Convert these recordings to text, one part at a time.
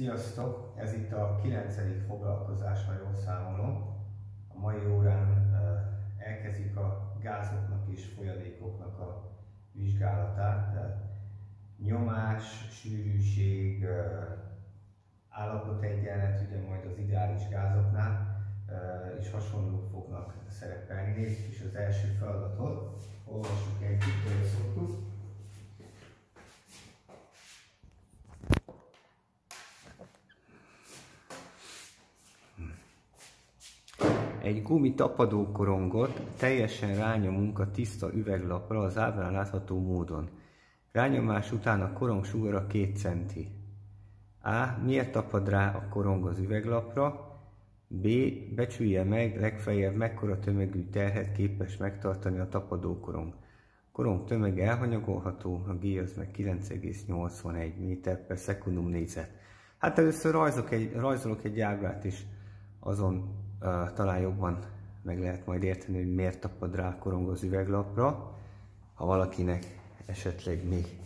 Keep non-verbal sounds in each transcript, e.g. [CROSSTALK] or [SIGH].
Sziasztok! Ez itt a 9. foglalkozás, ha jól számolom. A mai órán elkezdik a gázoknak és folyadékoknak a vizsgálatát. Nyomás, sűrűség, egyenlet, ugye majd az ideális gázoknál, és hasonlók fognak szerepelni. Is az első feladatot. Olvassuk együtt, hogy szoktuk. Egy gumi tapadó korongot teljesen rányomunk a tiszta üveglapra az ábrán látható módon. Rányomás után a korong sugara 2 centi. A. Miért tapad rá a korong az üveglapra? B. Becsülje meg legfeljebb mekkora tömegű terhet képes megtartani a tapadó korong. A tömege elhanyagolható, a G az meg 9,81 méter per szekundum négyzet. Hát először rajzolok egy, rajzolok egy ábrát is azon talán jobban meg lehet majd érteni, hogy miért tapad rá korong az üveglapra, ha valakinek esetleg még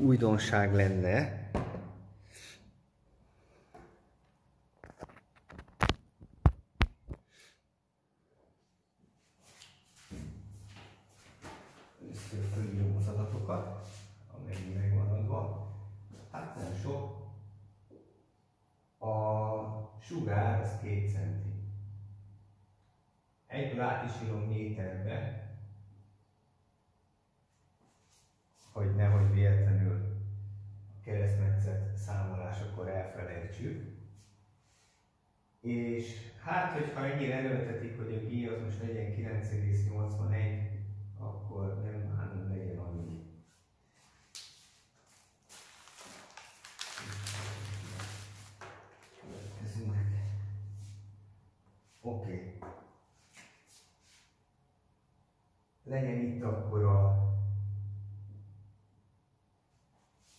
újdonság lenne. Először fölírom az adatokat, amennyi megvan adva. Hát nem sok. A sugár az 2 centi. Egyből át is írom méterbe, hogy nehogy véletlenül a keresztmetszet számolásakor elfelejtsük. És hát, hogyha ennyire erőltetik, hogy a G az most legyen 9,81, akkor nem hanem legyen annyi. Oké. Okay. Legyen itt akkor a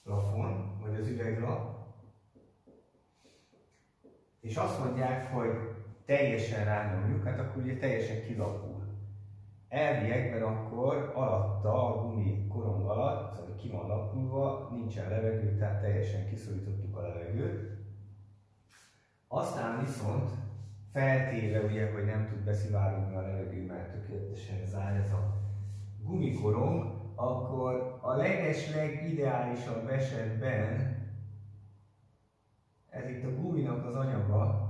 plafon, vagy az üveglap, és azt mondják, hogy teljesen rányomjuk, hát akkor ugye teljesen kilapul. Elviekben akkor alatta, a gumi korong alatt, ami ki van lapulva, nincsen levegő, tehát teljesen kiszorítottuk a levegőt. Aztán viszont feltéve ugye, hogy nem tud beszivárogni a levegő, mert tökéletesen zár ez a gumikorong, akkor a legesleg ideálisabb esetben ez itt a guminak az anyaga,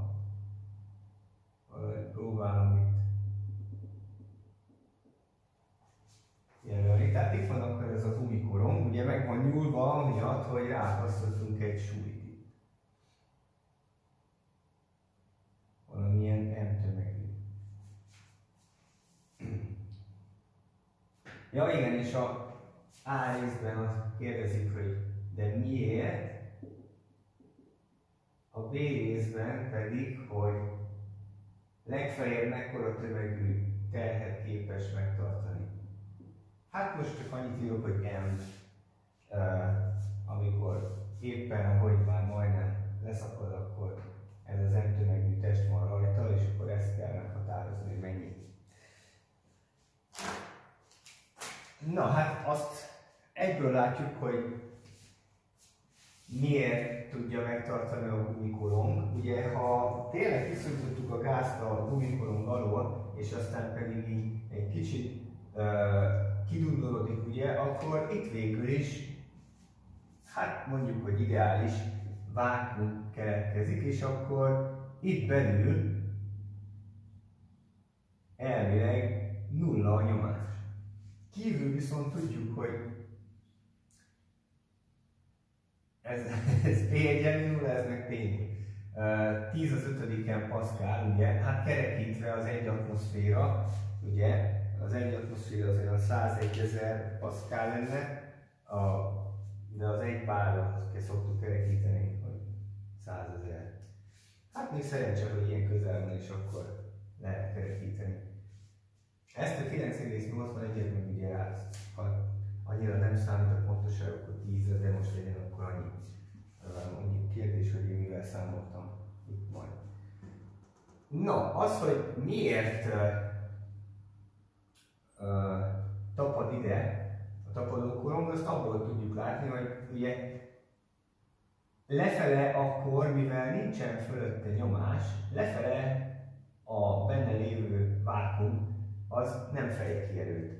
próbálom itt jelölni. Tehát itt van akkor ez a gumikorong, ugye meg van nyúlva miatt, hogy rákasztottunk egy súlyt. Valamilyen M tömegű. Ja igen, és a A részben azt kérdezik, hogy de miért? A B részben pedig, hogy legfeljebb mekkora tömegű terhet képes megtartani. Hát most csak annyit írok, hogy M, amikor éppen, ahogy már majdnem leszakad, akkor ez az M tömegű test van rajta, és akkor ezt kell meghatározni, hogy mennyi. Na hát azt egyből látjuk, hogy miért tudja megtartani a gumikolong. Ugye, ha tényleg kiszorítottuk a gázt a gumikolong alól, és aztán pedig így egy kicsit uh, kidundorodik, ugye, akkor itt végül is, hát mondjuk, hogy ideális vákum keletkezik, és akkor itt belül elvileg nulla a nyomás. Kívül viszont tudjuk, hogy ez, ez P egyenlő ez meg P. 10 az ötödiken Pascal, ugye, hát kerekítve az egy atmoszféra, ugye, az egy atmoszféra az olyan 101 ezer Pascal lenne, a, de az egy bárra szoktuk kerekíteni, hogy 100 ezer. Hát még szerencsé, hogy ilyen közel van, és akkor lehet kerekíteni. Ezt a 9,81-et meg ugye hát, ha annyira nem számít a pontoság, akkor 10 de most legyen akkor annyi. Annyi kérdés, hogy én mivel számoltam itt majd. Na, az, hogy miért uh, tapad ide a tapadó korong, azt abból tudjuk látni, hogy ugye Lefele akkor, mivel nincsen fölötte nyomás, lefele a benne lévő vákum az nem fejt ki erőt.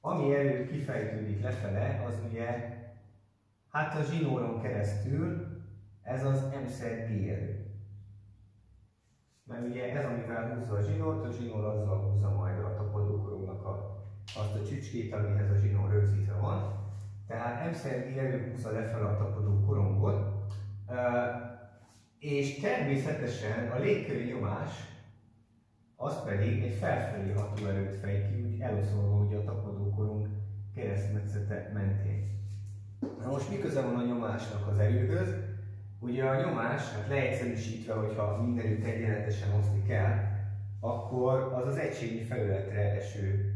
Ami erő kifejtődik lefele, az ugye, hát a zsinóron keresztül ez az M G erő. Mert ugye ez, amivel húzza a zsinót, a zsinór azzal húzza majd a tapadókorongnak a, azt a csücskét, amihez a zsinór rögzítve van. Tehát M G erő húzza lefelé a tapadó korongot, és természetesen a légköri nyomás az pedig egy felfelé ható erőt fej ki, úgy eloszolva a tapadókorunk keresztmetszete mentén. Na most mi köze van a nyomásnak az erőhöz? Ugye a nyomás, hát leegyszerűsítve, hogyha mindenütt egyenletesen osztni kell, akkor az az egységnyi felületre eső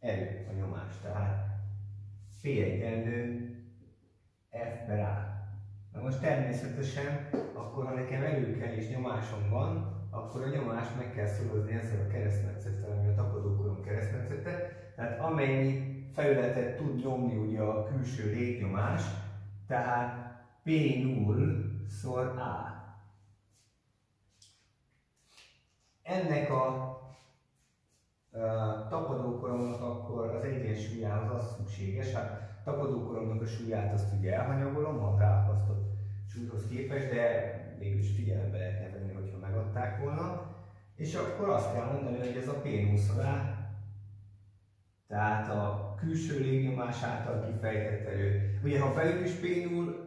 erő a nyomás. Tehát P egyenlő F per A. Na most természetesen, akkor ha nekem erő kell és nyomásom van, akkor a nyomást meg kell szorozni ezzel a keresztmetszettel, ami a tapadókorom keresztmetszete. Tehát amennyi felületet tud nyomni ugye a külső légnyomás, tehát P0 szor A. Ennek a tapadókoromnak akkor az egyensúlyához az szükséges, hát tapadókoromnak a súlyát azt ugye elhanyagolom a ráakasztott súlyhoz képest, de mégis figyelembe lehetne megadták volna. És akkor azt kell mondani, hogy ez a p rá, tehát a külső légnyomás által kifejtett erő. Ugye ha felül is p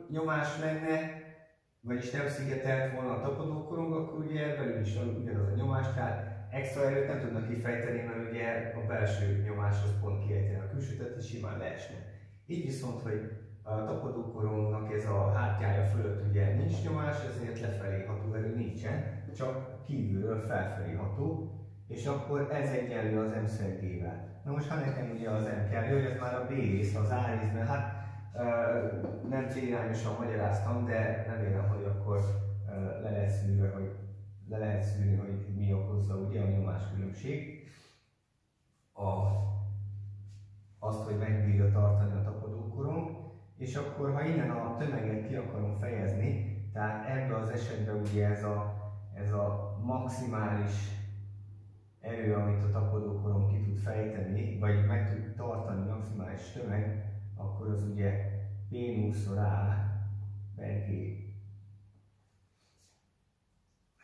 nyomás lenne, vagyis nem szigetelt volna a tapadókorong, akkor ugye belül is ugyanaz a nyomás, tehát extra erőt nem tudnak kifejteni, mert ugye a belső nyomás az pont kiejteni a külső, tehát simán leesne. Így viszont, hogy a tapadókorongnak ez a hátjája fölött ugye nincs nyomás, ezért lefelé ható erő nincsen, csak kívülről felfelé ható, és akkor ez egyenlő az M vel Na most ha nekem ugye az M kell, hogy ez már a B rész, az A részben, hát nem célirányosan magyaráztam, de remélem, hogy akkor le lehet szűrni, hogy le lehet szűrni, hogy mi okozza ugye a nyomás különbség. A, azt, hogy megbírja tartani a tapadókorong, és akkor, ha innen a tömeget ki akarom fejezni, tehát ebben az esetben ugye ez a, ez a maximális erő, amit a tapadókorom ki tud fejteni, vagy meg tud tartani maximális tömeg, akkor az ugye P 0 A per.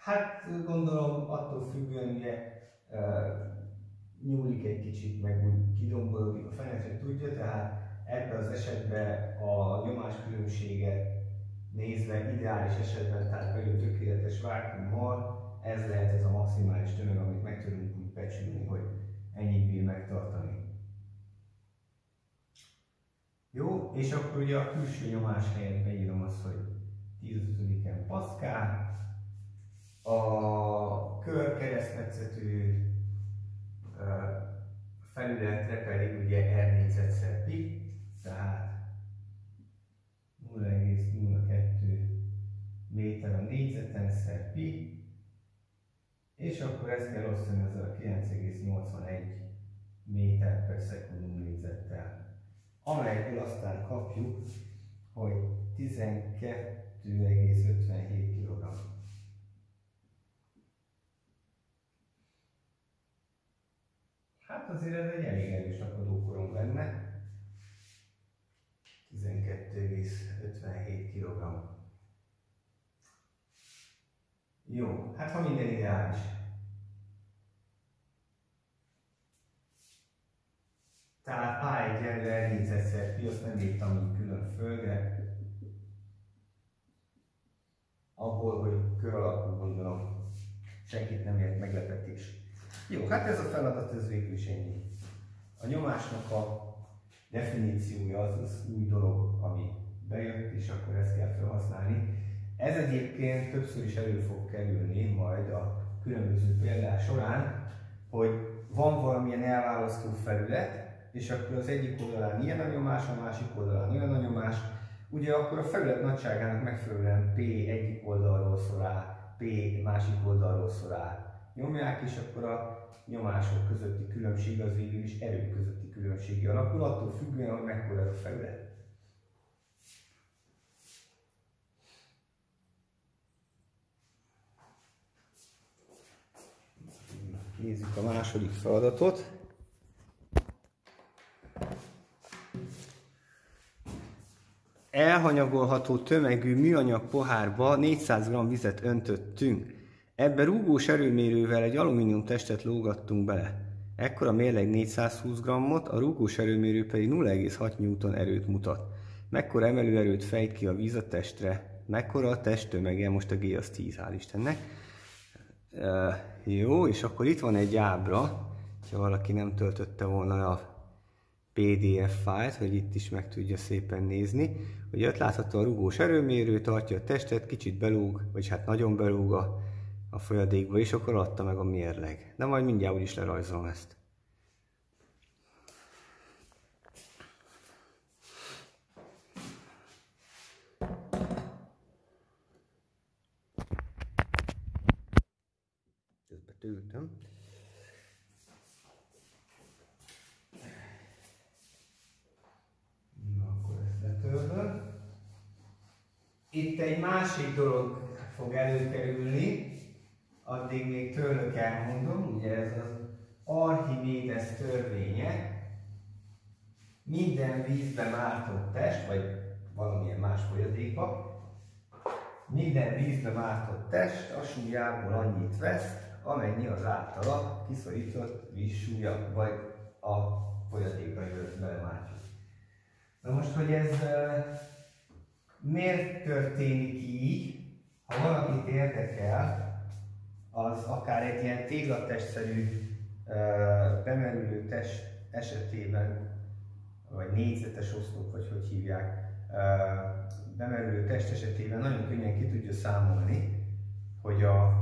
Hát gondolom attól függően ugye nyúlik egy kicsit, meg úgy kidomborodik a fenekre, tudja, tehát ebben az esetben a nyomáskülönbséget nézve ideális esetben, tehát például tökéletes vákummal, ez lehet ez a maximális tömeg, amit meg tudunk úgy becsülni, hogy ennyit bír megtartani. Jó, és akkor ugye a külső nyomás helyett beírom azt, hogy 10 Pascal, a kör keresztmetszetű felületre pedig ugye R négyzetszer pi, tehát 0,02 méter a négyzeten szer pi, és akkor ezt kell osztani ezzel a 9,81 méter per szekundum négyzettel, amelyből aztán kapjuk, hogy 12,57 kg. Hát azért ez egy elég erős akadókorom lenne. 12,57 kg. Jó, hát ha minden ideális. Tehát A egyenlő négyzetszer pi, azt nem írtam így külön föl, de abból, hogy kör alakú gondolom, senkit nem ért meglepetés. Jó, hát ez a feladat, ez végül is ennyi. A nyomásnak a definíciója az az új dolog, ami bejött, és akkor ezt kell felhasználni. Ez egyébként többször is elő fog kerülni majd a különböző példák során, hogy van valamilyen elválasztó felület, és akkor az egyik oldalán ilyen a nyomás, a másik oldalán ilyen a nyomás, ugye akkor a felület nagyságának megfelelően P egyik oldalról szól A, P másik oldalról szól A nyomják, és akkor a nyomások közötti különbség az végül is erők közötti különbségi alakul, attól függően, hogy mekkora a felület. Nézzük a második feladatot. Elhanyagolható tömegű műanyag pohárba 400 g vizet öntöttünk. Ebbe rúgós erőmérővel egy alumínium testet lógattunk bele. Ekkor a mérleg 420 g-ot, a rúgós erőmérő pedig 0,6 N erőt mutat. Mekkora emelőerőt fejt ki a víz a testre? Mekkora a test tömege? Most a G az 10, hál' Istennek. Jó, és akkor itt van egy ábra, ha valaki nem töltötte volna a PDF fájlt, hogy itt is meg tudja szépen nézni. Ugye ott látható a rugós erőmérő, tartja a testet, kicsit belúg, vagy hát nagyon belúg a, a folyadékba, és akkor adta meg a mérleg. De majd mindjárt úgyis lerajzolom ezt. Közben töltöm. Itt egy másik dolog fog előkerülni, addig még tőlük elmondom, ugye ez az Archimedes törvénye, minden vízbe mártott test, vagy valamilyen más folyadékba, minden vízbe mártott test a súlyából annyit vesz, amennyi az általa kiszorított vízsúlya, vagy a folyadékba jött belemártjuk. Na most, hogy ez miért történik így, ha valakit érdekel, az akár egy ilyen téglatestszerű bemerülő test esetében, vagy négyzetes oszlop, vagy hogy hívják, bemerülő test esetében nagyon könnyen ki tudja számolni, hogy a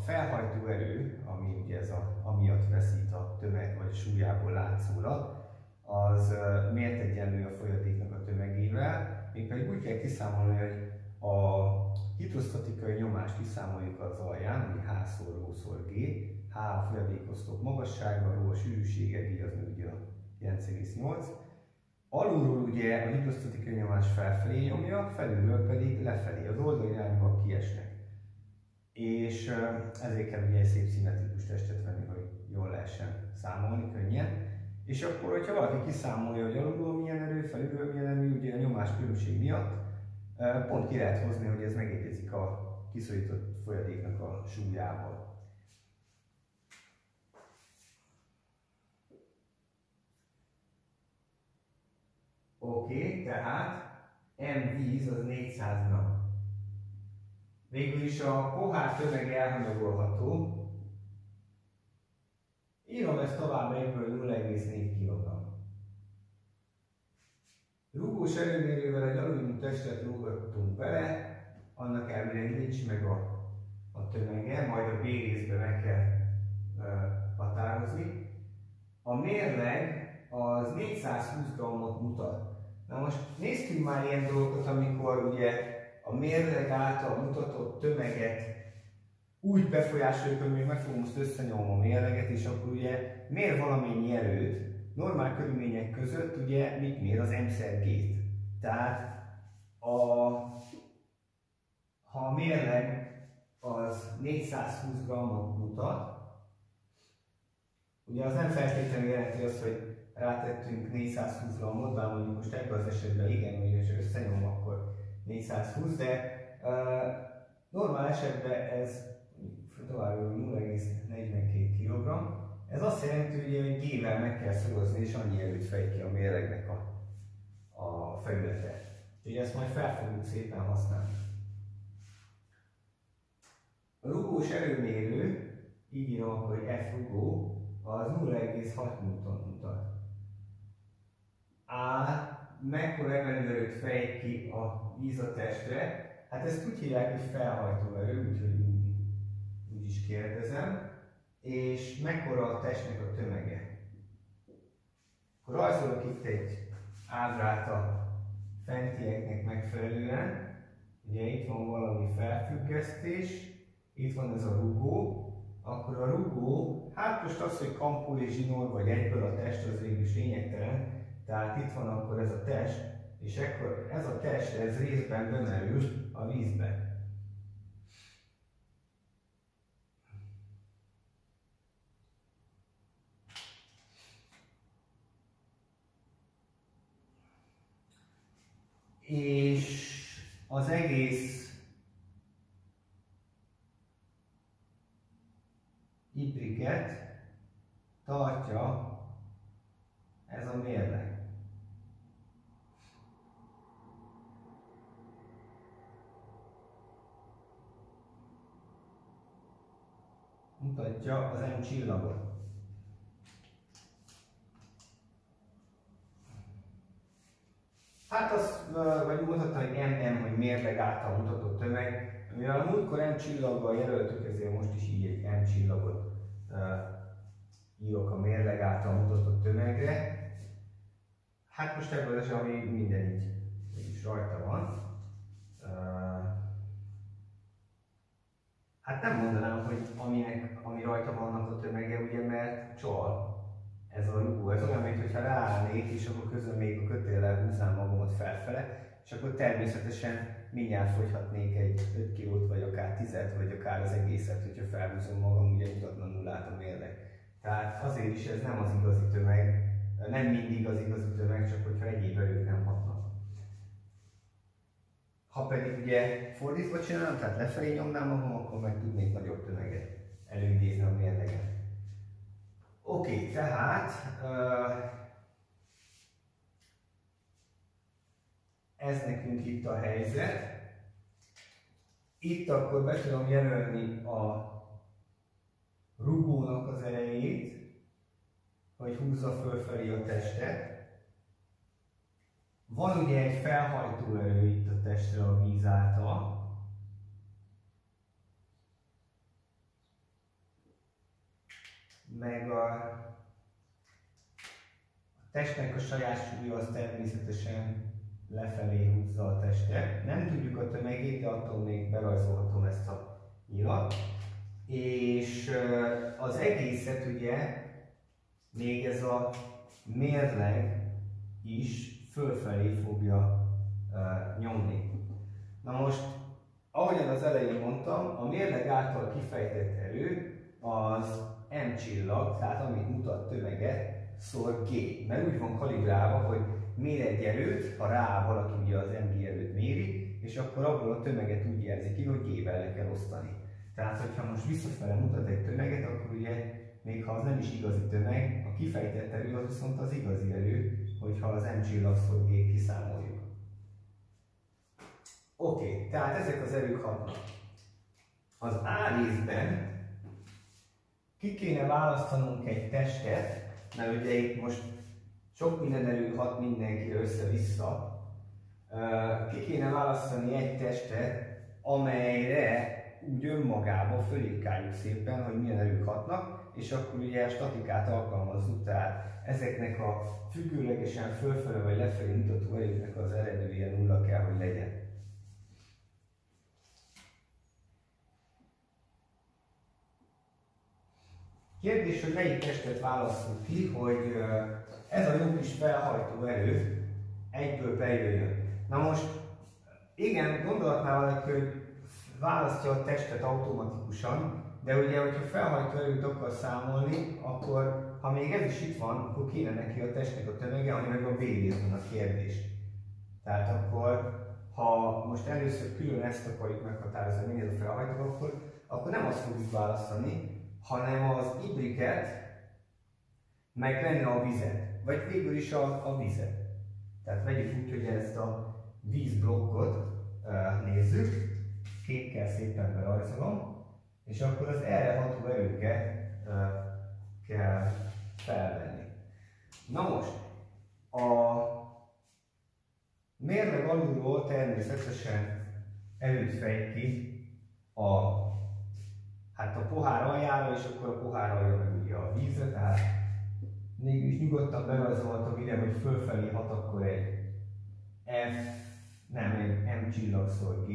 felhajtó erő, ami ugye ez a, amiatt veszít a tömeg vagy súlyából látszólag, az miért egyenlő a folyadéknak a tömegével, mégpedig úgy kell kiszámolni, hogy a hidrosztatikai nyomást kiszámoljuk az alján, hogy H szor Rho szor G, H a folyadékoszlop magassága, Rho a sűrűsége, G az ugye a 9,8. Alulról ugye a hidrosztatikai nyomás felfelé nyomja, felülről pedig lefelé, az oldalirányba kiesnek. És ezért kell ugye egy szép szimmetrikus testet venni, hogy jól lehessen számolni könnyen. És akkor, hogyha valaki kiszámolja, hogy alulról milyen erő, felülről milyen erő, ugye a nyomás különbség miatt, pont ki lehet hozni, hogy ez megegyezik a kiszorított folyadéknak a súlyával. Oké, okay, tehát M víz az 400 g. Végül is a pohár tömeg elhanyagolható, Írom ezt tovább egyből 0,4 kg. Rúgós erőmérővel egy alumínium testet rúgottunk bele, annak elvileg nincs meg a, a tömege, majd a B részbe meg kell uh, határozni. A mérleg az 420 g-ot mutat. Na most néztünk már ilyen dolgokat, amikor ugye a mérleg által mutatott tömeget úgy befolyásoljuk, hogy még meg fogom most összenyomom a mérleget, és akkor ugye mér valamennyi erőt, normál körülmények között ugye mit mér az m g Tehát a, ha a mérleg az 420 g-ot mutat, ugye az nem feltétlenül jelenti azt, hogy rátettünk 420 g-ot, bár mondjuk most ebben az esetben igen, hogy összenyomom, akkor 420, de uh, normál esetben ez tovább 0,42 kg. Ez azt jelenti, hogy egy G-vel meg kell szorozni, és annyi erőt fejt ki a mérlegnek a, a felülete. Úgyhogy ezt majd fel fogjuk szépen használni. A rugós erőmérő, így írom akkor, hogy F rugó, az 0,6 Newton mutat. A mekkora emelőerőt fejt ki a víz a testre, hát ezt úgy hívják, hogy felhajtó erő, úgyhogy is kérdezem, és mekkora a testnek a tömege. Akkor rajzolok itt egy ábrát a fentieknek megfelelően. Ugye itt van valami felfüggesztés, itt van ez a rugó, akkor a rugó, hát most az, hogy kampó és zsinór, vagy egyből a test, az végül is lényegtelen, tehát itt van akkor ez a test, és ekkor ez a test, ez részben bemerül a vízbe. és az egész ipriket tartja ez a mérleg. Mutatja az M csillagot. Hát az, vagy mutatta, hogy MM, hogy mérleg által mutatott tömeg. Mivel a múltkor M csillaggal jelöltük, ezért most is így egy M csillagot írok a mérleg által mutatott tömegre. Hát most ebből az, ami minden így, így is rajta van. Hát nem mondanám, hogy aminek, ami rajta vannak a tömege, ugye, mert csal, ez a rugó. Ez olyan, mintha ráállnék, és akkor közben még a kötéllel húznám magamat felfele, és akkor természetesen mindjárt fogyhatnék egy 5 kilót, vagy akár 10 vagy akár az egészet, hogyha felhúzom magam, ugye mutatna nullát a mérleg. Tehát azért is ez nem az igazi tömeg, nem mindig az igazi tömeg, csak hogyha egyéb erők nem hatnak. Ha pedig ugye fordítva csinálom, tehát lefelé nyomnám magam, akkor meg tudnék nagyobb tömeget előidézni a mérleget. Oké, okay, tehát uh, ez nekünk itt a helyzet. Itt akkor be tudom jelölni a rugónak az erejét, hogy húzza fölfelé a testet. Van ugye egy felhajtó erő itt a testre a víz által, meg a, a testnek a saját súlya az természetesen lefelé húzza a testet. Nem tudjuk a tömegét, de attól még berajzolhatom ezt a nyilat. És az egészet ugye még ez a mérleg is fölfelé fogja nyomni. Na most, ahogyan az elején mondtam, a mérleg által kifejtett erő az M csillag, tehát amit mutat tömeget, szor G. Mert úgy van kalibrálva, hogy mér egy erőt, ha rá valaki ugye az MG erőt méri, és akkor abból a tömeget úgy jelzi ki, hogy G-vel le kell osztani. Tehát, hogyha most visszafele mutat egy tömeget, akkor ugye még ha az nem is igazi tömeg, a kifejtett erő az viszont az igazi erő, hogyha az M csillag szor G kiszámoljuk. Oké, okay, tehát ezek az erők hatnak. Az A részben ki kéne választanunk egy testet, mert ugye itt most sok minden erő hat mindenki össze-vissza. Ki kéne választani egy testet, amelyre úgy önmagába fölírkáljuk szépen, hogy milyen erők hatnak, és akkor ugye a statikát alkalmazzuk, tehát ezeknek a függőlegesen fölfele vagy lefelé mutató erőknek az eredője nulla kell, hogy legyen. Kérdés, hogy melyik testet választjuk ki, hogy ez a jó kis felhajtó erő egyből bejöjjön. Na most, igen, gondolhatná valaki, hogy választja a testet automatikusan, de ugye, hogyha felhajtó erőt akar számolni, akkor ha még ez is itt van, akkor kéne neki a testnek a tömege, ami meg a részben a kérdés. Tehát akkor, ha most először külön ezt akarjuk meghatározni, mi ez a felhajtó, akkor, akkor nem azt fogjuk választani, hanem az ibriket, meg benne a vizet, vagy végül is a, a vizet. Tehát vegyük úgy, hogy ezt a vízblokkot nézzük, kékkel szépen berajzolom, és akkor az erre ható erőket kell felvenni. Na most, a mérleg alulról természetesen erőt fejt ki a hát a pohár aljára, és akkor a pohár alja meg ugye a vízre, tehát mégis nyugodtan berajzolhatok ide, hogy fölfelé hat akkor egy F, nem, egy M csillagszor G,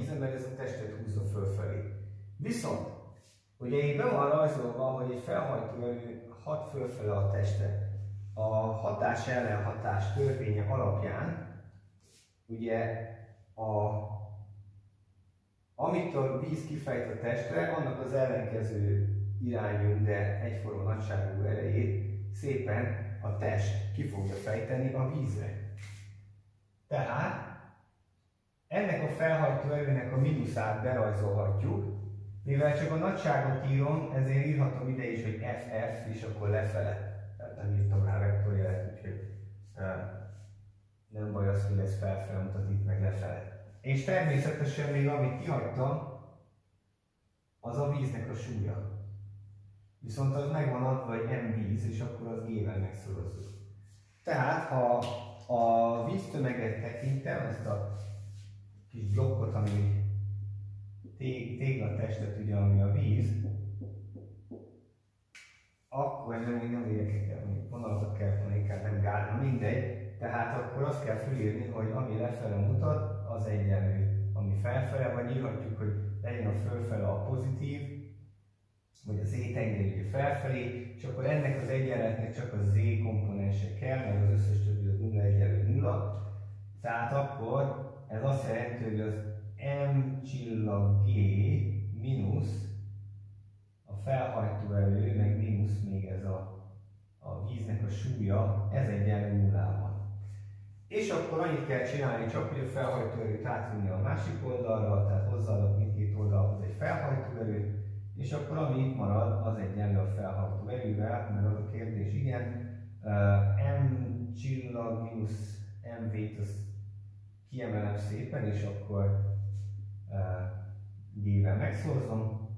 vízre, mert ez a testet húzza fölfelé. Viszont, ugye itt be van rajzolva, hogy egy felhajtó erő hat fölfele a testet. A hatás ellenhatás törvénye alapján, ugye a amit a víz kifejt a testre, annak az ellenkező irányú, de egyforma nagyságú erejét szépen a test ki fogja fejteni a vízre. Tehát ennek a felhajtó erőnek a mínuszát berajzolhatjuk, mivel csak a nagyságot írom, ezért írhatom ide is, hogy FF, és akkor lefele. Tehát nem írtam rá vektorjelet, úgyhogy nem baj az, hogy ez felfele mutat itt meg lefele. És természetesen még amit kihagytam, az a víznek a súlya. Viszont az meg van adva, hogy M víz, és akkor az G-vel megszorozzuk. Tehát, ha a víztömeget tekintem, ezt a kis blokkot, ami tég, téglatestet, ugye, ami a víz, akkor nem, nem érjek el, vonalatot kell volna, inkább nem gárna, mindegy. Tehát akkor azt kell fölírni, hogy ami lefele mutat, az egyenlő, ami felfele, vagy írhatjuk, hogy legyen a fölfele a pozitív, vagy az z tengely felfelé, és akkor ennek az egyenletnek csak a z komponense kell, mert az összes többi az 0 egyenlő 0. Tehát akkor ez azt jelenti, hogy az m csillag g mínusz a felhajtó erő, meg mínusz még ez a, a víznek a súlya, ez egyenlő nullával. És akkor annyit kell csinálni, csak hogy a felhajtóerőt átvinni a másik oldalra, tehát hozzáadok mindkét oldalhoz egy felhajtóerőt, és akkor ami itt marad, az egyenlő a felhajtó erővel, mert az a kérdés, igen, m csillag mínusz mv-t azt kiemelem szépen, és akkor g-vel megszorzom,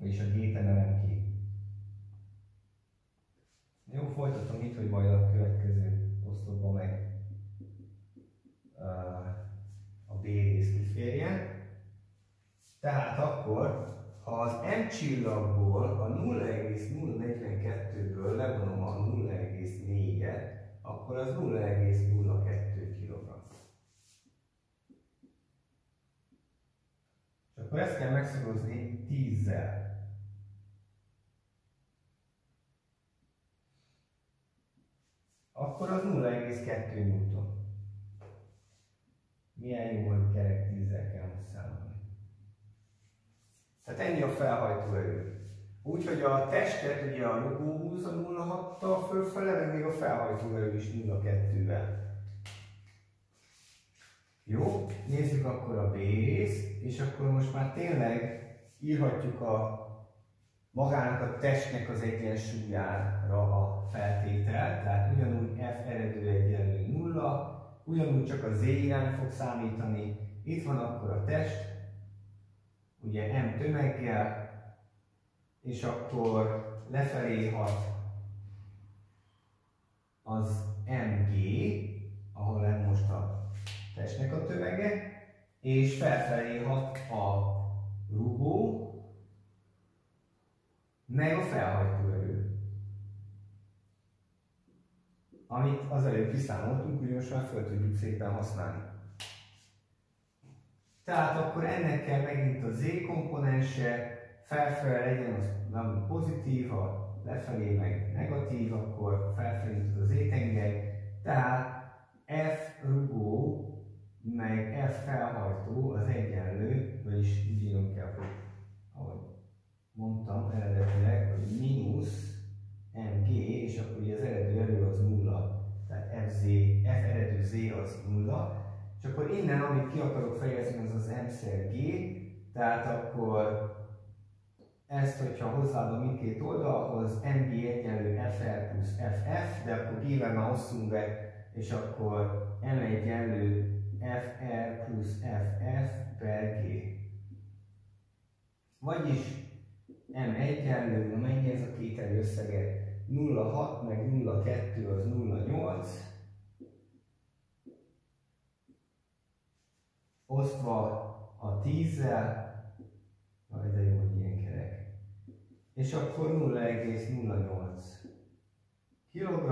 és a g-t emelem ki. Jó, folytatom itt, hogy majd a következő oszlopban meg a B rész kiférjen. Tehát akkor, ha az M csillagból a 0,042-ből levonom a 0,4-et, akkor az 0,02 kg. És akkor ezt kell megszorozni 10-zel. akkor az 0,2 Newton. Milyen jó, hogy kerek 10 kell számolni. Tehát ennyi a felhajtó erő. Úgyhogy a testet ugye a rugó húzza 0,6-tal fölfele, meg még a felhajtó erő is 0,2-vel. Jó, nézzük akkor a B részt, és akkor most már tényleg írhatjuk a magának a testnek az egyensúlyára a feltétel, tehát ugyanúgy f eredő egyenlő nulla, ugyanúgy csak a z irány fog számítani, itt van akkor a test, ugye m tömeggel, és akkor lefelé hat az mg, ahol lenne most a testnek a tömege, és felfelé hat a rugó, meg a felhajtó erő. Amit az előbb kiszámoltunk, úgy most már fel tudjuk szépen használni. Tehát akkor ennek kell megint a z komponense, felfelé legyen az nem pozitív, ha lefelé meg negatív, akkor felfelé tud az z-tengely. Tehát f rugó meg f felhajtó az egyenlő, vagyis így írunk kell, hogy mondtam eredetileg, hogy mínusz mg, és akkor ugye az eredő erő az nulla, tehát fz, f eredő z az nulla, és akkor innen, amit ki akarok fejezni, az az m g, tehát akkor ezt, hogyha hozzáadom mindkét oldalhoz, mg egyenlő fr plusz ff, de akkor g-vel már osszunk be, és akkor m egyenlő fr plusz ff per g. Vagyis M egyenlő, mennyi ez a két összege? 0,6 meg 0,2 az 0,8. Osztva a 10-zel, majd de jó. És akkor 0,08 kg,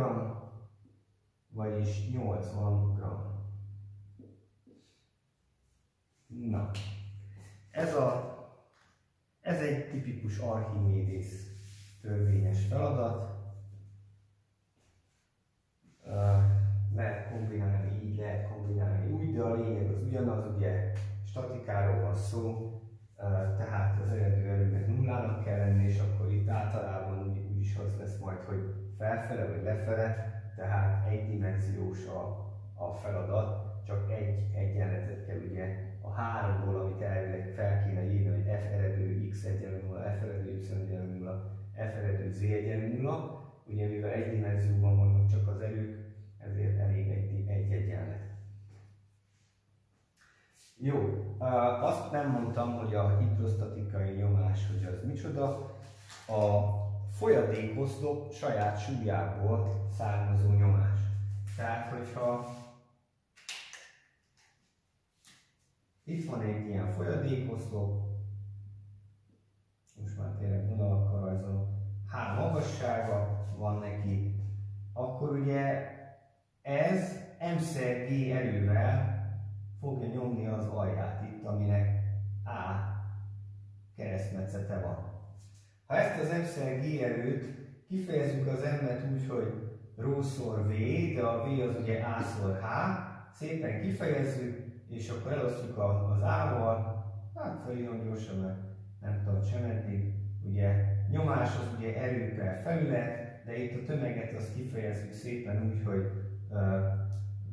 vagyis 80 g. Na, ez, a, ez egy tipikus Archimédész törvényes feladat. lehet kombinálni így, lehet kombinálni úgy, de a lényeg az ugyanaz, ugye statikáról van szó, tehát az eredő erőnek nullának kell lenni, és akkor itt általában úgy, is az lesz majd, hogy felfele vagy lefele, tehát egydimenziós a, a feladat, csak egy egyenletet kell ugye a háromból, amit elvileg fel kéne írni, hogy f eredő x egyenlő 0, f eredő y egyenlő 0, f eredő z egyenlő 0, ugye mivel egy dimenzióban vannak csak az erők, ezért elég egy, egy egyenlet. Jó, azt nem mondtam, hogy a hidrostatikai nyomás, hogy az micsoda. A folyadékoszlop saját súlyából származó nyomás. Tehát, hogyha itt van egy ilyen folyadékoszlop, most már tényleg vonalakkal rajzolom, H magassága van neki, akkor ugye ez M G erővel fogja nyomni az alját itt, aminek A keresztmetszete van. Ha ezt az M G erőt kifejezzük az M-et úgy, hogy rho szor V, de a V az ugye A szor H, szépen kifejezzük, és akkor elosztjuk az A-val, hát felírom gyorsan, mert nem tudom sem eddig, ugye nyomás az ugye erő per felület, de itt a tömeget azt kifejezzük szépen úgy, hogy uh,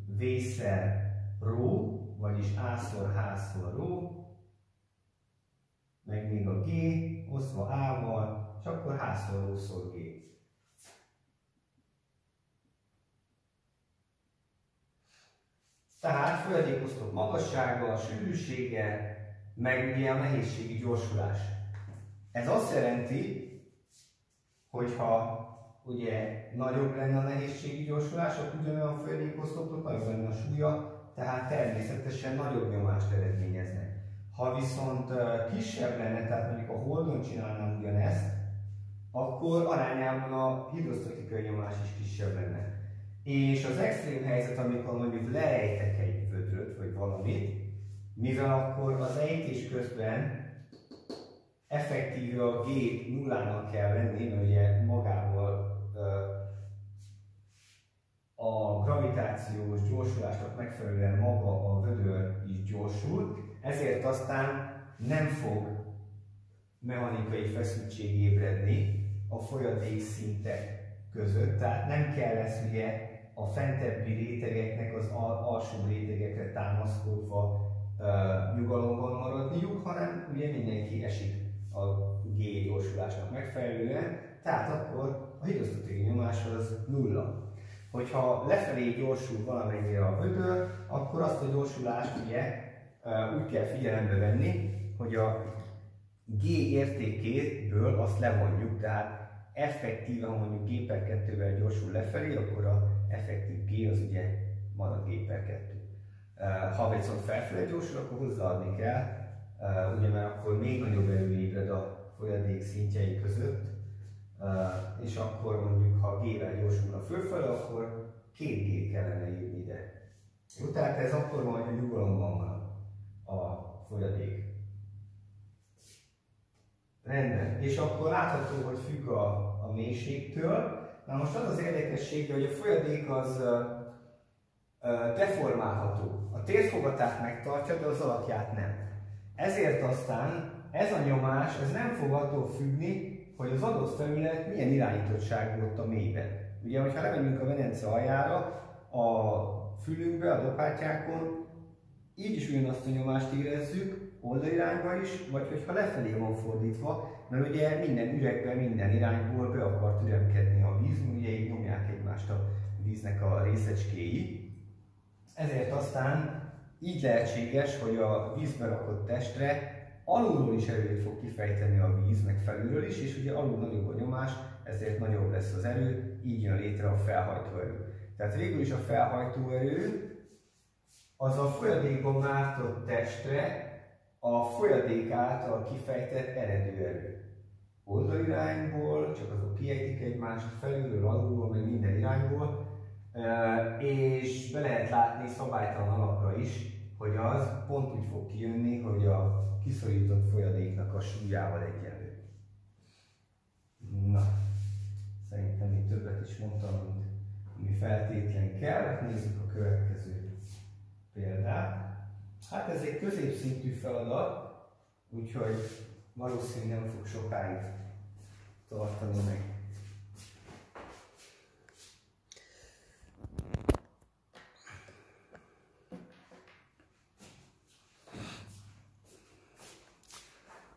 V-szer rho, vagyis A-szor H-szor rho, meg még a G, osztva A-val, és akkor H-szor rho-szor G. Tehát folyadékoszlop magassága, a sűrűsége, meg ugye a nehézségi gyorsulás. Ez azt jelenti, hogyha ugye nagyobb lenne a nehézségi gyorsulás, akkor ugyanolyan folyadékoszlopot nagyobb lenne a súlya, tehát természetesen nagyobb nyomást eredményeznek. Ha viszont kisebb lenne, tehát mondjuk a holdon csinálnám ugyanezt, akkor arányában a hidrosztatikai nyomás is kisebb lenne. És az extrém helyzet, amikor mondjuk leejtek egy vödröt, vagy valamit, mivel akkor az ejtés közben effektíve a gép nullának kell lenni, mert ugye magával a gravitációs gyorsulásnak megfelelően maga a vödör is gyorsul, ezért aztán nem fog mechanikai feszültség ébredni a folyadék szintek között, tehát nem kell lesz ugye a fentebbi rétegeknek az al alsó rétegekre támaszkodva uh, nyugalomban maradniuk, hanem ugye mindenki esik a G gyorsulásnak megfelelően, tehát akkor a hidrosztatikai nyomás az nulla. Hogyha lefelé gyorsul valamennyire a vödör, akkor azt a gyorsulást ugye úgy kell figyelembe venni, hogy a G értékéből azt levonjuk, tehát effektíve, ha mondjuk G per 2-vel gyorsul lefelé, akkor a effektív G az ugye marad G per 2. Ha viszont felfelé gyorsul, akkor hozzáadni kell, ugye mert akkor még nagyobb erő ébred a folyadék szintjei között, és akkor mondjuk, ha G-vel gyorsul a fölfele, akkor két G kellene írni ide. Jó, tehát ez akkor majd a nyugalomban van a folyadék. Rendben. És akkor látható, hogy függ a, a mélységtől. Na most az az érdekessége, hogy a folyadék az deformálható. A térfogatát megtartja, de az alakját nem. Ezért aztán ez a nyomás, ez nem fog attól függni, hogy az adott felület milyen irányítottság volt a mélyben. Ugye, hogyha lemegyünk a Venence aljára, a fülünkbe, a dopátyákon, így is ugyanazt a nyomást érezzük, oldalirányba is, vagy hogyha lefelé van fordítva, mert ugye minden üregben, minden irányból be akart üremkedni a víz, ugye így nyomják egymást a víznek a részecskéi. Ezért aztán így lehetséges, hogy a vízbe rakott testre alulról is erőt fog kifejteni a víz, meg felülről is, és ugye alul nagyobb a nyomás, ezért nagyobb lesz az erő, így jön létre a felhajtó erő. Tehát végül is a felhajtó erő az a folyadékban mártott testre a folyadék által kifejtett eredő erő. Oldalirányból, csak azok kiejtik egymást, felülről, alulról, meg minden irányból, és be lehet látni szabálytalan alakra is, hogy az pont úgy fog kijönni, hogy a kiszorított folyadéknak a súlyával egyenlő. Na, szerintem még többet is mondtam, mint mi feltétlen kell. Nézzük a következő példát. Hát ez egy középszintű feladat, úgyhogy valószínűleg nem fog sokáig tartani meg.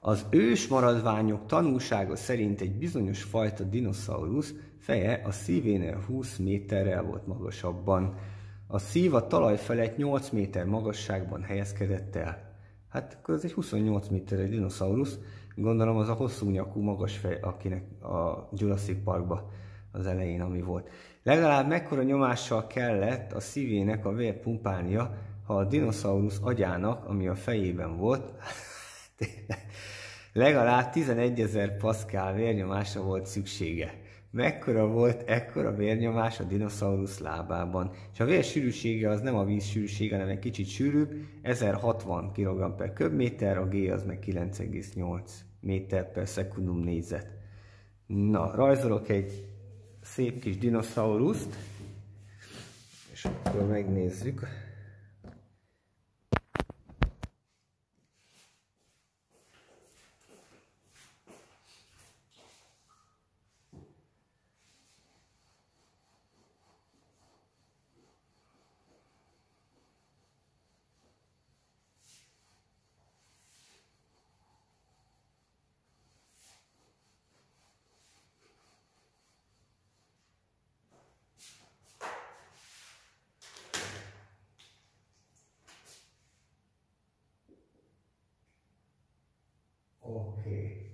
Az ős maradványok tanúsága szerint egy bizonyos fajta dinoszaurusz feje a szívénél 20 méterrel volt magasabban. A szív a talaj felett 8 méter magasságban helyezkedett el. Hát akkor ez egy 28 méteres dinoszaurusz, gondolom az a hosszú nyakú magas fej, akinek a Jurassic Parkba az elején ami volt. Legalább mekkora nyomással kellett a szívének a vér pumpálnia, ha a dinoszaurusz agyának, ami a fejében volt, [LAUGHS] legalább 11 ezer paszkál vérnyomásra volt szüksége. Mekkora volt ekkora vérnyomás a dinoszaurusz lábában. És a vér sűrűsége az nem a víz sűrűsége, hanem egy kicsit sűrűbb, 1060 kg per köbméter, a G az meg 9,8 méter per szekundum négyzet. Na, rajzolok egy szép kis dinoszauluszt, és akkor megnézzük. Oké.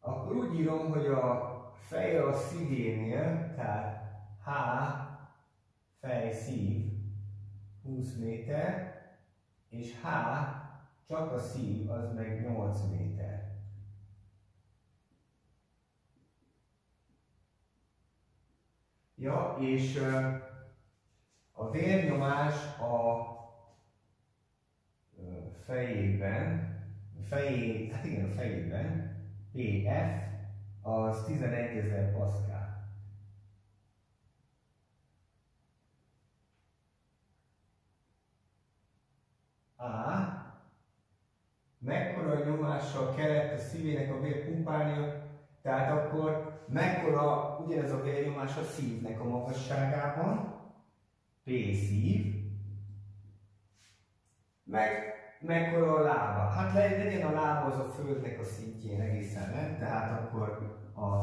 Akkor úgy írom, hogy a feje a szívénél, tehát H, fej, szív, 20 méter, és H, csak a szív, az meg 8 méter. Ja, és a vérnyomás a fejében fejé, hát igen, a fejében, PF, az 11 ezer paszkál. A. Mekkora nyomással kellett a szívének a vér pumpálnia, tehát akkor mekkora ugyanez a vérnyomás a szívnek a magasságában, P szív, meg mekkora a lába? Hát legyen a lába az a földnek a szintjén egészen, nem? Tehát akkor a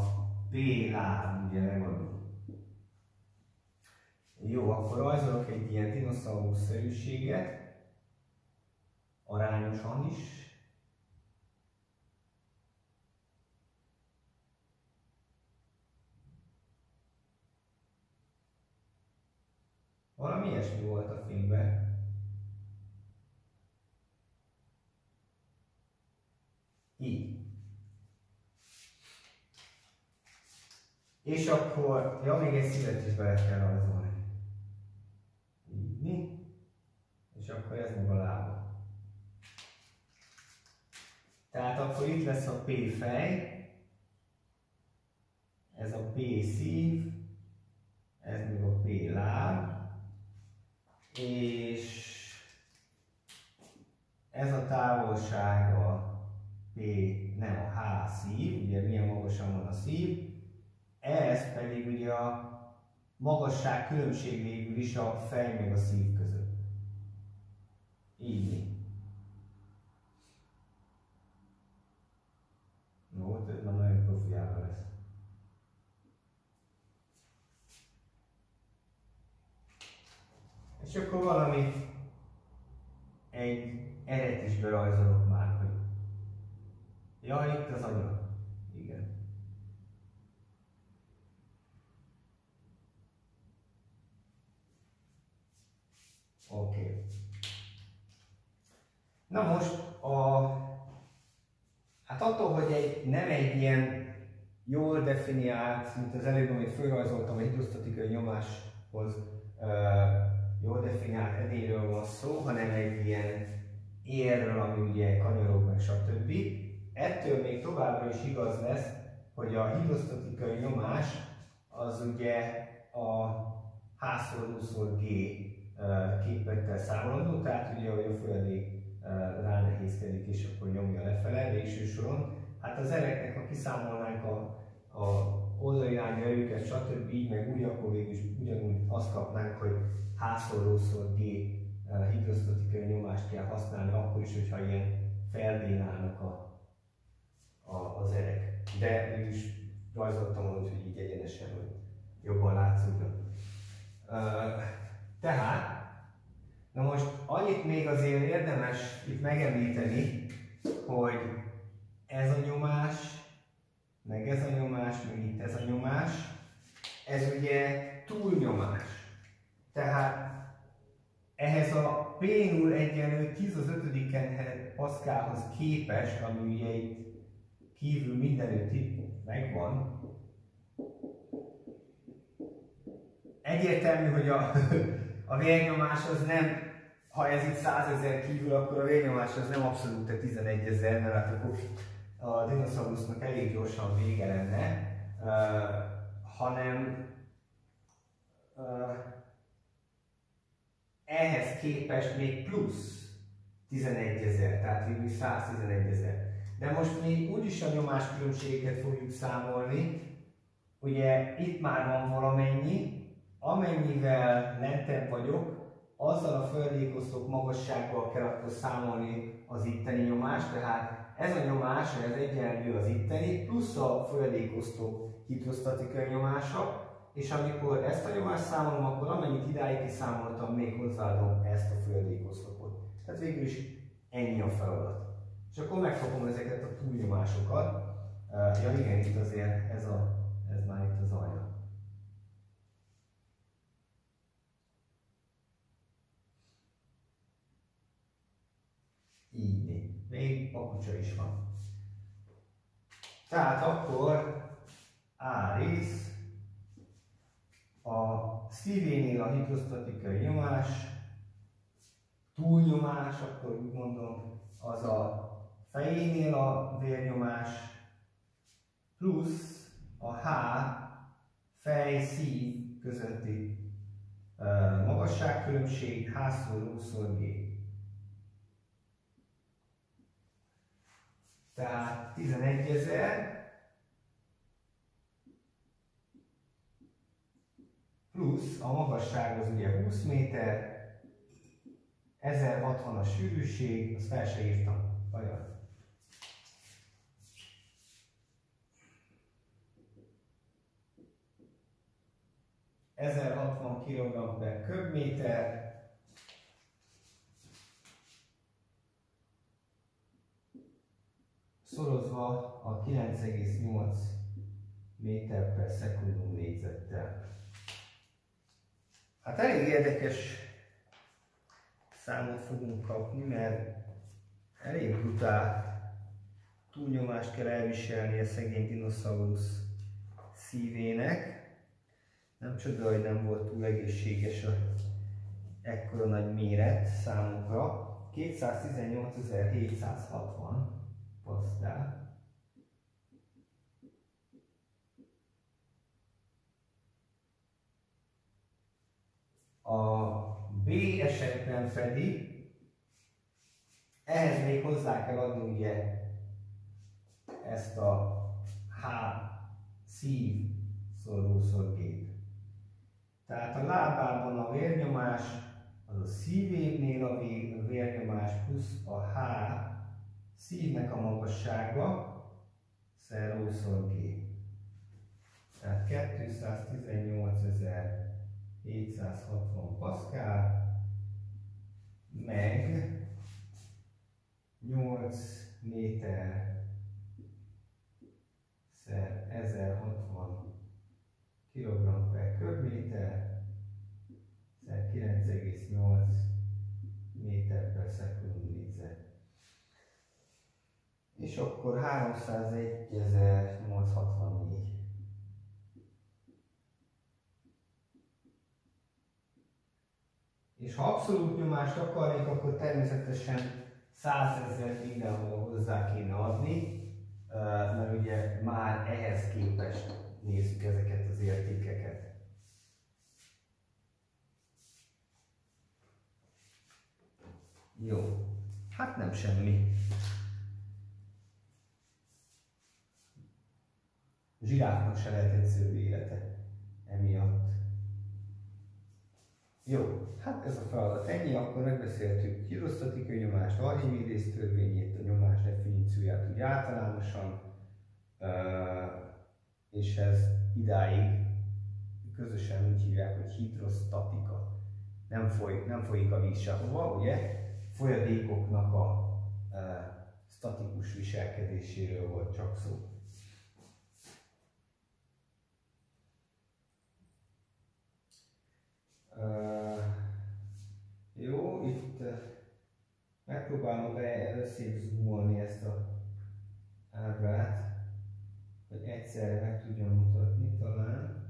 B láb, ugye megadom. Jó, akkor rajzolok egy ilyen dinoszaurusz-szerűséget, arányosan is. Valami ilyesmi volt a filmben. Így. És akkor, ja, még egy szívet is bele kell rajzolni. Így. És akkor ez meg a lába. Tehát akkor itt lesz a P fej, ez a P szív, ez meg a P láb, és ez a távolság a P nem a H szív, ugye milyen magasan van a szív, ez pedig ugye a magasság különbség végül is a fej meg a szív között. Így. Jó, ez már nagyon profiára lesz. És akkor valami egy eret is berajzolok már, hogy Ja, itt az anyag. Igen. Oké. Okay. Na most a, attól, hogy egy, nem egy ilyen jól definiált, mint az előbb, amit felrajzoltam, egy hidrosztatikai nyomáshoz uh, jól definiált edényről van szó, hanem egy ilyen érről, ami ugye kanyarog meg, stb. Ettől még továbbra is igaz lesz, hogy a hidrosztatikai nyomás az ugye a H-szor G képettel számolandó, tehát ugye, hogy a folyadék ránehézkedik és akkor nyomja lefele végső soron. Hát az ereknek, ha kiszámolnánk a, a oldalirányú erőket, stb. így meg úgy, akkor végül is ugyanúgy azt kapnánk, hogy H-szor G hidrosztatikai nyomást kell használni, akkor is, hogyha ilyen feldénálnak a, a, az erek. De mégis rajzoltam úgy, hogy így egyenesen, hogy jobban látszódjon. Tehát, na most annyit még azért érdemes itt megemlíteni, hogy ez a nyomás, meg ez a nyomás, meg itt ez a nyomás, ez ugye túlnyomás. Tehát ehhez a P0 egyenlő 10 az 5 Pascalhoz képest, ami ugye itt kívül mindenütt itt megvan, egyértelmű, hogy a, [LAUGHS] a vérnyomás az nem, ha ez itt 100 ezer kívül, akkor a vérnyomás az nem abszolút 11 ezer, mert hát akkor a dinoszaurusznak elég gyorsan vége lenne, uh, hanem uh, ehhez képest még plusz 11 ezer, tehát végül 111 ezer. De most mi úgyis a nyomáskülönbséget fogjuk számolni, ugye itt már van valamennyi, amennyivel lentebb vagyok, azzal a földékosztók magassággal kell akkor számolni az itteni nyomást, tehát ez a nyomás, ez egyenlő az itteni, plusz a földékosztók hidrosztatikai nyomása, és amikor ezt a nyomást számolom, akkor amennyit idáig kiszámoltam, még hozzáadom ezt a földékoszlopot. Tehát végül is ennyi a feladat. És akkor megkapom ezeket a túlnyomásokat. Ja igen, itt azért ez, a, ez már itt az alja. Így, még papucsa is van. Tehát akkor A rész a szívénél a hidrosztatikai nyomás, túlnyomás, akkor úgy mondom, az a fejénél a vérnyomás, plusz a H fej-szív közötti magasságkülönbség H-szor G. Tehát 11 ezer plusz a magasság az ugye 20 méter, 1060 a sűrűség, azt fel se írtam, vajon. ...1060 kg per köbméter, szorozva a 9,8 méter per szekundum négyzettel. Hát elég érdekes számot fogunk kapni, mert elég brutál túlnyomást kell elviselni a szegény dinoszaurusz szívének. Nem csoda, hogy nem volt túl egészséges a ekkora nagy méret számunkra. 218.760 pasztál. A B esetben pedig ehhez még hozzá kell adni ugye ezt a H szív szorószorgét. Tehát a lábában a vérnyomás az a szívébnél a vérnyomás plusz a H szívnek a magassága szerószor G. Tehát 218 ezer 760 Pascal, meg 8 méter szer 1060 kg per köbméter, szer 9,8 méter per szekundum négyzet. És akkor 301.864 és ha abszolút nyomást akarnék, akkor természetesen 100 ezeret mindenhol hozzá kéne adni, mert ugye már ehhez képest nézzük ezeket az értékeket. Jó, hát nem semmi. Zsiráfnak se lehet egyszerű élete emiatt. Jó, hát ez a feladat ennyi, akkor megbeszéltük hidrosztatikai nyomást, Archimedes törvényét, a nyomás definícióját úgy általánosan, és ez idáig közösen úgy hívják, hogy hidrostatika. Nem, foly, nem folyik a víz sehova, ugye? Folyadékoknak a statikus viselkedéséről volt csak szó. Uh, jó, itt megpróbálom be először zoomolni ezt a ábrát, hogy egyszerre meg tudjam mutatni talán,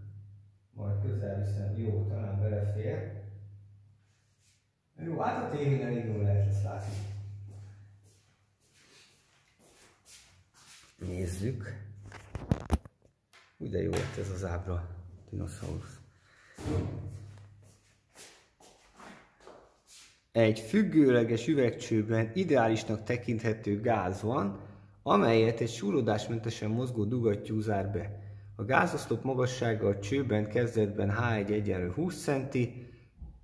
majd közel viszem, jó, talán belefér. Jó, hát a tévén elég jól lehet ezt látni. Nézzük. Ugye jó lett ez az ábra, dinoszaurusz. Egy függőleges üvegcsőben ideálisnak tekinthető gáz van, amelyet egy súrodásmentesen mozgó dugattyú zár be. A gázoszlop magassága a csőben kezdetben H1 egyenlő 20 cm,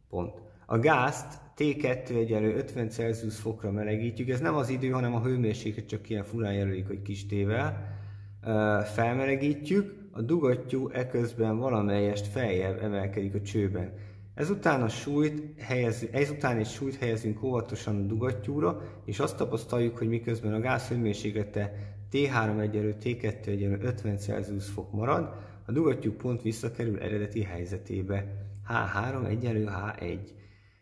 pont. A gázt T2 egyenlő 50 Celsius fokra melegítjük, ez nem az idő, hanem a hőmérséklet, csak ilyen furán jelölik, hogy kis tével. Felmelegítjük, a dugattyú eközben valamelyest feljebb emelkedik a csőben. Ezután, a súlyt helyez, ezután egy súlyt helyezünk óvatosan a dugattyúra, és azt tapasztaljuk, hogy miközben a gáz hőmérséklete T3 egyenlő T2 egyenlő 50 Celsius fok marad, a dugattyú pont visszakerül eredeti helyzetébe. H3 egyenlő H1.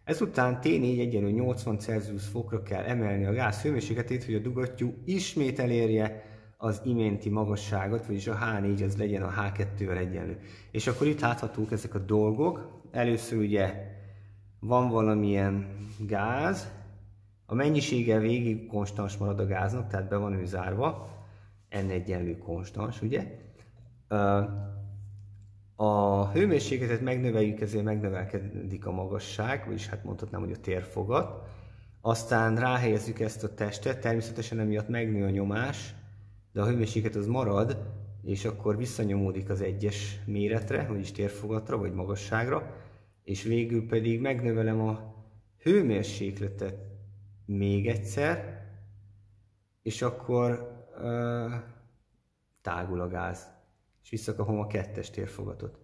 Ezután T4 egyenlő 80 Celsius fokra kell emelni a gáz hőmérsékletét, hogy a dugattyú ismét elérje az iménti magasságot, vagyis a H4 az legyen a H2-vel egyenlő. És akkor itt láthatók ezek a dolgok, először ugye van valamilyen gáz, a mennyisége végig konstans marad a gáznak, tehát be van ő zárva, n egyenlő konstans, ugye? A hőmérsékletet megnöveljük, ezért megnövelkedik a magasság, vagyis hát mondhatnám, hogy a térfogat. Aztán ráhelyezzük ezt a testet, természetesen emiatt megnő a nyomás, de a hőmérséklet az marad, és akkor visszanyomódik az egyes méretre, vagyis térfogatra, vagy magasságra, és végül pedig megnövelem a hőmérsékletet még egyszer, és akkor uh, tágul a gáz, és visszakapom a kettes térfogatot.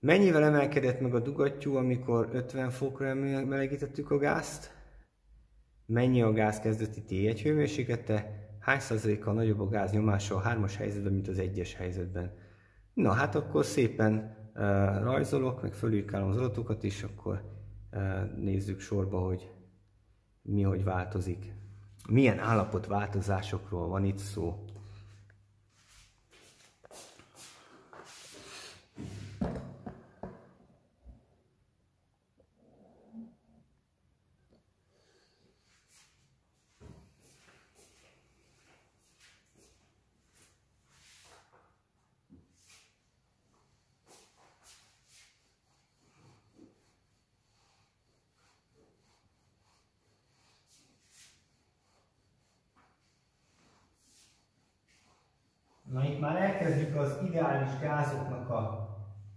Mennyivel emelkedett meg a dugattyú, amikor 50 fokra melegítettük a gázt? Mennyi a gáz kezdeti T1 hőmérséklete? Hány százalékkal nagyobb a gáz nyomása a hármas helyzetben, mint az egyes helyzetben? Na hát akkor szépen rajzolok, meg fölírkálom az adatokat is, akkor nézzük sorba, hogy mi hogy változik. Milyen állapotváltozásokról van itt szó. Na itt már elkezdjük az ideális gázoknak a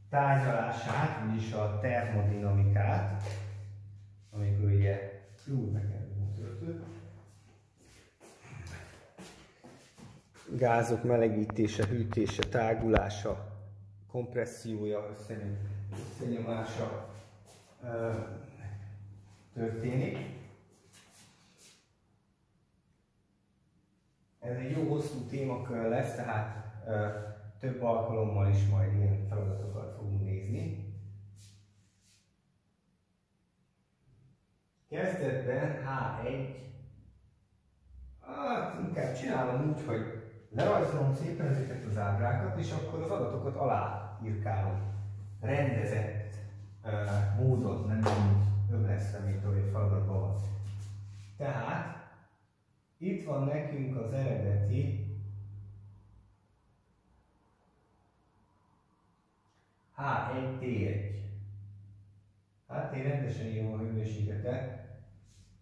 tárgyalását, vagyis a termodinamikát, amikor ugye úgy nekem töltő. Gázok melegítése, hűtése, tágulása, kompressziója, összenyomása történik. Ez egy jó hosszú témakör lesz, tehát ö, több alkalommal is majd ilyen feladatokat fogunk nézni. Kezdetben H1, hát inkább csinálom úgy, hogy lerajzolom szépen ezeket az ábrákat, és akkor az adatokat alá írkálom. Rendezett uh, módon, nem úgy lesz, mint ahogy feladatban van. Tehát itt van nekünk az eredeti H1T1. Hát én rendesen írom a hőmérsékletet,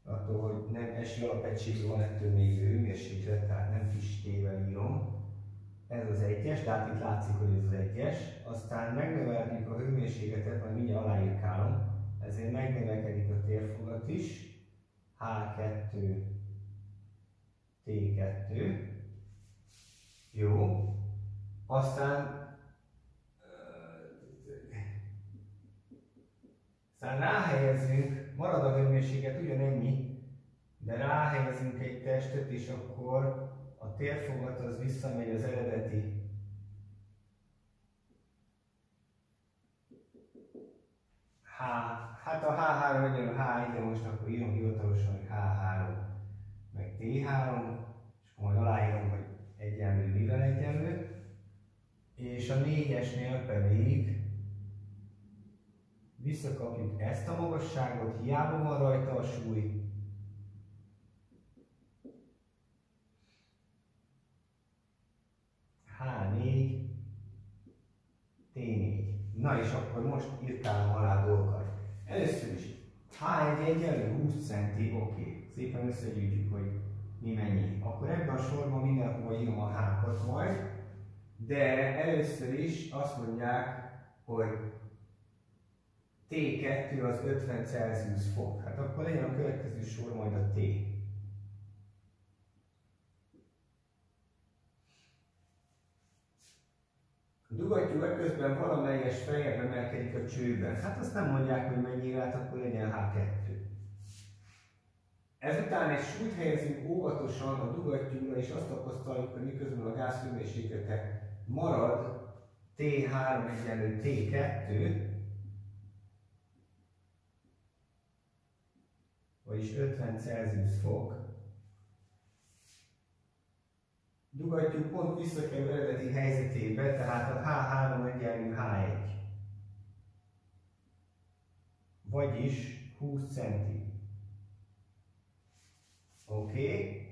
attól, hogy nem esi alapegység van, ettől még hőmérséklet, tehát nem kis tével írom. Ez az egyes, tehát itt látszik, hogy ez az egyes. Aztán megnöveljük a hőmérsékletet, majd mindjárt aláírkálom, ezért megnövekedik a térfogat is. H2, T2. Jó. Aztán aztán ráhelyezünk, marad a hőmérséklet ugyanennyi, de ráhelyezünk egy testet, és akkor a térfogat az visszamegy az eredeti H, hát a H3 egyenlő H1, de most akkor írom hivatalosan, hogy H3 meg T3, és akkor majd aláírom, hogy egyenlő, mivel egyenlő. És a négyesnél pedig visszakapjuk ezt a magasságot, hiába van rajta a súly. H4, T4. Na és akkor most írtálom alá dolgokat. Először is H1 egyenlő 20 centi, oké. Okay. Szépen összegyűjtjük, hogy mi mennyi. Akkor ebben a sorban mindenhova írom a H-kat majd, de először is azt mondják, hogy T2 az 50 Celsius fok. Hát akkor legyen a következő sor majd a T. A dugattyú közben valamelyes feljebb emelkedik a csőben. Hát azt nem mondják, hogy mennyire, hát akkor legyen H2. Ezután egy súlyt helyezünk óvatosan a dugattyúra, és azt tapasztaljuk, hogy miközben a gázhőmérséklete marad T3 egyenlő T2, vagyis 50 Celsius fok, dugattyú pont visszakerül eredeti helyzetébe, tehát a H3 egyenlő H1. Vagyis 20 centi. Oké. Okay.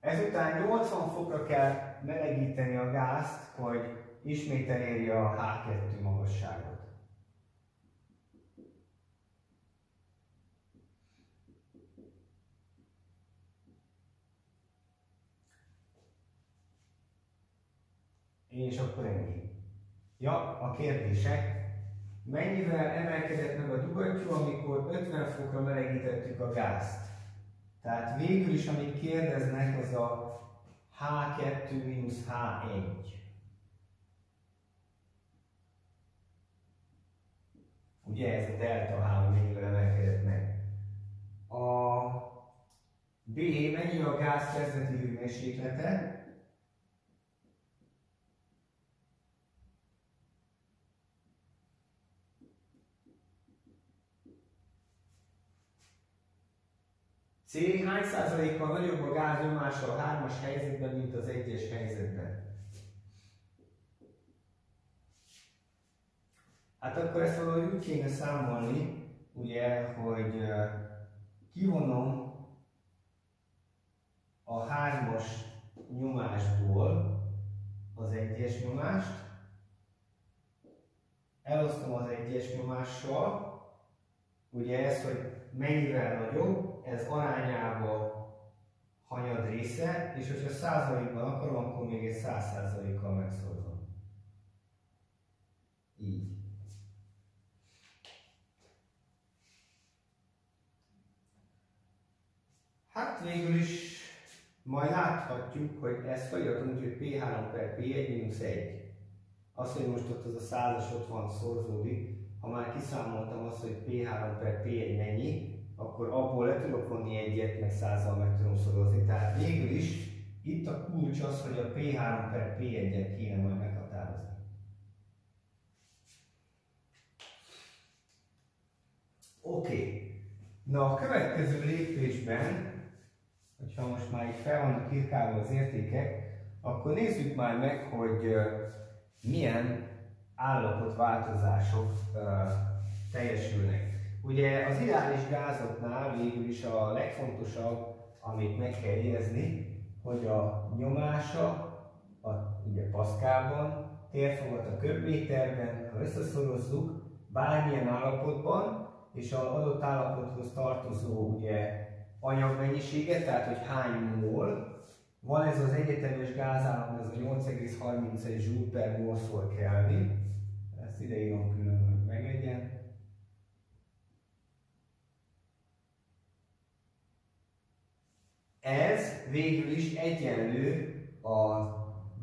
Ezután 80 fokra kell melegíteni a gázt, hogy ismét elérje a H2 magasságot. És akkor ennyi. Ja, a kérdések. Mennyivel emelkedett meg a dugattyú, amikor 50 fokra melegítettük a gázt? Tehát végül is, amit kérdeznek, az a H2 H1. Ugye ez a delta H, mennyivel emelkedett meg. A B, mennyi a gáz kezdeti hőmérséklete? C hány százalékkal nagyobb a gáz nyomása a hármas helyzetben, mint az egyes helyzetben? Hát akkor ezt valahogy úgy kéne számolni, ugye, hogy kivonom a hármas nyomásból az egyes nyomást, elosztom az egyes nyomással, ugye ez, hogy mennyivel nagyobb, ez arányában hanyad része, és hogyha százalékban akarom, akkor még egy száz százalékkal megszorzom. Így. Hát végül is majd láthatjuk, hogy ez feliratunk, hogy P3 per P1 mínusz 1. Az, hogy most ott az a százas ott van szorzódik, ha már kiszámoltam azt, hogy P3 per P1 mennyi, akkor abból le tudok vonni egyet, meg százal meg tudom szorozni. Tehát végül is itt a kulcs az, hogy a P3 per P1-et kéne majd meghatározni. Oké. Okay. Na a következő lépésben, hogyha most már itt fel vannak írkálva az értékek, akkor nézzük már meg, hogy milyen állapotváltozások teljesülnek. Ugye az ideális gázoknál végül is a legfontosabb, amit meg kell érezni, hogy a nyomása, a, ugye Paszkálban, térfogat a köbméterben, ha összeszorozzuk, bármilyen állapotban, és az adott állapothoz tartozó ugye, anyagmennyiséget, tehát hogy hány mol, van ez az egyetemes gázállam, ez a 8,31 joule per mol Kelvin, ezt ide írom külön, hogy meglegyen. Ez végül is egyenlő a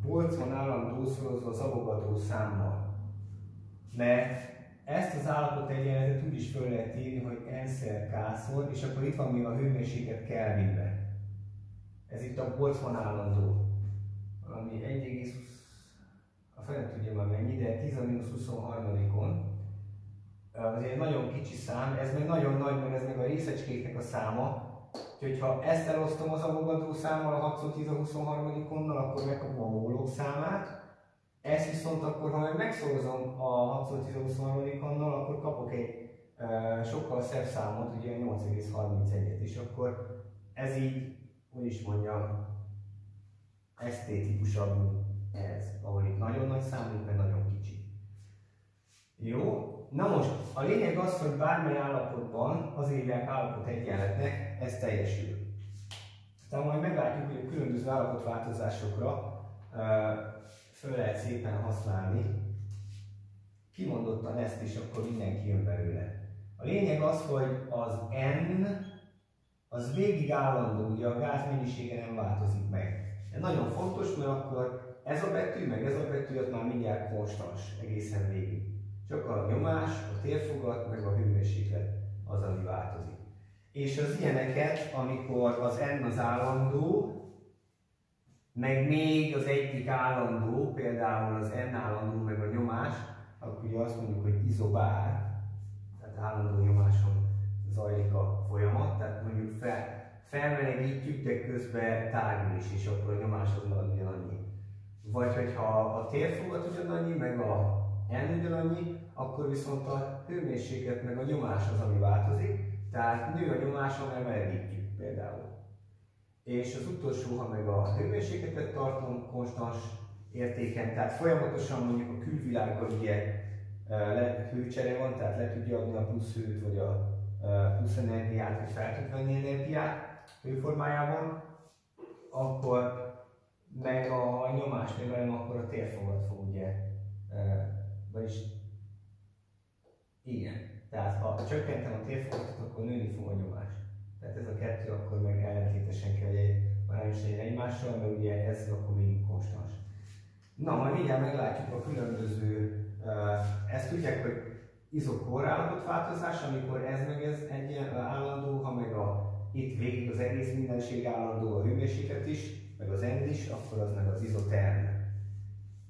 Boltzmann állandó szorozva az számmal. Mert ezt az állapot egyenletet úgy is föl lehet írni, hogy n-szer k és akkor itt van még a hőmérséklet Kelvinben. Ez itt a Boltzmann állandó. Ami 1, a fele tudja már mennyi, de 10 23-on. Azért nagyon kicsi szám, ez meg nagyon nagy, mert ez meg a részecskéknek a száma, Úgyhogy ha ezt elosztom az avogadó számmal a 6x10 a 23 onnal, akkor megkapom a mólok számát. Ezt viszont akkor, ha meg megszorozom a 6x10 a 23 onnal, akkor kapok egy e, sokkal szebb számot, ugye 8,31-et, és akkor ez így, hogy is mondjam, esztétikusabb ez, ahol itt nagyon nagy szám, itt meg nagyon kicsi. Jó, Na most, a lényeg az, hogy bármely állapotban, az évek állapot egyenletnek, ez teljesül. Tehát majd meglátjuk, hogy a különböző állapotváltozásokra föl lehet szépen használni. Kimondottan ezt is, akkor mindenki jön belőle. A lényeg az, hogy az N az végig állandó, ugye a gáz mennyisége nem változik meg. Ez nagyon fontos, mert akkor ez a betű, meg ez a betű, az már mindjárt konstans egészen végig. Csak a nyomás, a térfogat, meg a hőmérséklet az, ami változik. És az ilyeneket, amikor az N az állandó, meg még az egyik állandó, például az N állandó, meg a nyomás, akkor ugye azt mondjuk, hogy izobár, tehát állandó nyomáson zajlik a folyamat, tehát mondjuk fel, felmelegítjük, de közben tágul is, és akkor a nyomás az marad ugyanannyi. Vagy hogyha a térfogat ugyanannyi, meg a N ugyanannyi, akkor viszont a hőmérséklet meg a nyomás az, ami változik, tehát nő a nyomás, amely melegítjük például. És az utolsó, ha meg a hőmérsékletet tartom konstans értéken, tehát folyamatosan mondjuk a külvilágban ugye le, hőcsere van, tehát le tudja adni a plusz hőt, vagy a plusz energiát, vagy fel tud venni energiát hőformájában, akkor meg a nyomás növelem, akkor a térfogat fog ugye, vagyis igen. Tehát ha csökkentem a térfogatot, akkor nőni fog a nyomás. Tehát ez a kettő akkor meg ellentétesen kell, hogy egy arányos legyen egymással, mert ugye ez akkor végig konstans. Na, majd mindjárt meglátjuk a különböző, ezt tudják, hogy izokor állapotváltozás, amikor ez meg ez egy állandó, ha meg a, itt végig az egész mindenség állandó, a hőmérséklet is, meg az end is, akkor az meg az izoterm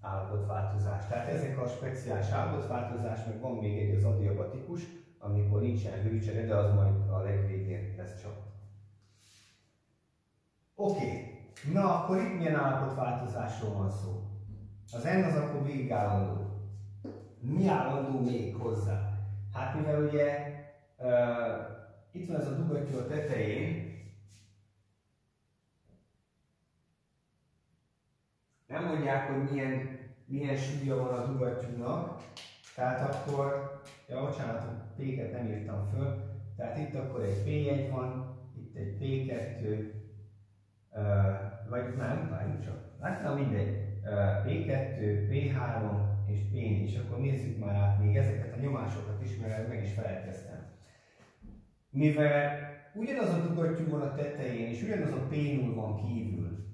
állapotváltozás. Tehát ezek a speciális állapotváltozás, meg van még egy az adiabatikus, amikor nincsen hőcsere, de az majd a legvégén lesz csak. Oké, na akkor itt milyen állapotváltozásról van szó? Az N az akkor végig. Mi állandó még hozzá? Hát mivel ugye uh, itt van ez a dugattyú a tetején, nem mondják, hogy milyen milyen súlya van a dugattyúnak, tehát akkor, ja bocsánat, P-ket nem írtam föl, tehát itt akkor egy P1 van, itt egy P2, vagy nem, várjunk csak, na mindegy, P2, P3 és P4, és akkor nézzük már át még ezeket a nyomásokat is, mert meg is felejteztem. Mivel ugyanaz a dugattyú van a tetején, és ugyanaz a P0 van kívül,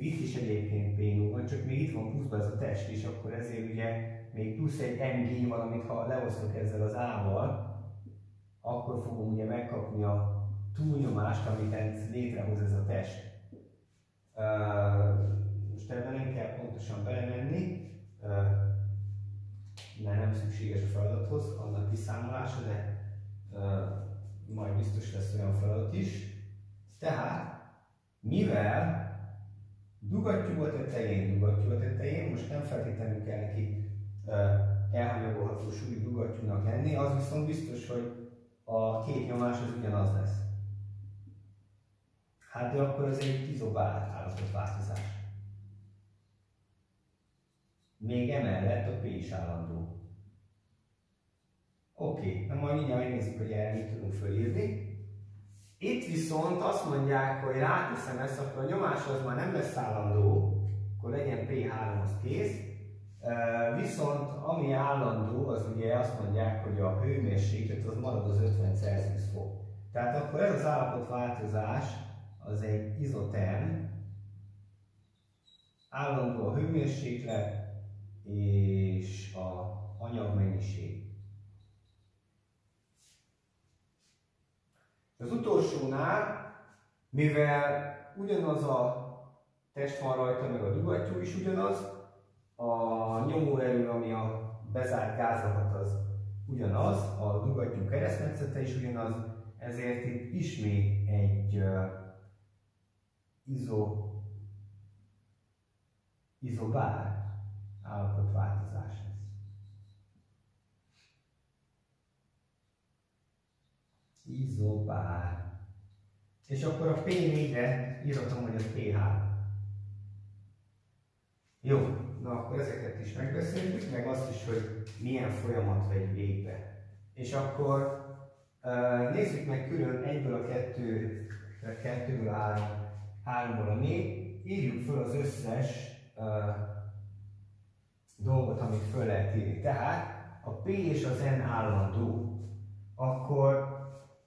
itt is egyébként pénú van, csak még itt van pluszban ez a test is, akkor ezért ugye még plusz egy mg van, amit ha leosztok ezzel az A-val, akkor fogom ugye megkapni a túlnyomást, amit létrehoz ez a test. Uh, most ebben nem kell pontosan belemenni, uh, mert nem szükséges a feladathoz, annak kiszámolása, de uh, majd biztos lesz olyan feladat is. Tehát, mivel dugattyú a tetején, dugattyú a tetején, most nem feltétlenül kell neki elhanyagolható súlyú dugattyúnak lenni, az viszont biztos, hogy a két nyomás az ugyanaz lesz. Hát de akkor ez egy izobár állapotváltozás. Még emellett a P is állandó. Oké, okay. na majd mindjárt megnézzük, hogy erre mit tudunk fölírni. Itt viszont azt mondják, hogy ráteszem ezt, akkor a nyomás az már nem lesz állandó, akkor legyen P3 az kész. Viszont ami állandó, az ugye azt mondják, hogy a hőmérséklet az marad az 50 Celsius fok. Tehát akkor ez az állapotváltozás az egy izoterm, állandó a hőmérséklet és a anyagmennyiség. Az utolsónál, mivel ugyanaz a test van rajta, meg a dugattyú is ugyanaz, a nyomóerő, ami a bezárt gázokat az ugyanaz, a dugattyú keresztmetszete is ugyanaz, ezért itt ismét egy uh, izo, izobár állapotváltozás lesz. Izobár. És akkor a P4-re írhatom, hogy az P3. Jó, na akkor ezeket is megbeszéltük, meg azt is, hogy milyen folyamat vegy végbe. És akkor nézzük meg külön egyből a kettő, a kettőből a három, háromból a négy, írjuk föl az összes dolgot, amit föl lehet írni. Tehát a P és az N állandó, akkor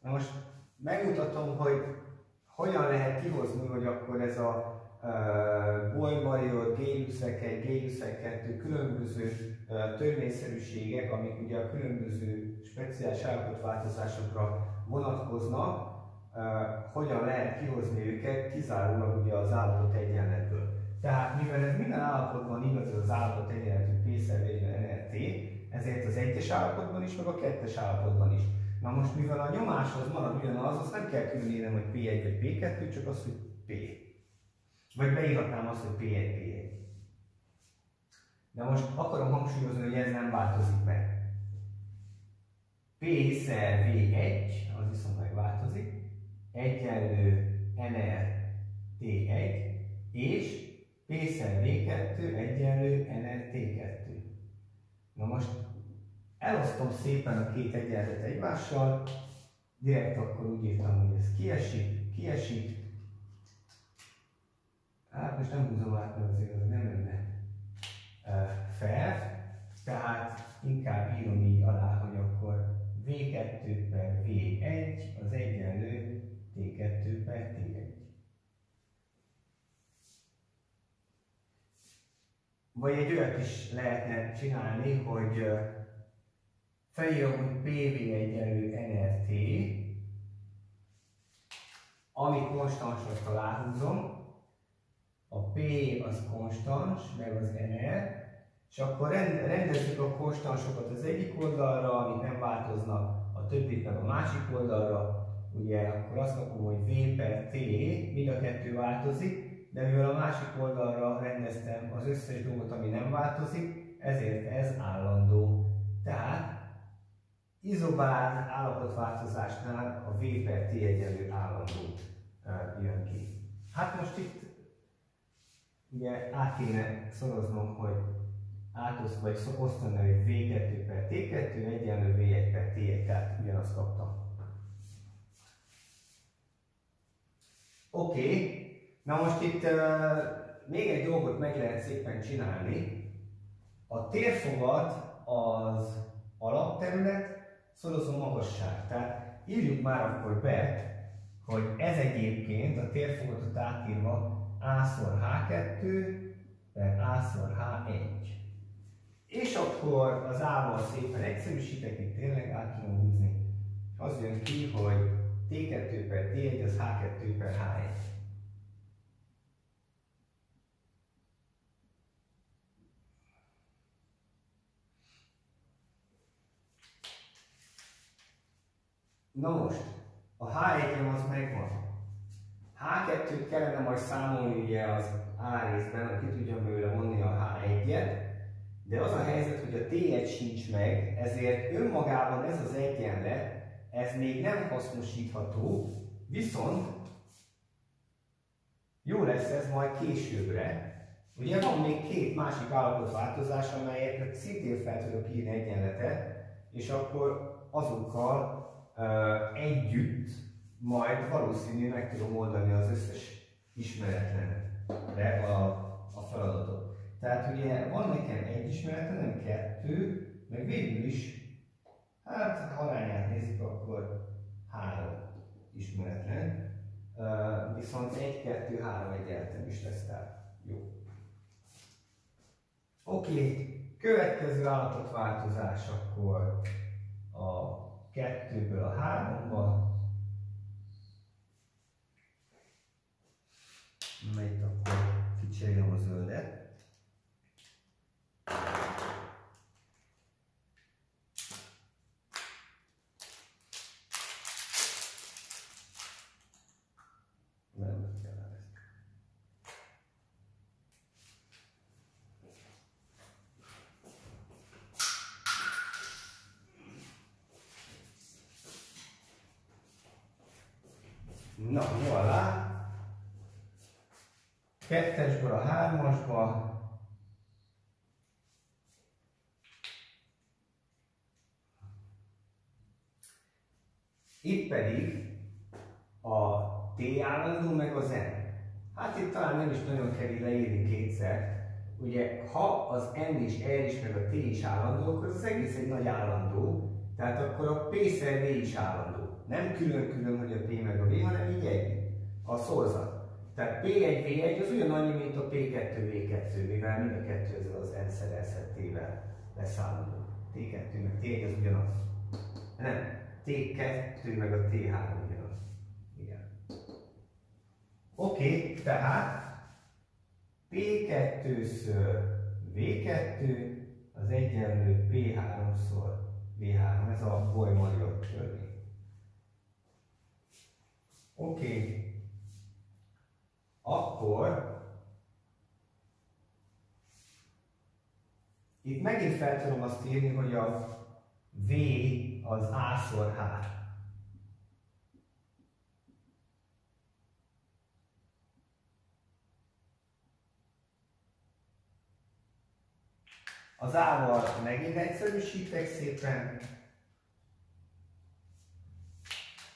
na most megmutatom, hogy hogyan lehet kihozni, hogy akkor ez a Boymariot, Géjuszek 1, Géjuszek 2 különböző törvényszerűségek, amik ugye a különböző speciális állapotváltozásokra vonatkoznak, hogyan lehet kihozni őket kizárólag ugye az állapot egyenletből. Tehát mivel ez minden állapotban igaz az állapot egyenletű p NRT, ezért az egyes állapotban is, meg a kettes állapotban is. Na most mivel a nyomás az marad ugyanaz, azt nem kell külön írnom, hogy P1 vagy P2, csak az, hogy P. Vagy beírhatnám azt, hogy P1, P1. De most akarom hangsúlyozni, hogy ez nem változik meg. P szer V1, az viszont megváltozik, egyenlő NR T1, és P szer V2 egyenlő NR T2. Na most elosztom szépen a két egyenletet egymással, direkt akkor úgy írtam, hogy ez kiesik, kiesik, Hát most nem húzom át, mert azért az nem lenne fel, tehát inkább írom így alá, hogy akkor V2 per V1 az egyenlő T2 per T1. Vagy egy olyat is lehetne csinálni, hogy felírom, hogy PV egyenlő NRT, ami konstansot aláhúzom, a P az konstans, meg az NR, és akkor rendezzük a konstansokat az egyik oldalra, amik nem változnak, a többit meg a másik oldalra, ugye akkor azt kapom, hogy V per T, mind a kettő változik, de mivel a másik oldalra rendeztem az összes dolgot, ami nem változik, ezért ez állandó. Tehát izobár állapotváltozásnál a V per T egyenlő állandó jön ki. Hát most itt ugye át kéne szoroznom, hogy átosz, vagy osztani, hogy V2 per T2 egyenlő V1 per T1, tehát ugyanazt kaptam. Oké, okay. na most itt uh, még egy dolgot meg lehet szépen csinálni. A térfogat az alapterület, szorozó magasság. Tehát írjuk már akkor be, hogy ez egyébként a térfogatot átírva a-szor H2 per A-szor H1. És akkor az A-val szépen egyszerűsítek, itt tényleg át tudom húzni. Az jön ki, hogy T2 per T1 az H2 per H1. Na most, a H1-em az megvan. H2-t kellene majd számolni ugye az A részben, aki tudja belőle vonni a H1-et, De az a helyzet, hogy a T1 sincs meg, ezért önmagában ez az egyenlet, ez még nem hasznosítható, viszont jó lesz ez majd későbbre. Ugye van még két másik állapotváltozás, amelyeknek szintén fel tudok írni egyenletet, és akkor azokkal együtt majd valószínű meg tudom oldani az összes ismeretlenre a, a feladatot. Tehát ugye van nekem egy ismerete, nem kettő, meg végül is, hát ha arányát nézzük, akkor három ismeretlen. Viszont egy, kettő, három egyenletem is lesz, tehát jó. Oké, okay. következő állapotváltozás akkor a kettőből a háromba. Melyik akkor kicserélem a zöldet. Na, voilà. Kettesből a hármasba. Itt pedig a T állandó meg az N. Hát itt talán nem is nagyon kell leírni kétszer. Ugye, ha az N is, R is, meg a T is állandó, akkor az egész egy nagy állandó. Tehát akkor a P szer V is állandó. Nem külön-külön, hogy a P meg a V, hanem így egy. A szorzat. Tehát P1, V1 az ugyanannyi, mint a P2, V2, mivel mind a kettő ezzel az N szerezhettével leszámoló. T2 meg T1 az ugyanaz. Nem. T2 meg a T3 ugyanaz. Igen. Oké, okay, tehát P2-ször V2 az egyenlő P3-szor V3. Ez a Boy-Magyar törvény. Oké. Okay. Akkor itt megint fel tudom azt írni, hogy a V az A-szor H. Az A-val megint egyszerűsítek szépen,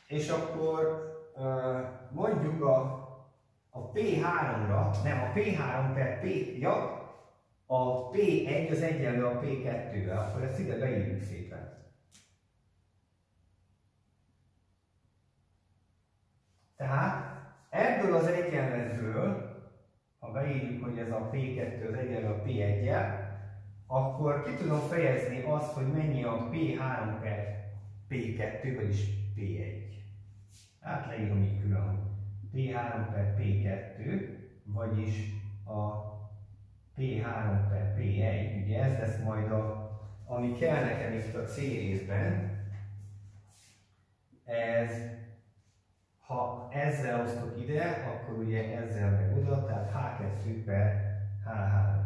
és akkor mondjuk a, a P3-ra, nem, a P3 per P, ja, a P1 az egyenlő a P2-vel, akkor ezt ide beírjuk szépen. Tehát ebből az egyenletből, ha beírjuk, hogy ez a P2 az egyenlő a P1-jel, akkor ki tudom fejezni azt, hogy mennyi a P3 per P2, vagyis P1. Hát leírom így külön, P3 per P2, vagyis a P3 per P1, ugye ez lesz majd a, ami kell nekem itt a C részben, ez, ha ezzel osztok ide, akkor ugye ezzel meg oda, tehát H2 per H3.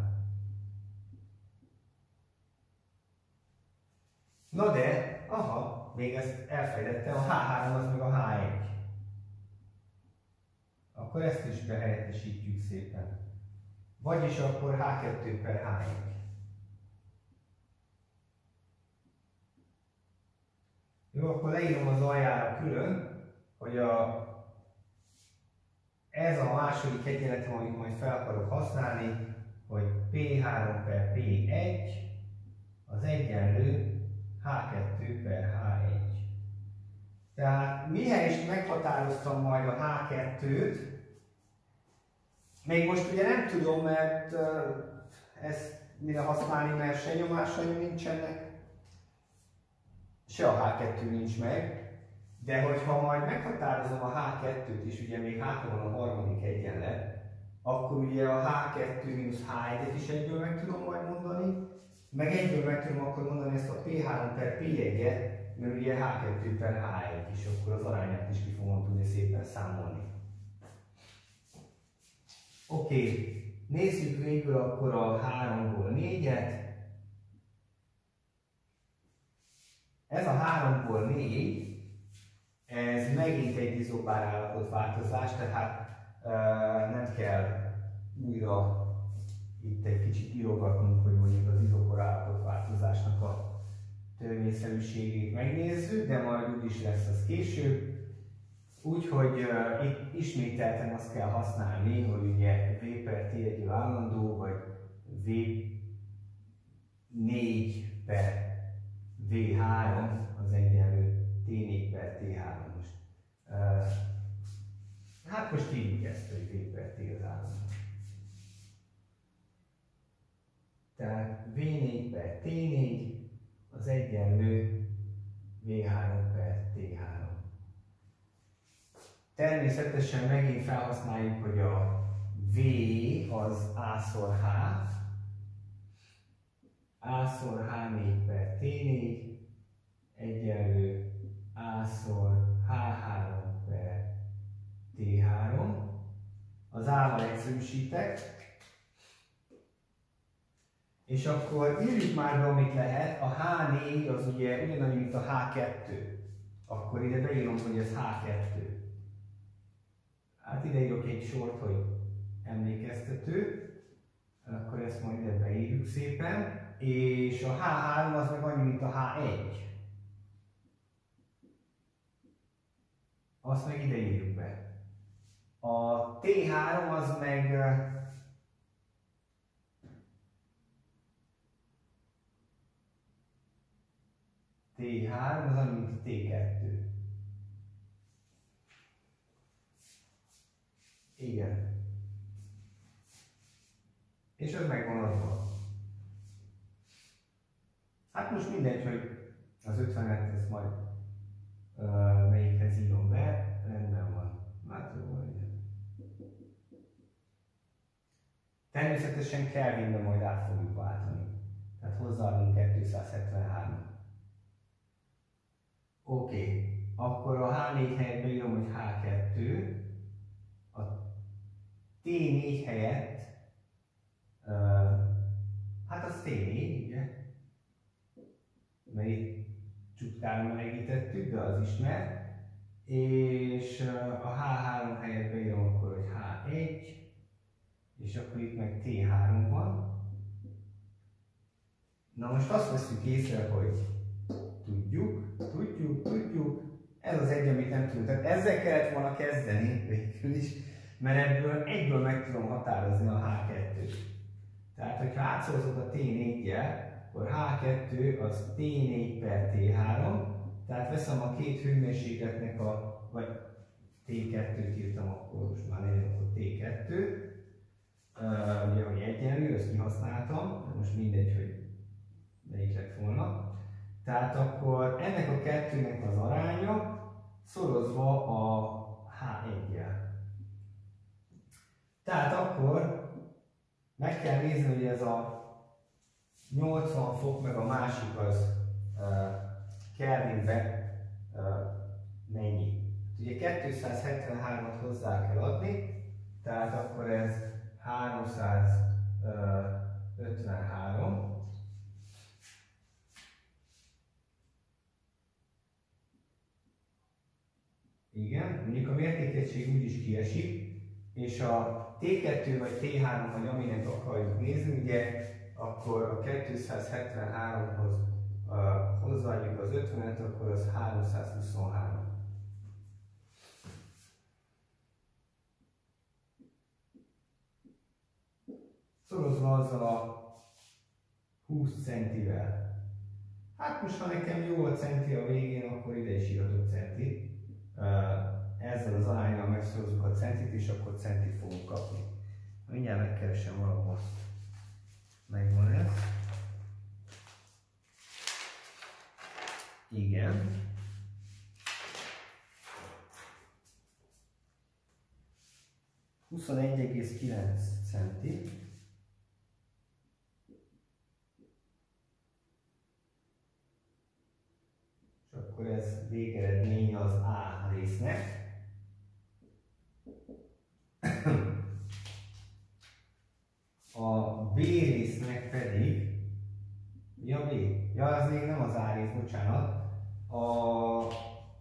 Na de, aha, még ezt elfelejtettem, a H3 az meg a H1 akkor ezt is behelyettesítjük szépen. Vagyis akkor H2 per H1. Jó, akkor leírom az aljára külön, hogy a, ez a második egyenletem, amit majd fel akarok használni, hogy P3 per P1 az egyenlő H2 per H1. Tehát is meghatároztam majd a H2-t, még most ugye nem tudom, mert ezt mire használni, mert se nyomásaim nincsenek, se a H2 nincs meg, de hogyha majd meghatározom a H2-t is, ugye még hátra van a harmadik egyenlet, akkor ugye a H2 H1-et is egyből meg tudom majd mondani, meg egyből meg tudom akkor mondani ezt a P3 per P1-et, mert ugye H2 per H1 is, akkor az arányát is ki fogom tudni szépen számolni. Oké, okay. nézzük végül akkor a 3-ból 4-et. Ez a 3-ból 4, ez megint egy izobár állapot változás, tehát e, nem kell újra itt egy kicsit írogatnunk, hogy mondjuk az izokor állapot változásnak a törvényszerűségét megnézzük, de majd úgyis lesz az később. Úgyhogy uh, ismételten azt kell használni, hogy ugye V per T egy állandó, vagy V 4 per V3 az egyenlő T4 per T3 most. Uh, hát most írjuk ezt, hogy V per T az állandó. Tehát V4 per T4 az egyenlő V3 per T3. Természetesen megint felhasználjuk, hogy a V az A-szor H, A-szor H4 per T4 egyenlő A-szor H3 per T3. Az A-val egyszerűsítek, és akkor írjuk már be, amit lehet. A H4 az ugye ugyanannyi, mint a H2. Akkor ide beírom, hogy ez H2. Hát ide írok egy sort, hogy emlékeztető. Akkor ezt majd ide beírjuk szépen. És a H3 az meg annyi, mint a H1. Azt meg ide írjuk be. A T3 az meg T3 az annyi, mint a T2. Igen. És ez megvan adva. Hát most mindegy, hogy az 50-et ezt majd uh, melyikhez írom be, rendben van. Hát jó, Természetesen Kelvinbe majd át fogjuk váltani. Tehát hozzáadunk 273 Oké, akkor a H4 helyett beírom, hogy H2, a T4 helyett, hát az T4, ugye? Mert itt csutkára melegítettük, de az ismert. És a H3 helyett beírom akkor, hogy H1, és akkor itt meg T3 van. Na most azt veszük észre, hogy Tudjuk, tudjuk, tudjuk. Ez az egy, amit nem tudunk. Tehát ezzel kellett volna kezdeni végül is, mert ebből egyből meg tudom határozni a H2-t. Tehát, hogyha átszorozod a T4-jel, akkor H2 az T4 per T3, tehát veszem a két hőmérsékletnek a, vagy T2-t írtam akkor, most már legyen akkor T2, uh, ugye, hogy egyenlő, ezt kihasználtam, de most mindegy, hogy melyik lett volna. Tehát akkor ennek a kettőnek az aránya szorozva a H1-jel. Tehát akkor meg kell nézni, hogy ez a 80 fok meg a másik az uh, Kelvinbe uh, mennyi. Ugye 273-at hozzá kell adni, tehát akkor ez 353, Igen, mondjuk a mértékegység úgyis kiesik, és a T2 vagy T3, vagy aminek akarjuk nézni, ugye, akkor a 273-hoz uh, hozzáadjuk az 50-et, akkor az 323. Szorozva azzal a 20 centivel. Hát most, ha nekem jó a centi a végén, akkor ide is írhatok centi ezzel az arányjal megszorozzuk a centit, és akkor centit fogunk kapni. Mindjárt megkeresem valahol. Megvan ez. Igen. Kilenc centi. És akkor ez végeredmény az A résznek. A B résznek pedig, ja B, ja az még nem az A rész, bocsánat, A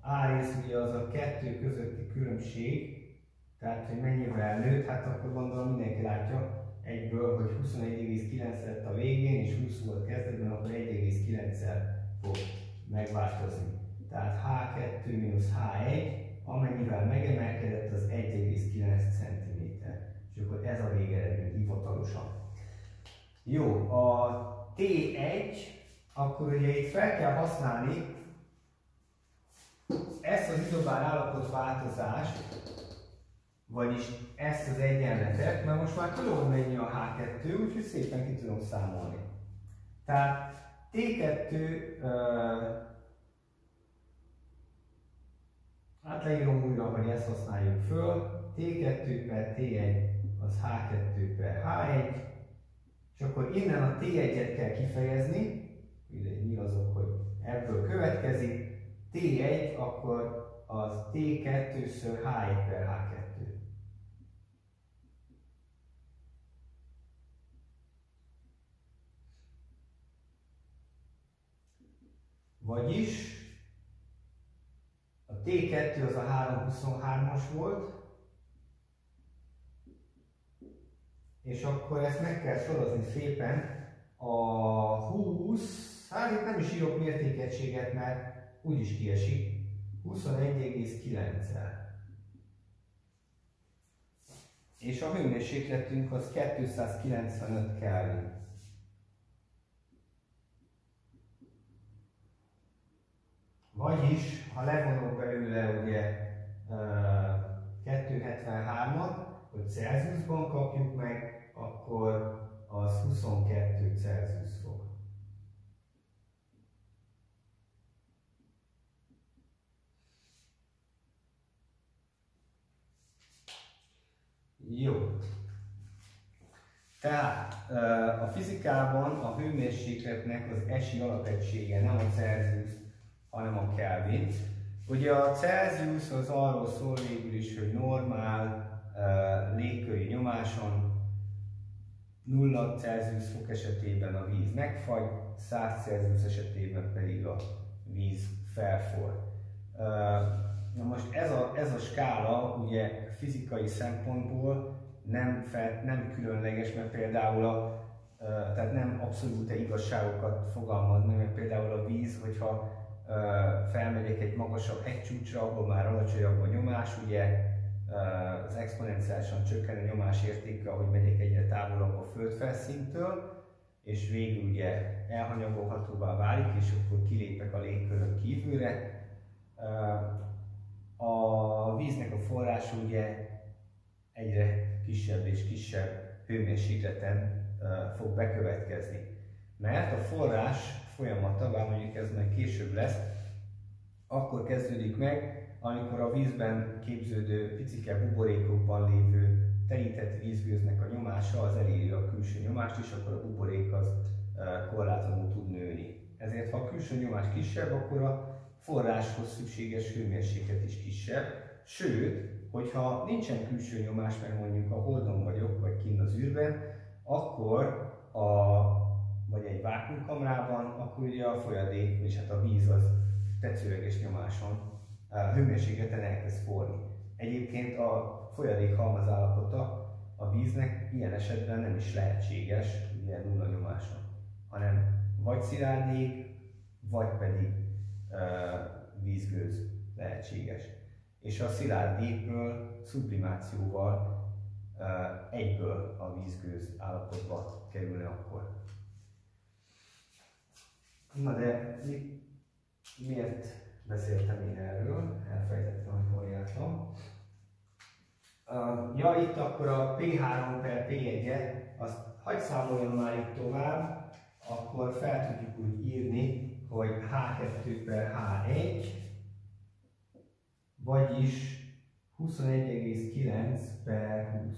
A rész ugye az a kettő közötti különbség, tehát hogy mennyivel nőtt, hát akkor gondolom mindenki látja egyből, hogy 21,9 lett a végén, és 20 volt kezdetben, akkor 1,9-el fog megváltozni. Tehát H2 mínusz H1, amennyivel megemelkedett, az 1,9 cm. És akkor ez a végeredmény hivatalosan. Jó, a T1, akkor ugye itt fel kell használni ezt az izobár állapot változást, vagyis ezt az egyenletet, mert most már tudom, mennyi a H2, úgyhogy szépen ki tudom számolni. Tehát T2, uh, hát leírom újra, hogy ezt használjuk föl, T2 per T1 az H2 per H1, és akkor innen a T1-et kell kifejezni, ide nyilazok, hogy ebből következik, T1 akkor az T2-ször H1 per H2. Vagyis a T2 az a 323-as volt, és akkor ezt meg kell sorozni szépen. A 20, hát itt nem is írok mértékegységet, mert úgyis kiesik, 21,9-el. És a hőmérsékletünk az 295 Kelvin. Vagyis, ha levonok belőle ugye 273-at, hogy Celsiusban kapjuk meg, akkor az 22 Celsius fok. Jó. Tehát a fizikában a hőmérsékletnek az esi alapegysége nem a Celsius, hanem a Kelvin. Ugye a Celsius az arról szól végül is, hogy normál légköri nyomáson 0 Celsius fok esetében a víz megfagy, 100 Celsius esetében pedig a víz felfor. Na most ez a, ez a skála ugye fizikai szempontból nem, fel, nem különleges, mert például a, tehát nem abszolút igazságokat fogalmaz mert például a víz, hogyha felmegyek egy magasabb hegycsúcsra, ahol már alacsonyabb a nyomás, ugye az exponenciálisan csökken a nyomás értéke, ahogy megyek egyre távolabb a földfelszíntől, és végül ugye elhanyagolhatóvá válik, és akkor kilépek a légkörön kívülre. A víznek a forrása ugye egyre kisebb és kisebb hőmérsékleten fog bekövetkezni. Mert a forrás folyamata, bár mondjuk ez meg később lesz, akkor kezdődik meg, amikor a vízben képződő picike buborékokban lévő terített vízgőznek a nyomása az eléri a külső nyomást, és akkor a buborék az korlátlanul tud nőni. Ezért ha a külső nyomás kisebb, akkor a forráshoz szükséges hőmérséklet is kisebb. Sőt, hogyha nincsen külső nyomás, mert mondjuk a holdon vagyok, vagy kint az űrben, akkor a vagy egy vákumkamrában, akkor ugye a folyadék, és hát a víz az tetszőleges nyomáson, hőmérsékleten elkezd forni. Egyébként a folyadék halmazállapota a víznek ilyen esetben nem is lehetséges, ugye nulla nyomáson, hanem vagy szilárdék, vagy pedig uh, vízgőz lehetséges. És a szilárdékből sublimációval uh, egyből a vízgőz állapotba kerülne akkor. Na de mi, miért beszéltem én erről? Elfejtettem, hogy hol jártam. Ja, itt akkor a P3 per P1-et, azt hagyj számoljam már itt tovább, akkor fel tudjuk úgy írni, hogy H2 per H1, vagyis 21,9 per 20.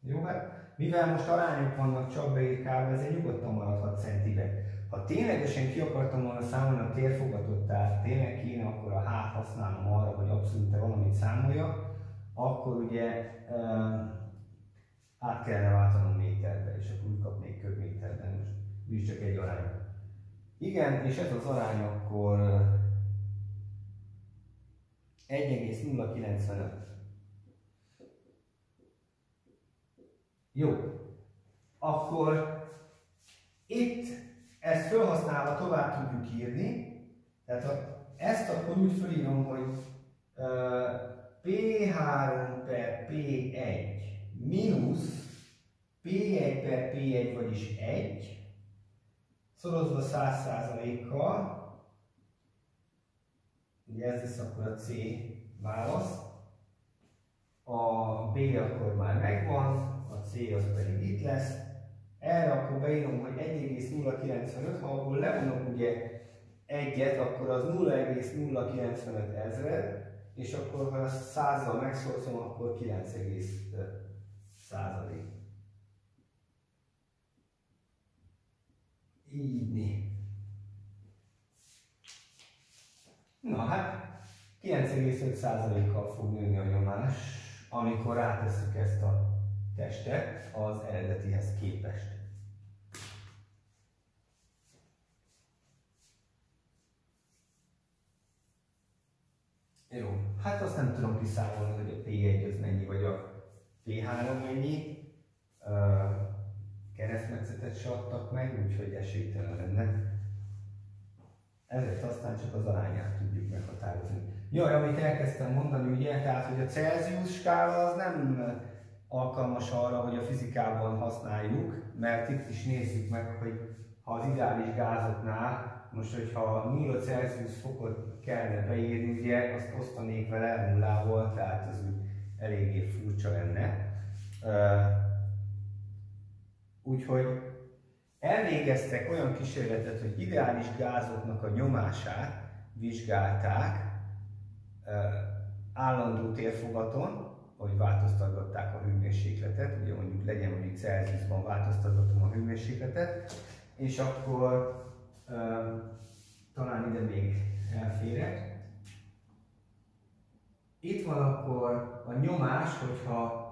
Jó, hát mivel most arányok vannak csak beírkálva, ezért nyugodtan maradhat centibe. Ha ténylegesen ki akartam volna számolni a térfogatot, tehát tényleg kéne akkor a hát használnom arra, hogy abszolút valamit számolja, akkor ugye át kellene váltanom méterbe, és akkor úgy kapnék köbméterben, most úgyis csak egy arány. Igen, és ez az arány akkor 1,095. Jó. Akkor itt ezt felhasználva tovább tudjuk írni. Tehát a, ezt akkor úgy felírom, hogy uh, P3 per P1 mínusz P1 per P1, vagyis 1, szorozva 100%-kal, ugye ez lesz akkor a C válasz, a B akkor már megvan, a C az pedig itt lesz, erre akkor beírom, hogy 1,095, ha abból levonok ugye egyet, akkor az 0,095 ezred, és akkor ha ezt százal megszorzom, akkor 9,5 százalék. Így. Na hát 9,5%-kal fog nőni a nyomás, amikor rátesszük ezt a testet az eredetihez képest. Jó, hát azt nem tudom kiszámolni, hogy a P1 az mennyi, vagy a P3 mennyi. Uh, keresztmetszetet se adtak meg, úgyhogy esélytelen lenne. Ezért aztán csak az arányát tudjuk meghatározni. Jaj, amit elkezdtem mondani, ugye, tehát, hogy a Celsius skála az nem alkalmas arra, hogy a fizikában használjuk, mert itt is nézzük meg, hogy ha az ideális gázoknál, most hogyha 0 Celsius fokot kellene beírni, ugye, azt osztanék vele nullával, tehát az úgy eléggé furcsa lenne. Úgyhogy elvégeztek olyan kísérletet, hogy ideális gázoknak a nyomását vizsgálták állandó térfogaton, hogy változtatgatták a hőmérsékletet, ugye mondjuk legyen mondjuk Celsiusban változtatgatom a hőmérsékletet, és akkor talán ide még elférek. Itt van akkor a nyomás, hogyha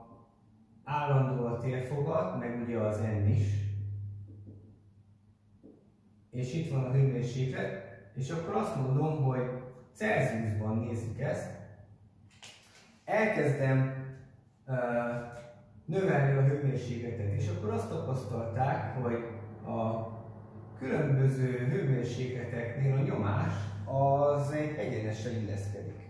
állandó a térfogat, meg ugye az N is. És itt van a hőmérséklet, és akkor azt mondom, hogy Celsiusban nézzük ezt. Elkezdem uh, növelni a hőmérsékletet, és akkor azt tapasztalták, hogy a különböző hőmérsékleteknél a nyomás az egy egyenesen illeszkedik.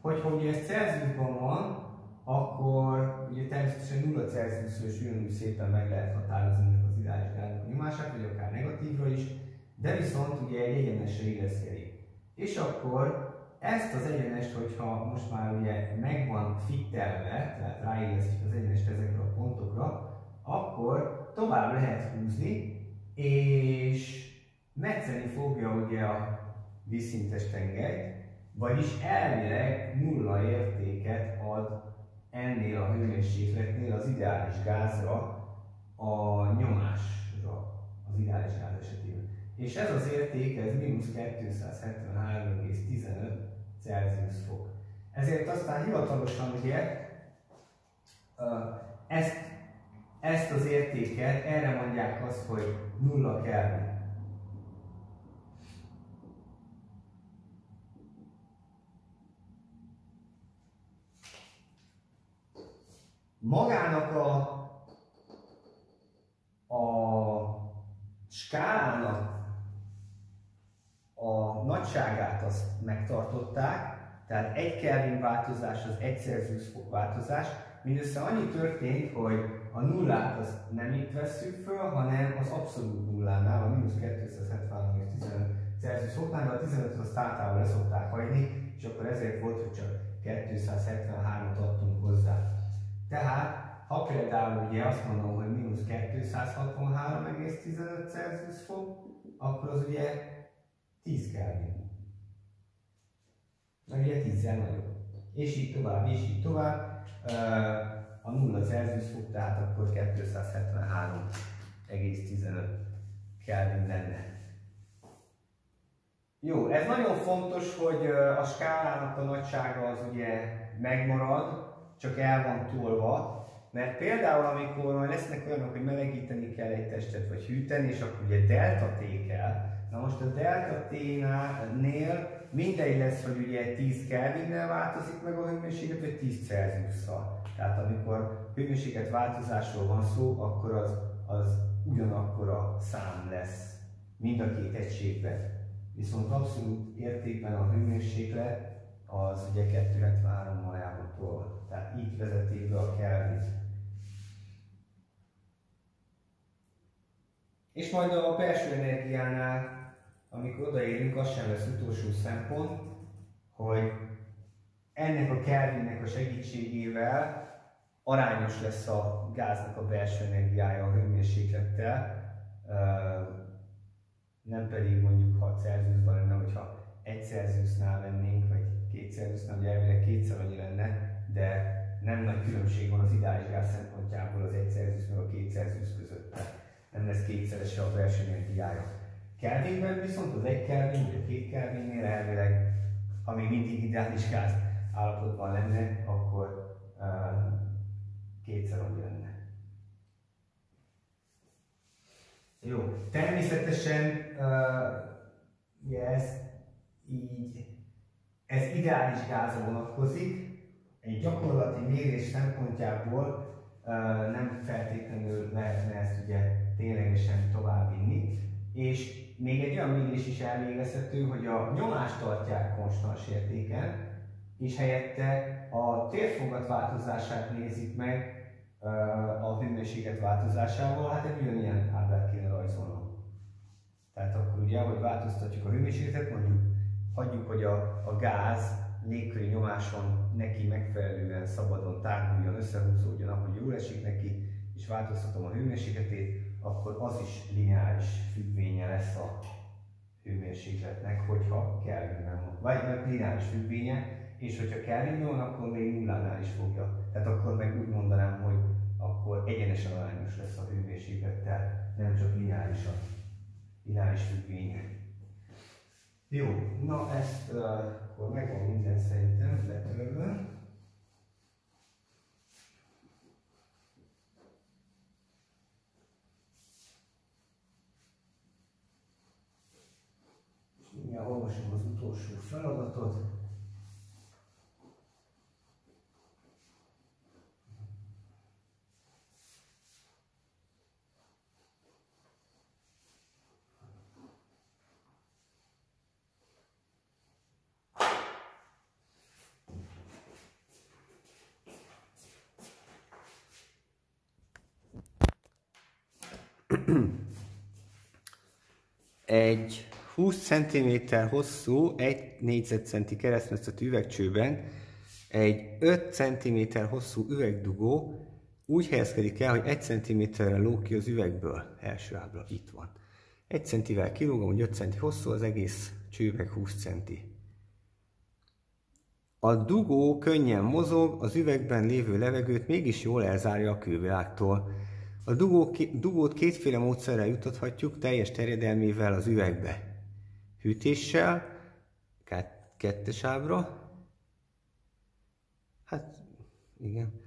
Hogyha ugye ez Celsiusban van, akkor ugye természetesen 0 Celsiusról ugyanúgy szépen meg lehet határozni az ideális gáznak a nyomását, vagy akár negatívra is, de viszont ugye egy egyenesre illeszkedik. És akkor ezt az egyenest, hogyha most már ugye megvan fittelve, tehát ráillesztjük az egyenest ezekre a pontokra, akkor tovább lehet húzni, és metszeni fogja ugye a vízszintes tengelyt, vagyis elvileg nulla értéket ad ennél a hőmérsékletnél az ideális gázra a nyomásra az ideális gáz esetében. És ez az érték, ez mínusz 273,15 Celsius fok. Ezért aztán hivatalosan ugye ezt, ezt az értéket, erre mondják azt, hogy nulla Kelvin. magának a, a skálának a nagyságát azt megtartották, tehát egy Kelvin változás az egy Celsius fok változás, mindössze annyi történt, hogy a nullát az nem itt vesszük föl, hanem az abszolút nullánál, a mínusz 273 és 15 Celsius foknál, a 15 az tátával le szokták hagyni, és akkor ezért volt, hogy csak 273-at adtunk hozzá. Tehát, ha például ugye azt mondom, hogy mínusz 263,15 Celsius fok, akkor az ugye 10 Kelvin. Meg ugye 10 nagyobb. És így tovább, és így tovább. A 0 Celsius fok, tehát akkor 273,15 Kelvin lenne. Jó, ez nagyon fontos, hogy a skálának a nagysága az ugye megmarad, csak el van tolva, mert például, amikor majd lesznek olyanok, hogy melegíteni kell egy testet, vagy hűteni, és akkor ugye delta T kell, Na most a delta T-nél mindegy lesz, hogy ugye 10 Kelvinnel változik meg a hőmérséklet, vagy 10 Celsiusszal. Tehát amikor hőmérséklet változásról van szó, akkor az, az ugyanakkor a szám lesz mind a két egységben. Viszont abszolút értékben a hőmérséklet az ugye 273 mal Tehát így vezeti be a Kelvin. És majd a belső energiánál, amikor odaérünk, az sem lesz utolsó szempont, hogy ennek a Kelvinnek a segítségével arányos lesz a gáznak a belső energiája a hőmérséklettel, nem pedig mondjuk 6 Celsiusban lenne, hogyha 1 Celsiusnál vennénk, vagy 2 Celsiusnál, ugye elvileg kétszer annyi lenne, de nem nagy különbség van az ideális gáz szempontjából az 1 Celsius meg a 2 Celsius között. Nem lesz kétszerese a belső energiája. Kelvinben viszont az 1 Kelvin, vagy a 2 Kelvinnél elvileg, ha még mindig ideális gáz állapotban lenne, akkor uh, kétszer annyi lenne. Jó, természetesen uh, ugye ez így, ez ideális gázra vonatkozik, egy gyakorlati mérés szempontjából uh, nem feltétlenül lehetne ezt ugye ténylegesen továbbvinni, és még egy olyan mérés is elvégezhető, hogy a nyomást tartják konstans értéken, és helyette a térfogat változását nézik meg a hőmérséklet változásával, hát egy ugyanilyen ábrát kéne rajzolnom. Tehát akkor ugye, hogy változtatjuk a hőmérsékletet, mondjuk hagyjuk, hogy a, a gáz légköri nyomáson neki megfelelően szabadon tárguljon, összehúzódjon, ahogy jól esik neki, és változtatom a hőmérsékletét, akkor az is lineáris függvénye lesz a hőmérsékletnek, hogyha Kelvinben van. Vagy lineáris függvénye, és hogyha Kelvinben van, akkor még nullánál is fogja. Tehát akkor meg úgy mondanám, hogy akkor egyenesen arányos lesz a hőmérséklettel, nem csak lineárisan. Lineáris függvénye. Jó, na ezt uh, akkor megvan minden szerintem letörve. mindjárt olvasom az utolsó feladatot. Egy 20 cm hosszú, 1 négyzetcenti keresztmetszett üvegcsőben egy 5 cm hosszú üvegdugó úgy helyezkedik el, hogy 1 cm-re lóg ki az üvegből. Első ábra, itt van. 1 centivel kilógom, hogy 5 cm hosszú, az egész csőveg 20 cm. A dugó könnyen mozog, az üvegben lévő levegőt mégis jól elzárja a külvilágtól. A dugó, dugót kétféle módszerrel jutathatjuk teljes terjedelmével az üvegbe. Hűtéssel, kettes ábra, hát igen,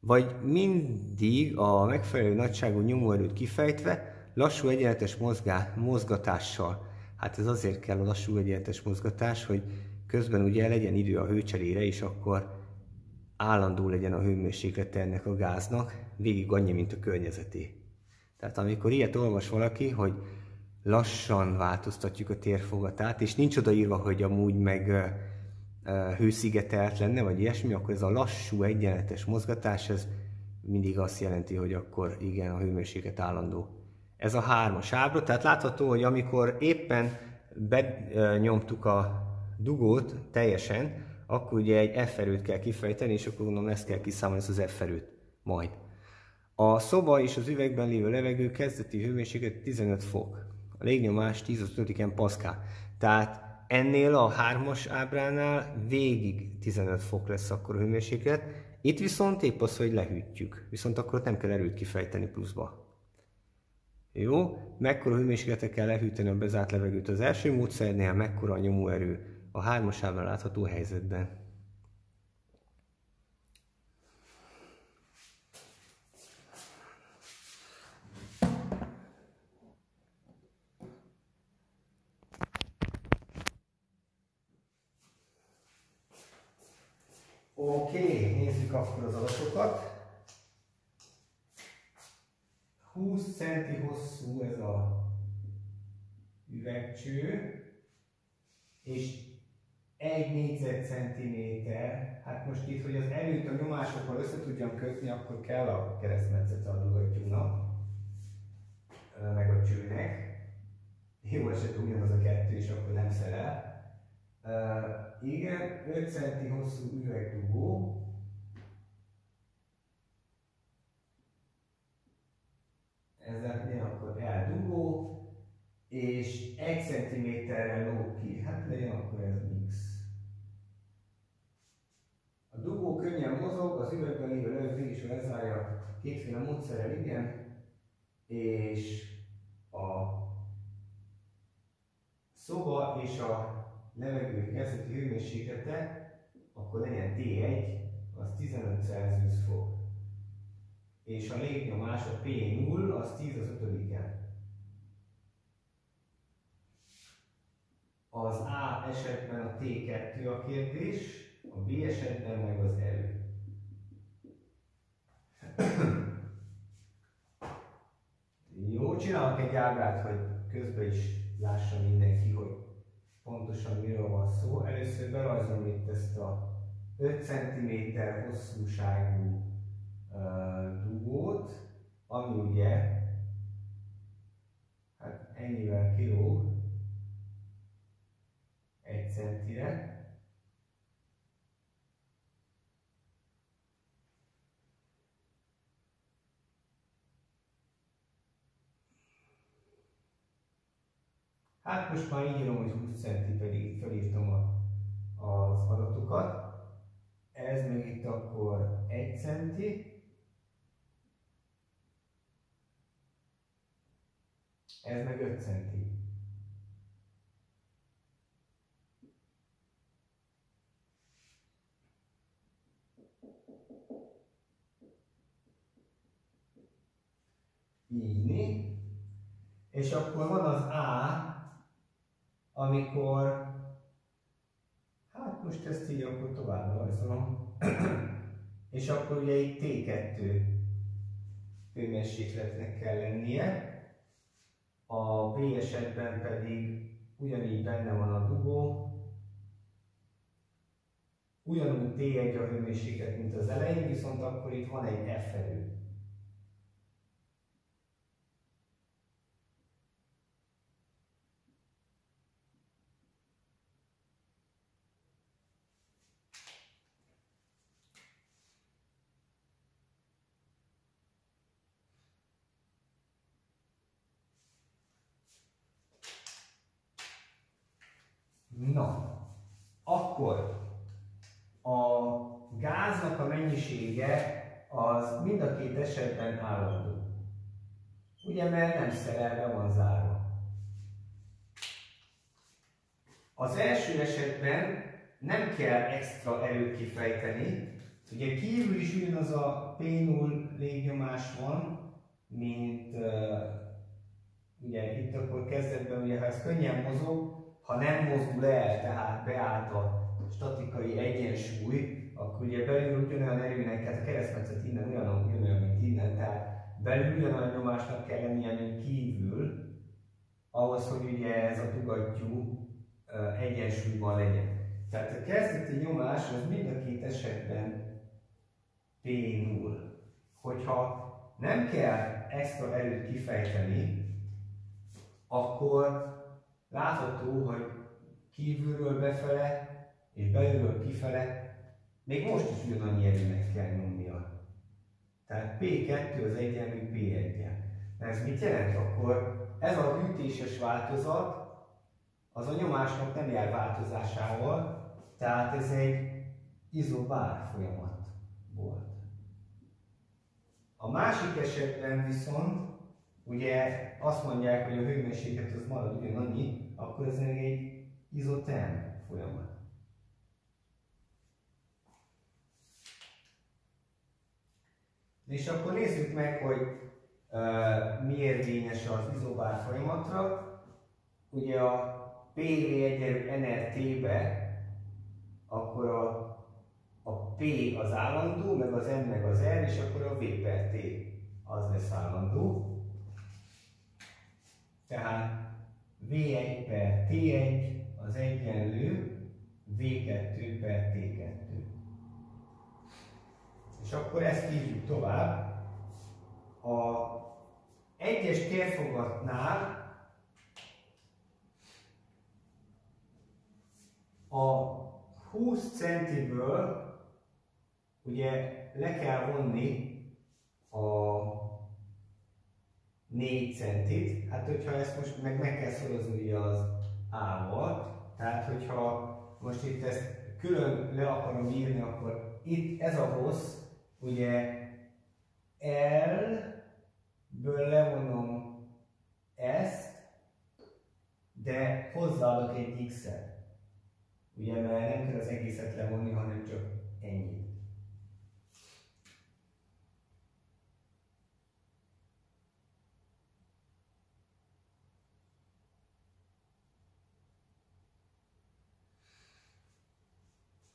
vagy mindig a megfelelő nagyságú nyomóerőt kifejtve, lassú egyenletes mozgá, mozgatással. Hát ez azért kell a lassú egyenletes mozgatás, hogy közben ugye legyen idő a hőcserére, és akkor állandó legyen a hőmérséklete ennek a gáznak, végig annyi, mint a környezeté. Tehát amikor ilyet olvas valaki, hogy lassan változtatjuk a térfogatát, és nincs odaírva, hogy amúgy meg hőszigetelt lenne, vagy ilyesmi, akkor ez a lassú, egyenletes mozgatás, ez mindig azt jelenti, hogy akkor igen, a hőmérséklet állandó. Ez a hármas ábra, tehát látható, hogy amikor éppen benyomtuk a dugót teljesen, akkor ugye egy F kell kifejteni, és akkor gondolom ezt kell kiszámolni, ez az F majd. A szoba és az üvegben lévő levegő kezdeti hőmérséklet 15 fok a légnyomás 10 az 5 Pascal. Tehát ennél a hármas ábránál végig 15 fok lesz akkor a hőmérséklet. Itt viszont épp az, hogy lehűtjük. Viszont akkor nem kell erőt kifejteni pluszba. Jó, mekkora hőmérsékletet kell lehűteni a bezárt levegőt az első módszernél, mekkora a nyomóerő a hármasában látható helyzetben. Oké, nézzük akkor az adatokat. 20 centi hosszú ez a üvegcső, és egy négyzetcentiméter, hát most itt, hogy az előtt a nyomásokkal össze tudjam kötni, akkor kell a keresztmetszete a dugattyúnak, meg a csőnek. Jó esetben ugyanaz a kettő, és akkor nem szerel. Igen, 5 cm hosszú üvegdugó. Ezzel akkor eldugó, és 1 cm-rel lóg ki. Hát legyen akkor ez mix. A dugó könnyen mozog, az üvegben lévő levegő is lezárja kétféle módszerrel, igen, és a szoba és a levegő kezdeti hőmérséklete, akkor legyen T1, az 15 Celsius fok. És a légnyomás, a P0, az 10 az 5 Az A esetben a T2 a kérdés, a B esetben meg az elő. Jó, csinálok egy ábrát, hogy közben is lássa mindenki, hogy pontosan miről van szó. Először berajzolom itt ezt a 5 cm hosszúságú uh, dugót, ami ugye hát ennyivel kilóg, egy centire. Hát most már írom, hogy 20 centi pedig felírtam a, az adatokat. Ez meg itt akkor 1 centi. Ez meg 5 centi. Így. És akkor van az A, amikor, hát most ezt így akkor tovább rajzolom, [CLEARS THROAT] és akkor ugye itt T2 hőmérsékletnek kell lennie, a B esetben pedig ugyanígy benne van a dugó, ugyanúgy T1 a hőmérséklet, mint az elején, viszont akkor itt van egy F erő. Na, akkor a gáznak a mennyisége az mind a két esetben állandó. Ugye, mert nem szerelve van zárva. Az első esetben nem kell extra erőt kifejteni, ugye kívül is ugyanaz a P0 légnyomás van, mint uh, ugye itt akkor kezdetben, ugye ha ez könnyen mozog, ha nem mozdul el, tehát beállt a statikai egyensúly, akkor ugye belül ugyanolyan erőnek, tehát a keresztmetszet innen olyan, ugyanolyan, mint innen, tehát belül ugyanolyan nyomásnak kell lennie, mint kívül, ahhoz, hogy ugye ez a tugattyú egyensúlyban legyen. Tehát a kezdeti nyomás az mind a két esetben P0. Hogyha nem kell extra erőt kifejteni, akkor Látható, hogy kívülről befele és belülről kifele még most is ugyanannyi erőnek kell nyomnia. Tehát P2 az egyenlő P1-en. Ez mit jelent? Akkor ez a hűtéses változat az a nyomásnak nem jár változásával, tehát ez egy izobár folyamat volt. A másik esetben viszont ugye azt mondják, hogy a hőmérséklet az marad ugyanannyi, akkor ez még egy izoterm folyamat. És akkor nézzük meg, hogy uh, mi érvényes az izobár folyamatra. Ugye a PV egyenlő NRT-be, akkor a, a P az állandó, meg az M meg az R, és akkor a V per T az lesz állandó. Tehát V1 per T1 az egyenlő V2 per T2. És akkor ezt írjuk tovább. A egyes térfogatnál a 20 centiből ugye le kell vonni a 4 centit, hát hogyha ezt most meg, meg kell szorozni az A-val, tehát hogyha most itt ezt külön le akarom írni, akkor itt ez a hossz, ugye L-ből levonom ezt, de hozzáadok egy x-et. Ugye, mert nem kell az egészet levonni, hanem csak ennyit.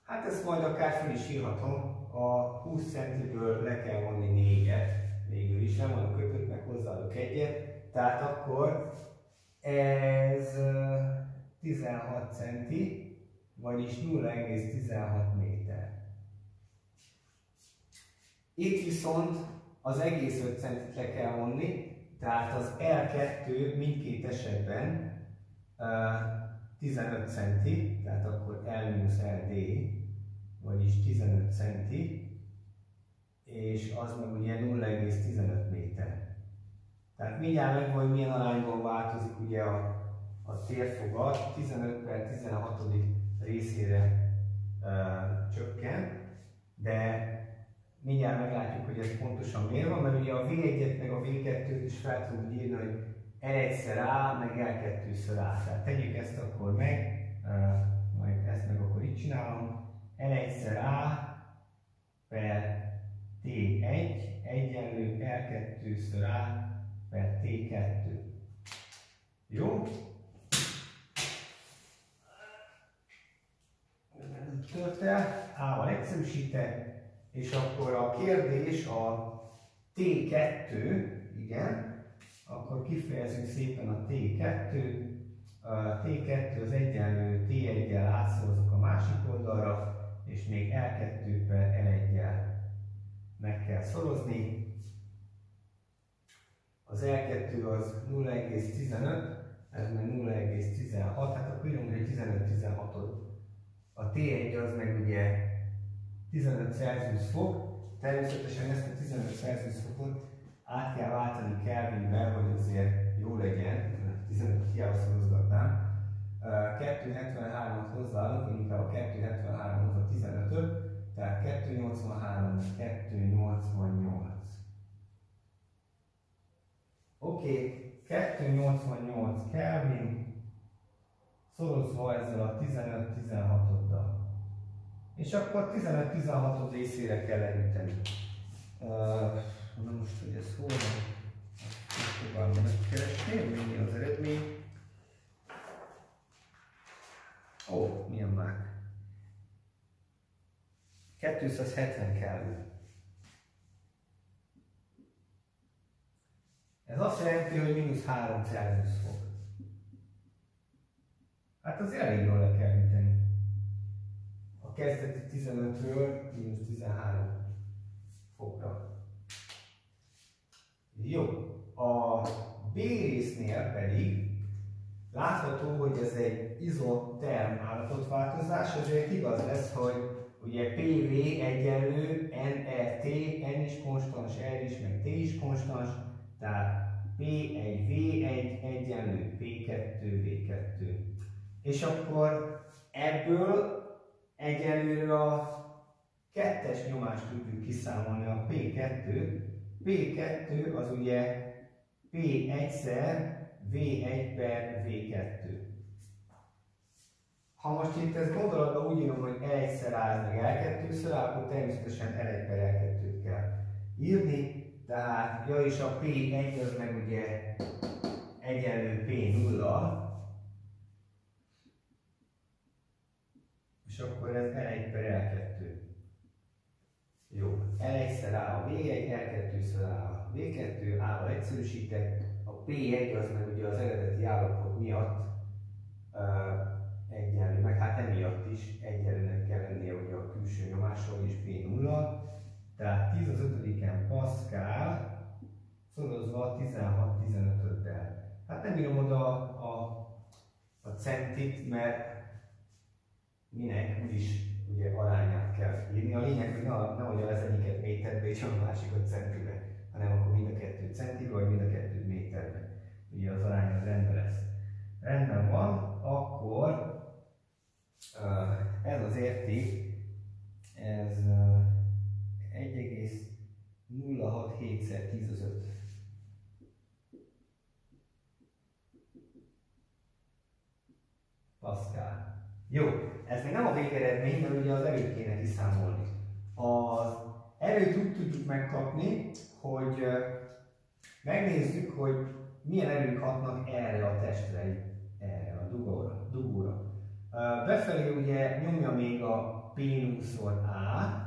Hát ezt majd akár fel is írhatom, a 20 centiből le kell vonni 4-et, végül is nem van kötött, meg hozzáadok egyet, tehát akkor ez 16 centi, vagyis 0,16 méter. Itt viszont az egész 5 centit le kell vonni, tehát az L2 mindkét esetben 15 centi, tehát akkor L-LD, vagyis 15 centi, és az meg ugye 0,15 méter. Tehát mindjárt meg, hogy milyen arányban változik ugye a, a térfogat, 15 per 16 részére uh, csökken, de mindjárt meglátjuk, hogy ez pontosan miért van, mert ugye a V1-et meg a V2-t is fel tudjuk írni, hogy L1-szer A, meg L2-szer A. Tehát tegyük ezt akkor meg, uh, majd ezt meg akkor itt csinálom. L1-szer A per T1 egyenlő L2-szer A per T2. Jó? tört el, A-val egyszerűsített, és akkor a kérdés a T2, igen, akkor kifejezünk szépen a T2, a T2 az egyenlő T1-jel átszorozok a másik oldalra, és még L2 per L1-jel meg kell szorozni. Az L2 az 0,15, ez meg 0,16, hát akkor írunk egy 15-16-ot a T1 az meg ugye 15 Celsius fok, természetesen ezt a 15 Celsius fokot át kell váltani Kelvinbe, hogy azért jó legyen, 15 hiába szorozgatnám. 273-ot hozzáadok, vagy inkább a 273-hoz a 15-öt, tehát 283, 288. Oké, okay. 288 Kelvin, szorozva ezzel a 15-16-oddal. És akkor 15-16 részére kell elüteni. Uh, na most, hogy ez hol van, próbálom megkeresni, mi az eredmény. Ó, oh, milyen már. 270 kell. Ez azt jelenti, hogy mínusz 3 Celsius fok. Hát az elég jól le kell üteni. A kezdeti 15-ről mínusz 13 fokra. Jó, a B résznél pedig látható, hogy ez egy izoterm állapotváltozás, ezért igaz lesz, hogy ugye PV egyenlő NRT, N is konstans, R is, meg T is konstans, tehát P1, V1 egyenlő P2, V2. És akkor ebből egyelőre a kettes nyomást tudjuk kiszámolni, a P2. P2 az ugye P1-szer V1 per V2. Ha most itt ezt gondolatban úgy írom, hogy L1-szer áll meg L2-szer akkor természetesen L1 per L2-t kell írni. Tehát, ja és a P1 az meg ugye egyenlő P0, és akkor ez L1 per L2. L1-szer A a V1, L2-szer A. A V2, A-val egyszerűsítek, a P1 az meg ugye az eredeti állapot miatt uh, egyenlő, meg hát emiatt is egyenlőnek kell lennie ugye a külső nyomásról is P0, tehát 10 az 5-en Pascal szorozva 16-15-öddel. Hát nem írom oda a, a centit, mert minek úgyis ugye arányát kell írni. A lényeg, hogy ne, nehogy az egyiket méterbe és a másikat centibe, hanem akkor mind a kettő centibe, vagy mind a kettő méterbe. Ugye az arány az rendben lesz. Rendben van, akkor ez az érték, ez 1,067-szer 10 az 5. Pascal. Jó, ez még nem a végeredmény, mert ugye az erőt kéne kiszámolni. Az erőt úgy tudjuk megkapni, hogy megnézzük, hogy milyen erők hatnak erre a testre, erre a dugóra. dugóra. Befelé ugye nyomja még a P szor A,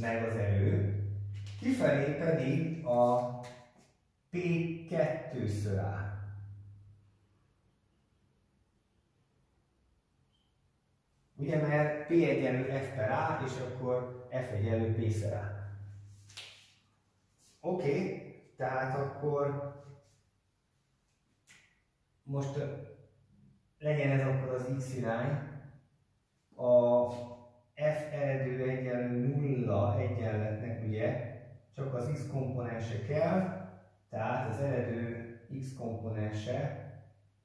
meg az erő, kifelé pedig a P2-ször A. Ugye, mert P egyenlő F per A, és akkor F egyenlő P szer A. Oké, okay, tehát akkor most legyen ez akkor az x irány, a f eredő egyenlő nulla egyenletnek ugye csak az x komponense kell, tehát az eredő x komponense,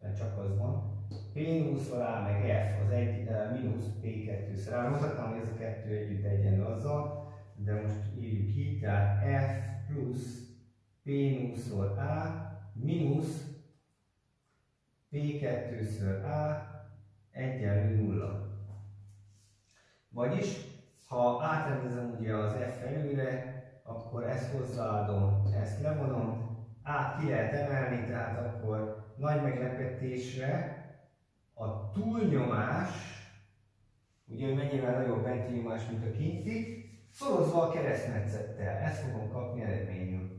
mert csak az van, P mínuszval A meg F az egy uh, mínusz P2 szor Mutattam, hogy ez a kettő együtt egyenlő azzal, de most írjuk így, tehát F plusz P mínuszról A mínusz P2-ször A egyenlő nulla. Vagyis, ha átrendezem ugye az F előre, akkor ezt hozzáadom, ezt levonom, át ki lehet emelni, tehát akkor nagy meglepetésre a túlnyomás, ugye mennyivel nagyobb benti nyomás, mint a kinti, szorozva a keresztmetszettel. Ezt fogom kapni eredményül.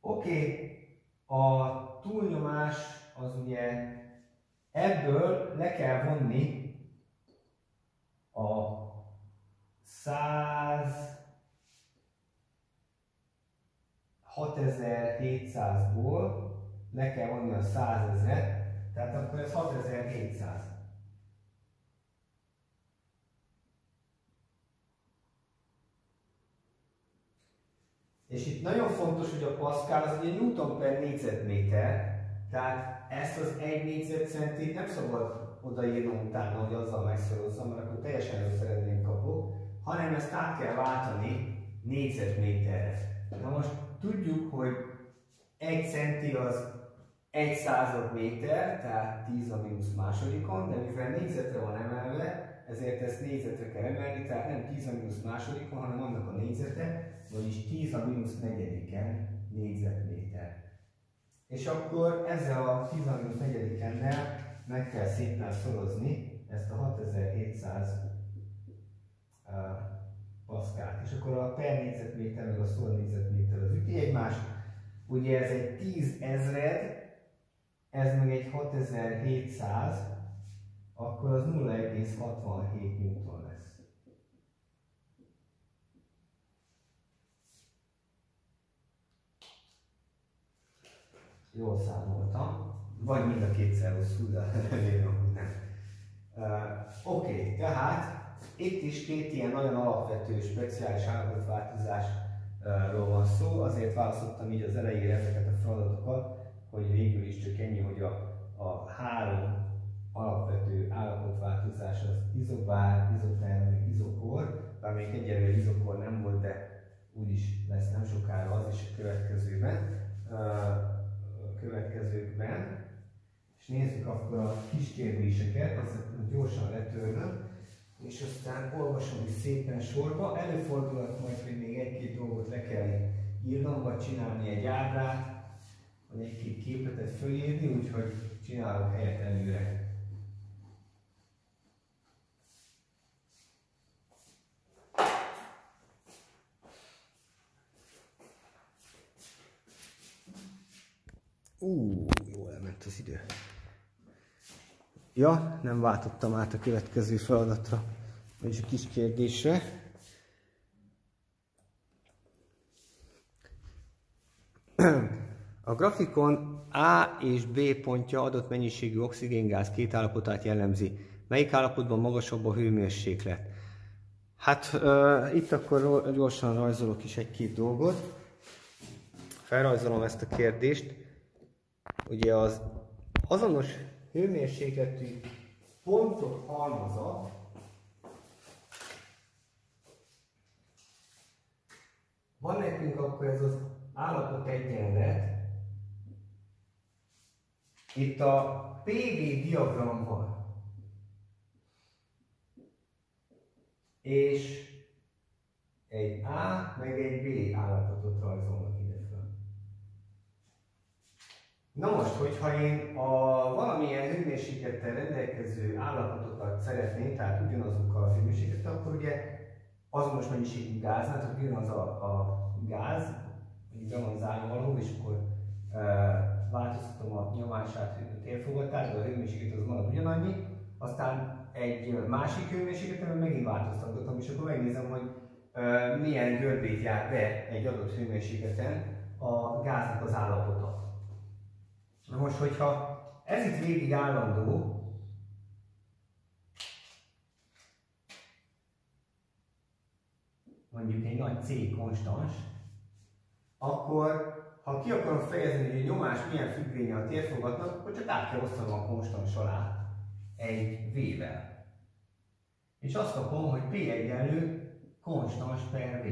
Oké, okay. a túlnyomás az ugye ebből le kell vonni a 100 6700-ból le kell vonni a 100 ezeret, tehát akkor ez 6700. És itt nagyon fontos, hogy a Pascal az ugye Newton per négyzetméter, tehát ezt az egy négyzetcentit nem szabad odaírnom utána, hogy azzal megszorozzam, mert akkor teljesen összeredményt kapok, hanem ezt át kell váltani négyzetméterre. Na most tudjuk, hogy egy centi az egy század méter, tehát 10 a mínusz másodikon, de mivel négyzetre van emelve, ezért ezt négyzetre kell emelni, tehát nem 10 a mínusz másodikon, hanem annak a négyzete, vagyis 10 a mínusz negyediken négyzetméter. És akkor ezzel a 10 a mínusz negyedikennel meg kell szépen szorozni ezt a 6700 uh, paszkált. És akkor a per négyzetméter meg a szor négyzetméter az üti egymást. Ugye ez egy 10 ezred, ez meg egy 6700, akkor az 0,67 Newton lesz. Jól számoltam. Vagy mind a kétszer rosszul, de remélem, hogy nem. Uh, Oké, okay, tehát itt is két ilyen nagyon alapvető, speciális állapotváltozásról van szó, azért választottam így az elejére ezeket a feladatokat, hogy végül is csak ennyi, hogy a, a három alapvető állapotváltozás az izobár, izoterm, izokor, bár még egyelőre izokor nem volt, de úgyis lesz nem sokára az is a következőben, következőkben. És nézzük akkor a kis kérdéseket, ezt gyorsan letörnöm és aztán olvasom is szépen sorba. Előfordulhat majd, hogy még egy-két dolgot le kell írnom, vagy csinálni egy ábrát, vagy egy-két képletet fölírni, úgyhogy csinálok helyet előre. Ú, jól elment az idő. Ja, nem váltottam át a következő feladatra, vagyis a kis kérdésre. A grafikon A és B pontja adott mennyiségű oxigéngáz két állapotát jellemzi. Melyik állapotban magasabb a hőmérséklet? Hát uh, itt akkor gyorsan rajzolok is egy-két dolgot. Felrajzolom ezt a kérdést. Ugye az azonos hőmérsékletű pontok halmaza van nekünk akkor ez az állapot egyenlet, itt a PV diagram van. És egy A meg egy B állapotot rajzolnak. Na most, hogyha én a valamilyen hőmérséklettel rendelkező állapotokat szeretném, tehát ugyanazokkal a hőmérséklettel, akkor ugye azonos mennyiségű gáz, hát ugyanaz a, a gáz, hogy be van zárva valahol, és akkor változtatom a nyomását, a térfogatást, de a hőmérséklet az marad ugyanannyi, aztán egy másik hőmérsékleten megint változtatottam, és akkor megnézem, hogy uh, milyen görbét jár be egy adott hőmérsékleten a gáznak az állapota. Na most, hogyha ez itt végig állandó, mondjuk egy nagy C konstans, akkor ha ki akarom fejezni, hogy a nyomás milyen függvénye a térfogatnak, akkor csak át kell osztanom a konstans alá egy V-vel. És azt kapom, hogy P egyenlő konstans per V.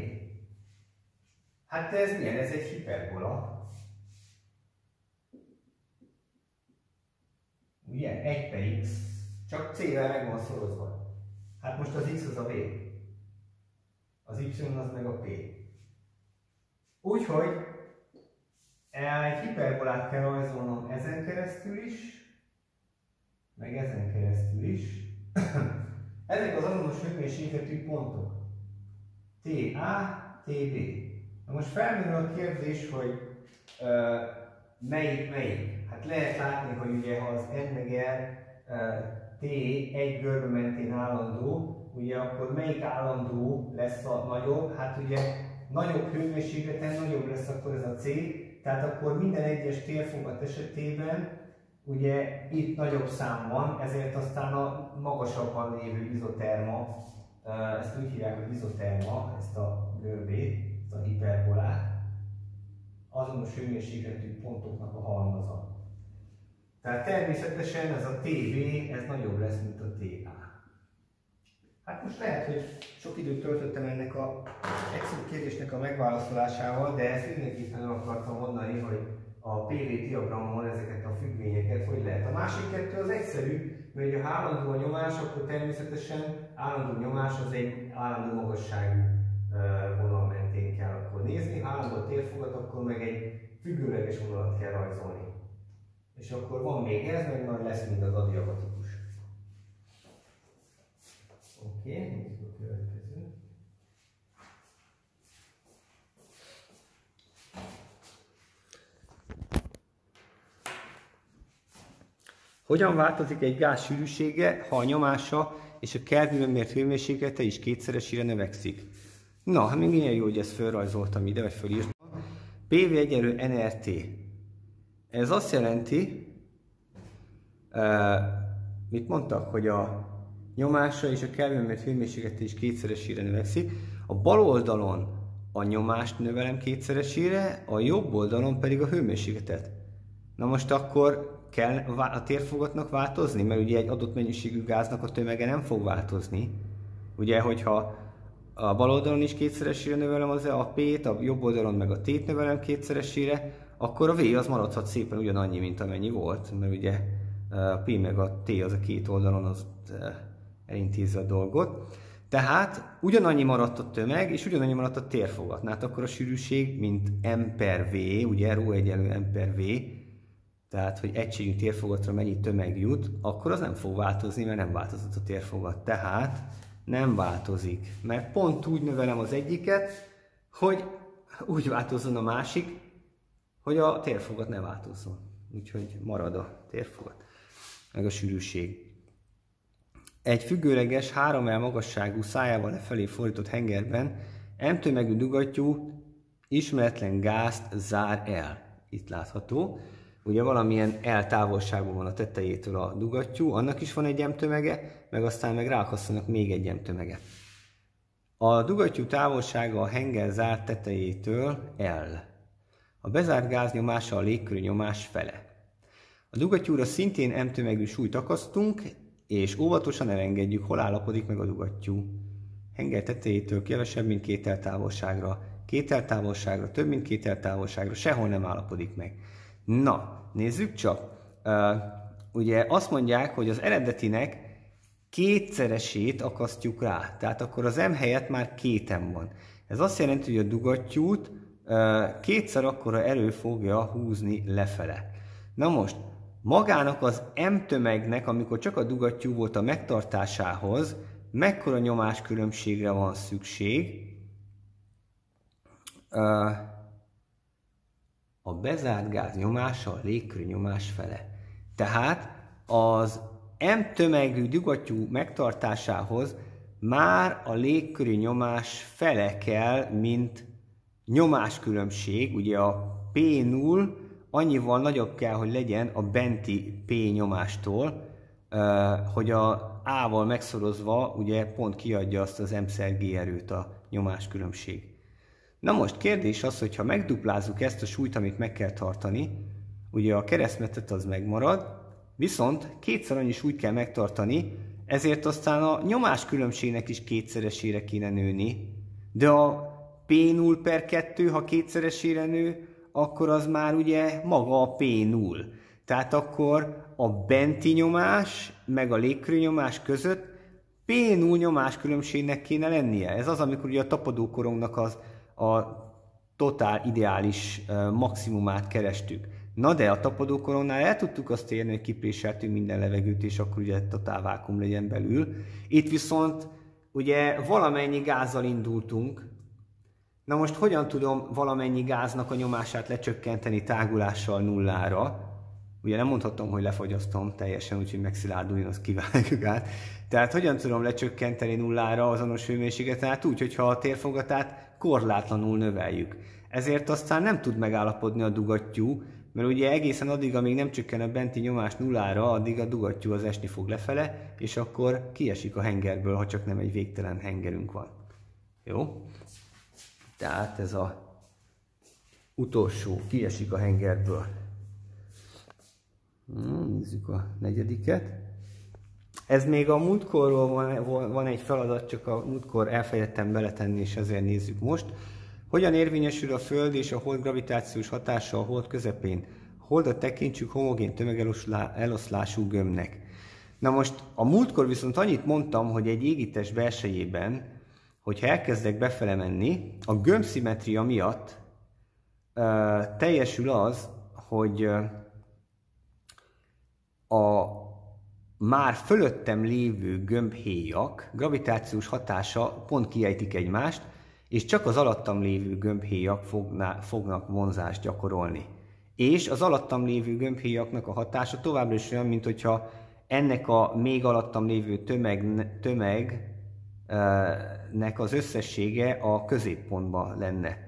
Hát ez milyen? Ez egy hiperbola. Ugye? 1 per x, csak C-vel meg van szorozva. Hát most az x az a V. Az y az meg a P. Úgyhogy egy hiperbolát kell rajzolnom ezen keresztül is, meg ezen keresztül is. [COUGHS] Ezek az azonos hőmérsékletű pontok. TA, TB. Na most felmerül a kérdés, hogy uh, melyik melyik. Hát lehet látni, hogy ugye ha az N meg uh, T egy görbe mentén állandó, ugye akkor melyik állandó lesz a nagyobb? Hát ugye nagyobb hőmérsékleten nagyobb lesz akkor ez a C, tehát akkor minden egyes térfogat esetében ugye itt nagyobb szám van, ezért aztán a magasabban lévő izoterma, ezt úgy hívják, hogy izoterma, ezt a görbét, ezt a hiperbolát, azonos hőmérsékletű pontoknak a halmaza. Tehát természetesen ez a TV, ez nagyobb lesz, mint a TA. Hát most lehet, hogy sok időt töltöttem ennek a egyszerű kérdésnek a megválaszolásával, de ezt mindenképpen akartam mondani, hogy a PV diagramon ezeket a függvényeket hogy lehet. A másik kettő az egyszerű, mert ha állandó a nyomás, akkor természetesen állandó nyomás az egy állandó magasságú vonal mentén kell akkor nézni, állandó a térfogat, akkor meg egy függőleges vonalat kell rajzolni. És akkor van még ez, meg majd lesz mind az adiabatikus. Oké, okay, nézzük a következő. Hogyan változik egy gáz sűrűsége, ha a nyomása és a Kelvinben mért hőmérséklete is kétszeresére növekszik? Na, hát még ilyen jó, hogy ezt felrajzoltam ide, vagy felírtam. PV egyenlő NRT. Ez azt jelenti, mit mondtak, hogy a nyomása és a Kelvin hőmérséklete is kétszeresére növekszik. A bal oldalon a nyomást növelem kétszeresére, a jobb oldalon pedig a hőmérsékletet. Na most akkor kell a térfogatnak változni, mert ugye egy adott mennyiségű gáznak a tömege nem fog változni. Ugye, hogyha a bal oldalon is kétszeresére növelem az a P-t, a jobb oldalon meg a T-t növelem kétszeresére, akkor a V az maradhat szépen ugyanannyi, mint amennyi volt, mert ugye a P meg a T az a két oldalon az elintézi a dolgot. Tehát ugyanannyi maradt a tömeg, és ugyanannyi maradt a térfogat. Hát akkor a sűrűség, mint M per V, ugye rho egyenlő M per V, tehát hogy egységű térfogatra mennyi tömeg jut, akkor az nem fog változni, mert nem változott a térfogat. Tehát nem változik, mert pont úgy növelem az egyiket, hogy úgy változzon a másik, hogy a térfogat ne változzon. úgyhogy marad a térfogat, meg a sűrűség. Egy függőleges, három el magasságú szájával lefelé fordított hengerben M tömegű dugattyú ismeretlen gázt zár el. Itt látható. Ugye valamilyen eltávolságban van a tetejétől a dugattyú, annak is van egy M tömege, meg aztán meg ráakasztanak még egy M tömege. A dugattyú távolsága a henger zárt tetejétől L. A bezárt gáz nyomása a légköri nyomás fele. A dugattyúra szintén M tömegű súlyt akasztunk, és óvatosan elengedjük, hol állapodik meg a dugattyú. Henger tetejétől kevesebb, mint két eltávolságra, két eltávolságra, több, mint két eltávolságra, sehol nem állapodik meg. Na, nézzük csak. Uh, ugye azt mondják, hogy az eredetinek kétszeresét akasztjuk rá. Tehát akkor az M helyett már kétem van. Ez azt jelenti, hogy a dugattyút kétszer akkora erő fogja húzni lefele. Na most, magának az M tömegnek, amikor csak a dugattyú volt a megtartásához, mekkora nyomáskülönbségre van szükség? A bezárt gáz nyomása a légköri nyomás fele. Tehát az M tömegű dugattyú megtartásához már a légköri nyomás fele kell, mint nyomáskülönbség, ugye a P0 annyival nagyobb kell, hogy legyen a benti P nyomástól, hogy a A-val megszorozva ugye pont kiadja azt az M G erőt a nyomáskülönbség. Na most kérdés az, hogy ha megduplázzuk ezt a súlyt, amit meg kell tartani, ugye a keresztmetet az megmarad, viszont kétszer annyi súlyt kell megtartani, ezért aztán a nyomáskülönbségnek is kétszeresére kéne nőni, de a P0 per 2, ha kétszeresére nő, akkor az már ugye maga a P0. Tehát akkor a benti nyomás meg a légköri nyomás között P0 nyomás különbségnek kéne lennie. Ez az, amikor ugye a tapadókorongnak az a totál ideális maximumát kerestük. Na de a tapadókoronnál el tudtuk azt érni, hogy kipréseltünk minden levegőt, és akkor ugye totál vákum legyen belül. Itt viszont ugye valamennyi gázzal indultunk, Na most hogyan tudom valamennyi gáznak a nyomását lecsökkenteni tágulással nullára? Ugye nem mondhatom, hogy lefogyasztom teljesen, úgyhogy megszilárduljon, az kivágjuk át. Tehát hogyan tudom lecsökkenteni nullára azonos hőmérsékletet? Tehát úgy, hogyha a térfogatát korlátlanul növeljük. Ezért aztán nem tud megállapodni a dugattyú, mert ugye egészen addig, amíg nem csökken a benti nyomás nullára, addig a dugattyú az esni fog lefele, és akkor kiesik a hengerből, ha csak nem egy végtelen hengerünk van. Jó? Tehát ez a utolsó kiesik a hengerből. Nézzük a negyediket. Ez még a múltkorról van, van egy feladat, csak a múltkor elfelejtettem beletenni, és ezért nézzük most. Hogyan érvényesül a Föld és a Hold gravitációs hatása a Hold közepén? Holdat tekintsük homogén tömegeloszlású gömbnek. Na most a múltkor viszont annyit mondtam, hogy egy égítés belsejében hogyha elkezdek befele menni, a gömbszimetria miatt uh, teljesül az, hogy a már fölöttem lévő gömbhéjak gravitációs hatása pont kiejtik egymást, és csak az alattam lévő gömbhéjak fogná, fognak vonzást gyakorolni. És az alattam lévő gömbhéjaknak a hatása továbbra is olyan, mint hogyha ennek a még alattam lévő tömeg, tömeg nek az összessége a középpontban lenne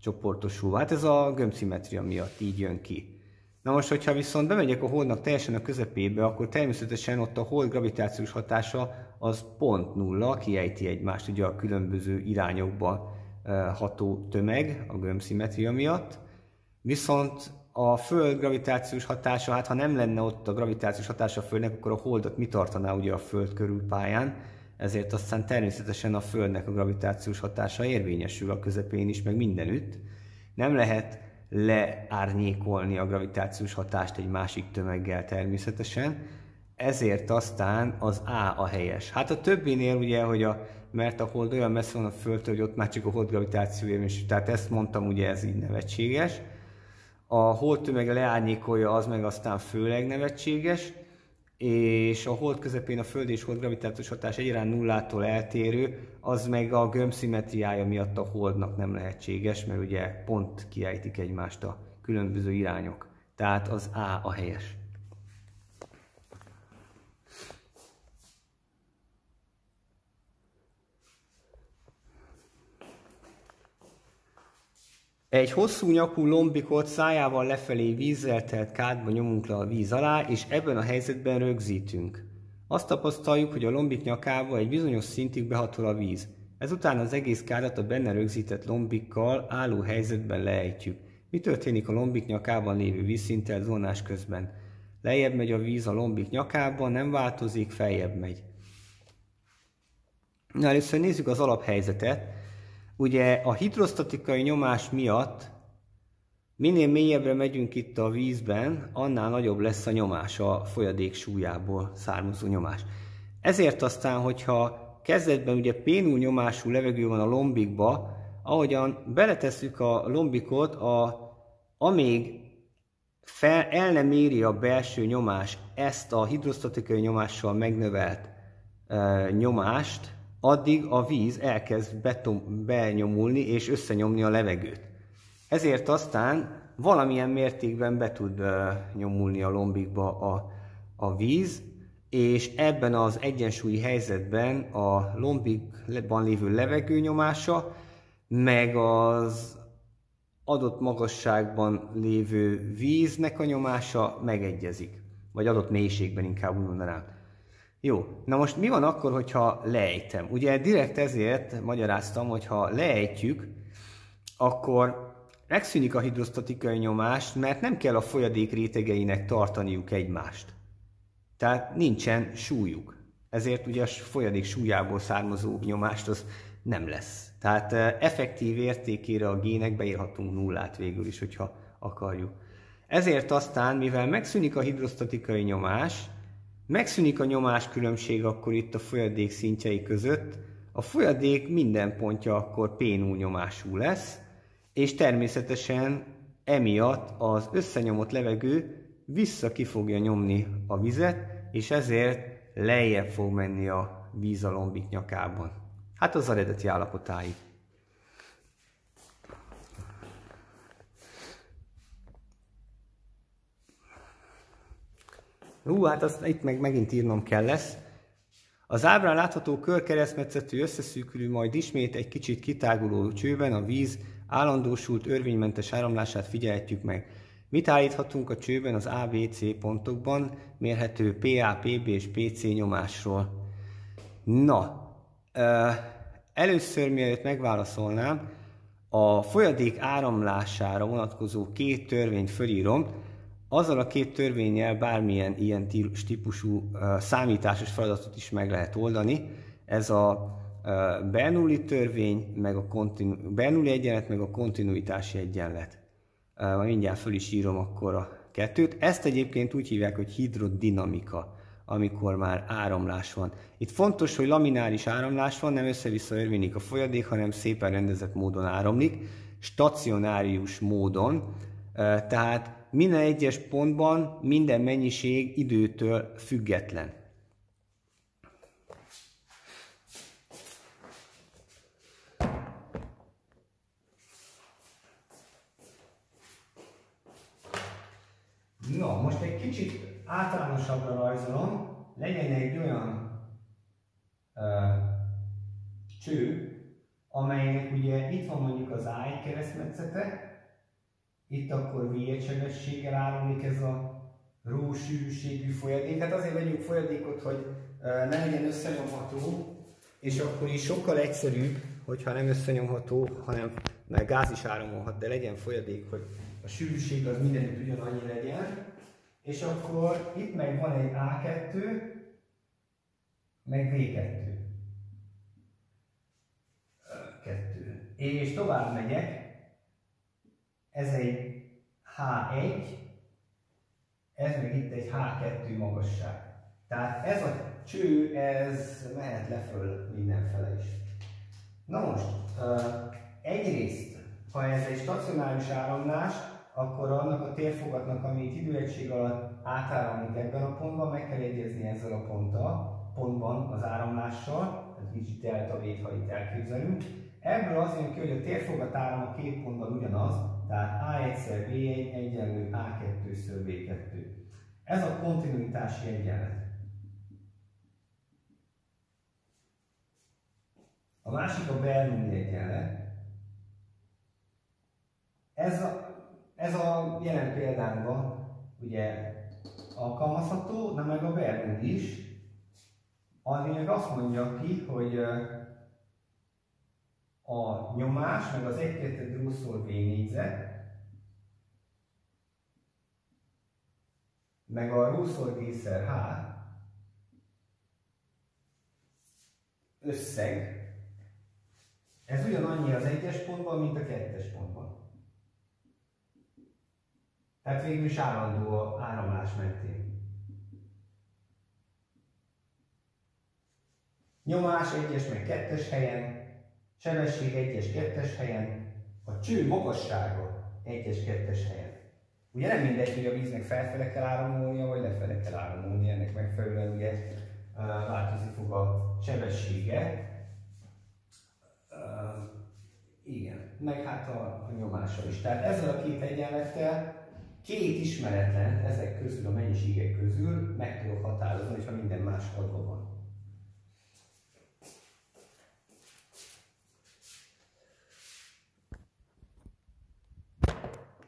csoportosulva. Hát ez a gömbszimetria miatt így jön ki. Na most, hogyha viszont bemegyek a holdnak teljesen a közepébe, akkor természetesen ott a hold gravitációs hatása az pont nulla, kiejti egymást ugye a különböző irányokba ható tömeg a gömbszimetria miatt. Viszont a Föld gravitációs hatása, hát ha nem lenne ott a gravitációs hatása a Földnek, akkor a holdat mi tartaná ugye a Föld körül pályán, ezért aztán természetesen a Földnek a gravitációs hatása érvényesül a közepén is, meg mindenütt. Nem lehet leárnyékolni a gravitációs hatást egy másik tömeggel természetesen, ezért aztán az A a helyes. Hát a többinél ugye, hogy a, mert a hold olyan messze van a Földtől, hogy ott már csak a hold gravitáció érvényesül, tehát ezt mondtam, ugye ez így nevetséges. A hold tömege leárnyékolja, az meg aztán főleg nevetséges, és a hold közepén a föld és hold gravitációs hatás egyre nullától eltérő, az meg a gömbszimetriája miatt a holdnak nem lehetséges, mert ugye pont kiejtik egymást a különböző irányok. Tehát az A a helyes. Egy hosszú nyakú lombikot szájával lefelé vízzel telt kádba nyomunk le a víz alá, és ebben a helyzetben rögzítünk. Azt tapasztaljuk, hogy a lombik nyakába egy bizonyos szintig behatol a víz. Ezután az egész kádat a benne rögzített lombikkal álló helyzetben leejtjük. Mi történik a lombik nyakában lévő vízszinttel zónás közben? Lejjebb megy a víz a lombik nyakában, nem változik, feljebb megy. Na, először nézzük az alaphelyzetet. Ugye a hidrosztatikai nyomás miatt minél mélyebbre megyünk itt a vízben, annál nagyobb lesz a nyomás, a folyadék súlyából származó nyomás. Ezért aztán, hogyha kezdetben ugye pénú nyomású levegő van a lombikba, ahogyan beletesszük a lombikot, a, amíg fel, el nem éri a belső nyomás ezt a hidrosztatikai nyomással megnövelt e, nyomást, addig a víz elkezd betom, benyomulni és összenyomni a levegőt. Ezért aztán valamilyen mértékben be tud nyomulni a lombikba a, a víz, és ebben az egyensúlyi helyzetben a lombikban lévő levegő nyomása, meg az adott magasságban lévő víznek a nyomása megegyezik. Vagy adott mélységben inkább úgy mondanám. Jó, na most mi van akkor, hogyha leejtem? Ugye direkt ezért magyaráztam, hogy ha leejtjük, akkor megszűnik a hidrosztatikai nyomás, mert nem kell a folyadék rétegeinek tartaniuk egymást. Tehát nincsen súlyuk. Ezért ugye a folyadék súlyából származó nyomást az nem lesz. Tehát effektív értékére a gének beírhatunk nullát végül is, hogyha akarjuk. Ezért aztán, mivel megszűnik a hidrosztatikai nyomás, Megszűnik a nyomás különbség akkor itt a folyadék szintjei között, a folyadék minden pontja akkor pénú nyomású lesz, és természetesen emiatt az összenyomott levegő vissza ki fogja nyomni a vizet, és ezért lejjebb fog menni a víz a lombik nyakában. Hát az eredeti állapotáig. Hú, hát azt itt meg megint írnom kell lesz. Az ábrán látható körkeresztmetszetű összeszűkülő, majd ismét egy kicsit kitáguló csőben a víz állandósult örvénymentes áramlását figyelhetjük meg. Mit állíthatunk a csőben az ABC pontokban mérhető PA, PB és PC nyomásról? Na, először mielőtt megválaszolnám, a folyadék áramlására vonatkozó két törvényt fölírom, azzal a két törvényel bármilyen ilyen típusú számításos feladatot is meg lehet oldani. Ez a Bernoulli törvény, meg a kontinu- Bernoulli egyenlet, meg a kontinuitási egyenlet. Majd mindjárt föl is írom akkor a kettőt. Ezt egyébként úgy hívják, hogy hidrodinamika, amikor már áramlás van. Itt fontos, hogy lamináris áramlás van, nem össze-vissza örvényik a folyadék, hanem szépen rendezett módon áramlik, stacionárius módon, tehát minden egyes pontban minden mennyiség időtől független. No, most egy kicsit általánosabbra rajzolom, legyen egy olyan uh, cső, amelynek ugye itt van mondjuk az I keresztmetszete, itt akkor V1 sebességgel áramlik ez a rósűségű folyadék. Hát azért vegyünk folyadékot, hogy ne legyen összenyomható, és akkor is sokkal egyszerűbb, hogyha nem összenyomható, hanem mert gáz is áramolhat, de legyen folyadék, hogy a sűrűség az mindenütt ugyanannyi legyen. És akkor itt meg van egy A2, meg V2. Kettő. És tovább megyek, ez egy H1, ez meg itt egy H2 magasság. Tehát ez a cső, ez mehet leföl mindenfele is. Na most, egyrészt, ha ez egy stacionáris áramlás, akkor annak a térfogatnak, ami itt időegység alatt átáramlik ebben a pontban, meg kell egyezni ezzel a ponttal, pontban az áramlással, ez kicsit eltavét, ha itt elképzelünk. Ebből az jön ki, hogy a térfogat áram a két pontban ugyanaz, Tehát A1-szer B1 egyenlő A2-ször B2. Ez a kontinuitási egyenlet. A másik a Bernoulli egyenlet. Ez a, ez a jelen példánkban ugye alkalmazható, de meg a Bernoulli is. A lényeg azt mondja ki, hogy a nyomás, meg az 1 2 Drusszol V négyzet, meg a Russzol Gészer H összeg, ez ugyanannyi az egyes pontban, mint a kettes pontban. Tehát végül is állandó a áramlás mentén. Nyomás egyes meg kettes helyen, sebesség 1-es, 2-es helyen, a cső magassága 1-es, 2-es helyen. Ugye nem mindegy, hogy a víznek felfele kell áramolnia, vagy lefele kell áramolnia, ennek megfelelően ugye változni fog a sebessége. Igen, meg hát a, a nyomása is. Tehát ezzel a két egyenlettel két ismeretlen ezek közül, a mennyiségek közül meg tudok határozni, hogyha minden más adva van.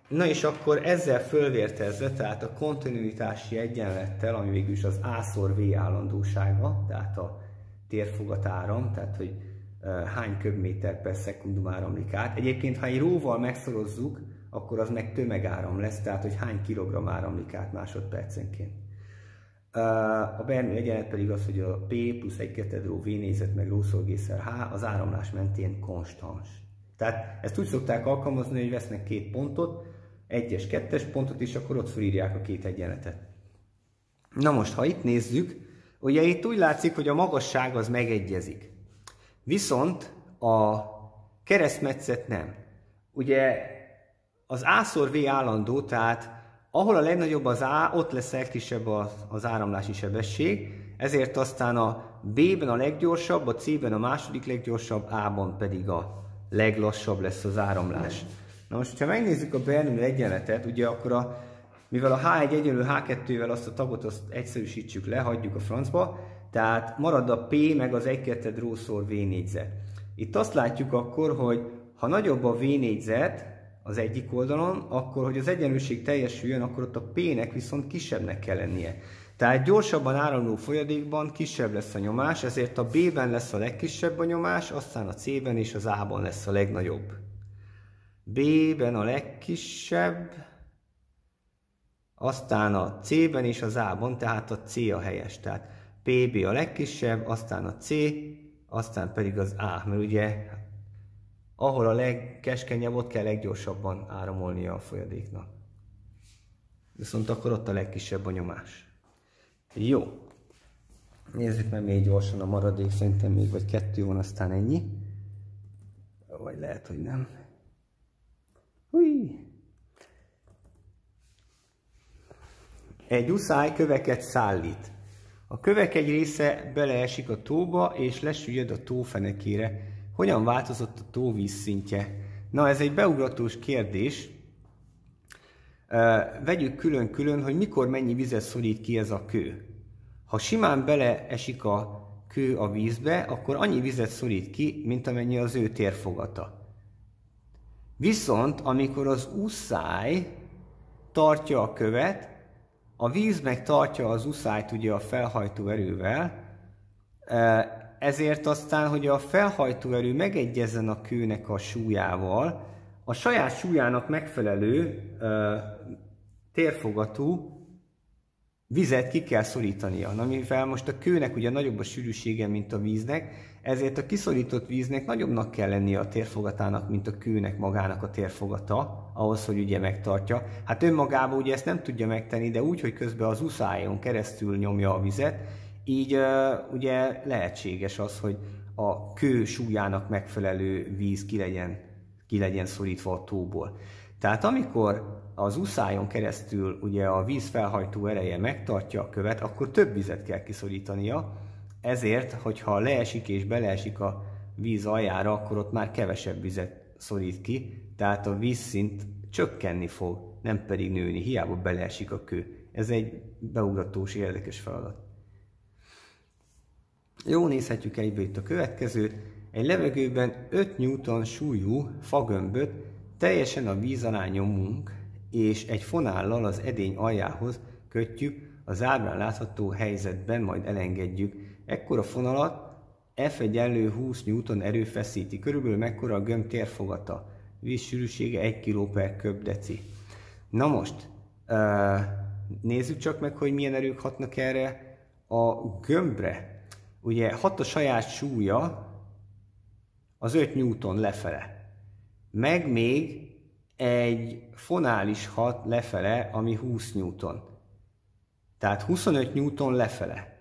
Na és akkor ezzel fölvértezve, tehát a kontinuitási egyenlettel, ami végül is az A szor V állandósága, tehát a térfogatáram, tehát hogy hány köbméter per szekundum áramlik át. Egyébként, ha egy róval megszorozzuk, akkor az meg tömegáram lesz, tehát hogy hány kilogramm áramlik át másodpercenként. A Bernoulli egyenlet pedig az, hogy a P plusz egy ketedró V nézet meg rószolgészer H az áramlás mentén konstans. Tehát ezt úgy szokták alkalmazni, hogy vesznek két pontot, egyes, kettes pontot, és akkor ott felírják a két egyenletet. Na most, ha itt nézzük, ugye itt úgy látszik, hogy a magasság az megegyezik. Viszont a keresztmetszet nem. Ugye az A szor V állandó, tehát ahol a legnagyobb az A, ott lesz legkisebb az, az áramlási sebesség, ezért aztán a B-ben a leggyorsabb, a C-ben a második leggyorsabb, A-ban pedig a leglassabb lesz az áramlás. Na most, ha megnézzük a Bernoulli egyenletet, ugye akkor a, mivel a H1 egyenlő H2-vel azt a tagot azt egyszerűsítsük le, hagyjuk a francba, tehát marad a P meg az 1 2 rószor V négyzet. Itt azt látjuk akkor, hogy ha nagyobb a V négyzet az egyik oldalon, akkor, hogy az egyenlőség teljesüljön, akkor ott a P-nek viszont kisebbnek kell lennie. Tehát gyorsabban áramló folyadékban kisebb lesz a nyomás, ezért a B-ben lesz a legkisebb a nyomás, aztán a C-ben és az A-ban lesz a legnagyobb. B-ben a legkisebb, aztán a C-ben és az A-ban, tehát a C a helyes. Tehát PB a legkisebb, aztán a C, aztán pedig az A, mert ugye ahol a legkeskenyebb, ott kell leggyorsabban áramolnia a folyadéknak. Viszont akkor ott a legkisebb a nyomás. Jó. Nézzük meg még gyorsan a maradék, szerintem még vagy kettő van, aztán ennyi. Vagy lehet, hogy nem. Hui. Egy uszály köveket szállít. A kövek egy része beleesik a tóba, és lesüllyed a tó fenekére. Hogyan változott a tó vízszintje? Na, ez egy beugratós kérdés. Vegyük külön-külön, hogy mikor mennyi vizet szorít ki ez a kő. Ha simán beleesik a kő a vízbe, akkor annyi vizet szorít ki, mint amennyi az ő térfogata. Viszont amikor az uszály tartja a követ, a víz meg tartja az uszályt ugye a felhajtó erővel, e, ezért aztán, hogy a felhajtó erő megegyezzen a kőnek a súlyával, a saját súlyának megfelelő e, térfogatú vizet ki kell szorítania. Na, mivel most a kőnek ugye nagyobb a sűrűsége, mint a víznek, ezért a kiszorított víznek nagyobbnak kell lennie a térfogatának, mint a kőnek magának a térfogata, ahhoz, hogy ugye megtartja. Hát önmagában ugye ezt nem tudja megtenni, de úgy, hogy közben az uszájon keresztül nyomja a vizet, így ugye lehetséges az, hogy a kő súlyának megfelelő víz ki legyen, ki legyen szorítva a tóból. Tehát amikor az uszájon keresztül ugye a víz felhajtó ereje megtartja a követ, akkor több vizet kell kiszorítania, ezért, hogyha leesik és beleesik a víz aljára, akkor ott már kevesebb vizet szorít ki, tehát a vízszint csökkenni fog, nem pedig nőni, hiába beleesik a kő. Ez egy beugratós érdekes feladat. Jó, nézhetjük egyből itt a következőt. Egy levegőben 5 Newton súlyú fagömböt teljesen a víz alá nyomunk, és egy fonállal az edény aljához kötjük, az ábrán látható helyzetben majd elengedjük. Ekkor a fonalat F egyenlő 20 Newton erő feszíti. Körülbelül mekkora a gömb térfogata. Vízsűrűsége 1 kg per köbdeci. Na most, nézzük csak meg, hogy milyen erők hatnak erre a gömbre. Ugye hat a saját súlya, az 5 Newton lefele. Meg még egy fonális hat lefele, ami 20 Newton. Tehát 25 Newton lefele.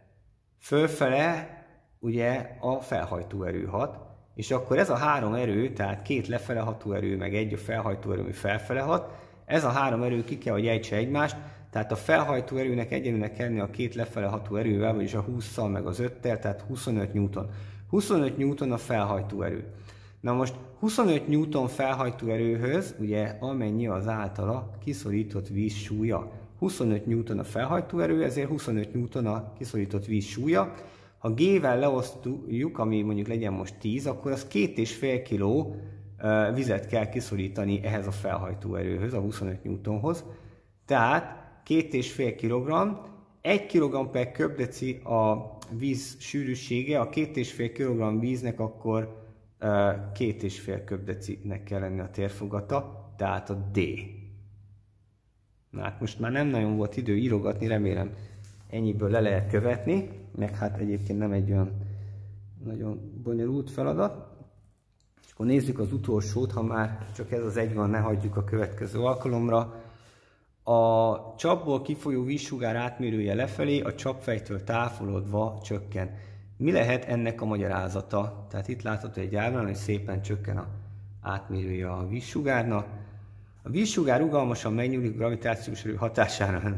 Fölfele ugye a felhajtó erő hat, és akkor ez a három erő, tehát két lefele ható erő, meg egy a felhajtó erő, ami felfele hat, ez a három erő ki kell, hogy ejtse egymást, tehát a felhajtó erőnek egyenlőnek kell a két lefele ható erővel, vagyis a 20-szal meg az 5-tel, tehát 25 Newton. 25 Newton a felhajtó erő. Na most 25 Newton felhajtó erőhöz, ugye amennyi az általa kiszorított víz súlya. 25 Newton a felhajtó erő, ezért 25 Newton a kiszorított víz súlya. Ha G-vel leosztjuk, ami mondjuk legyen most 10, akkor az 2,5 kg vizet kell kiszorítani ehhez a felhajtó erőhöz, a 25 Newtonhoz. Tehát 2,5 kg, 1 kg per köbdeci a víz sűrűsége, a 2,5 kg víznek akkor két és fél köbdecinek kell lenni a térfogata, tehát a D. Na hát most már nem nagyon volt idő írogatni, remélem ennyiből le lehet követni, meg hát egyébként nem egy olyan nagyon bonyolult feladat. És akkor nézzük az utolsót, ha már csak ez az egy van, ne hagyjuk a következő alkalomra. A csapból kifolyó vízsugár átmérője lefelé, a csapfejtől távolodva csökken. Mi lehet ennek a magyarázata? Tehát itt látható egy ábrán, hogy szépen csökken a átmérője a vízsugárnak. A vízsugár rugalmasan megnyúlik gravitációs erő hatására.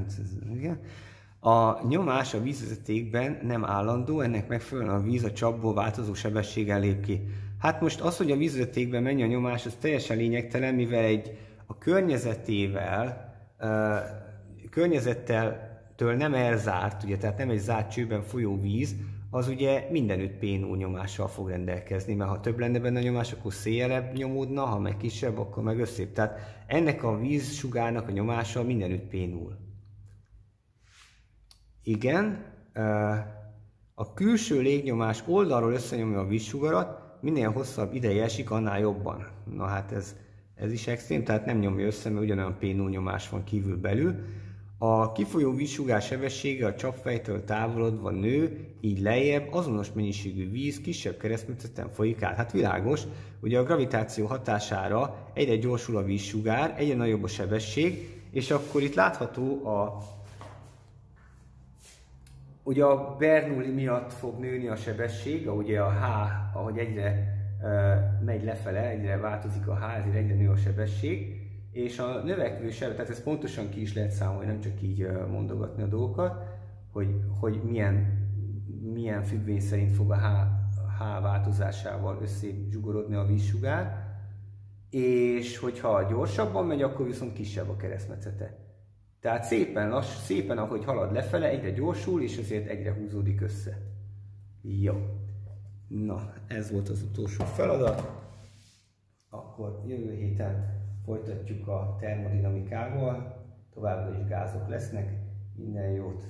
A nyomás a vízvezetékben nem állandó, ennek megfelelően a víz a csapból változó sebességgel lép ki. Hát most az, hogy a vízvezetékben mennyi a nyomás, az teljesen lényegtelen, mivel egy a környezetével, környezettel től nem elzárt, ugye, tehát nem egy zárt csőben folyó víz, az ugye mindenütt PNO nyomással fog rendelkezni, mert ha több lenne benne a nyomás, akkor széjelebb nyomódna, ha meg kisebb, akkor meg összép. Tehát ennek a vízsugárnak a nyomása mindenütt pénul. Igen, a külső légnyomás oldalról összenyomja a vízsugarat, minél hosszabb ideje esik, annál jobban. Na hát ez, ez is extrém, tehát nem nyomja össze, mert ugyanolyan PNO nyomás van kívül belül. A kifolyó vízsugár sebessége a csapfejtől távolodva nő, így lejjebb azonos mennyiségű víz kisebb keresztmetszeten folyik át. Hát világos, ugye a gravitáció hatására egyre gyorsul a vízsugár, egyre nagyobb a sebesség, és akkor itt látható a Ugye a Bernoulli miatt fog nőni a sebesség, ugye a H, ahogy egyre megy lefele, egyre változik a H, ezért egyre nő a sebesség, és a növekvő seb, tehát ezt pontosan ki is lehet számolni, nem csak így mondogatni a dolgokat, hogy, hogy milyen, milyen függvény szerint fog a H, H változásával összezsugorodni a vízsugár, és hogyha gyorsabban megy, akkor viszont kisebb a keresztmetszete. Tehát szépen, lass, szépen, ahogy halad lefele, egyre gyorsul, és ezért egyre húzódik össze. Jó. Na, ez volt az utolsó feladat. Akkor jövő héten Folytatjuk a termodinamikával, továbbra is gázok lesznek, minden jót!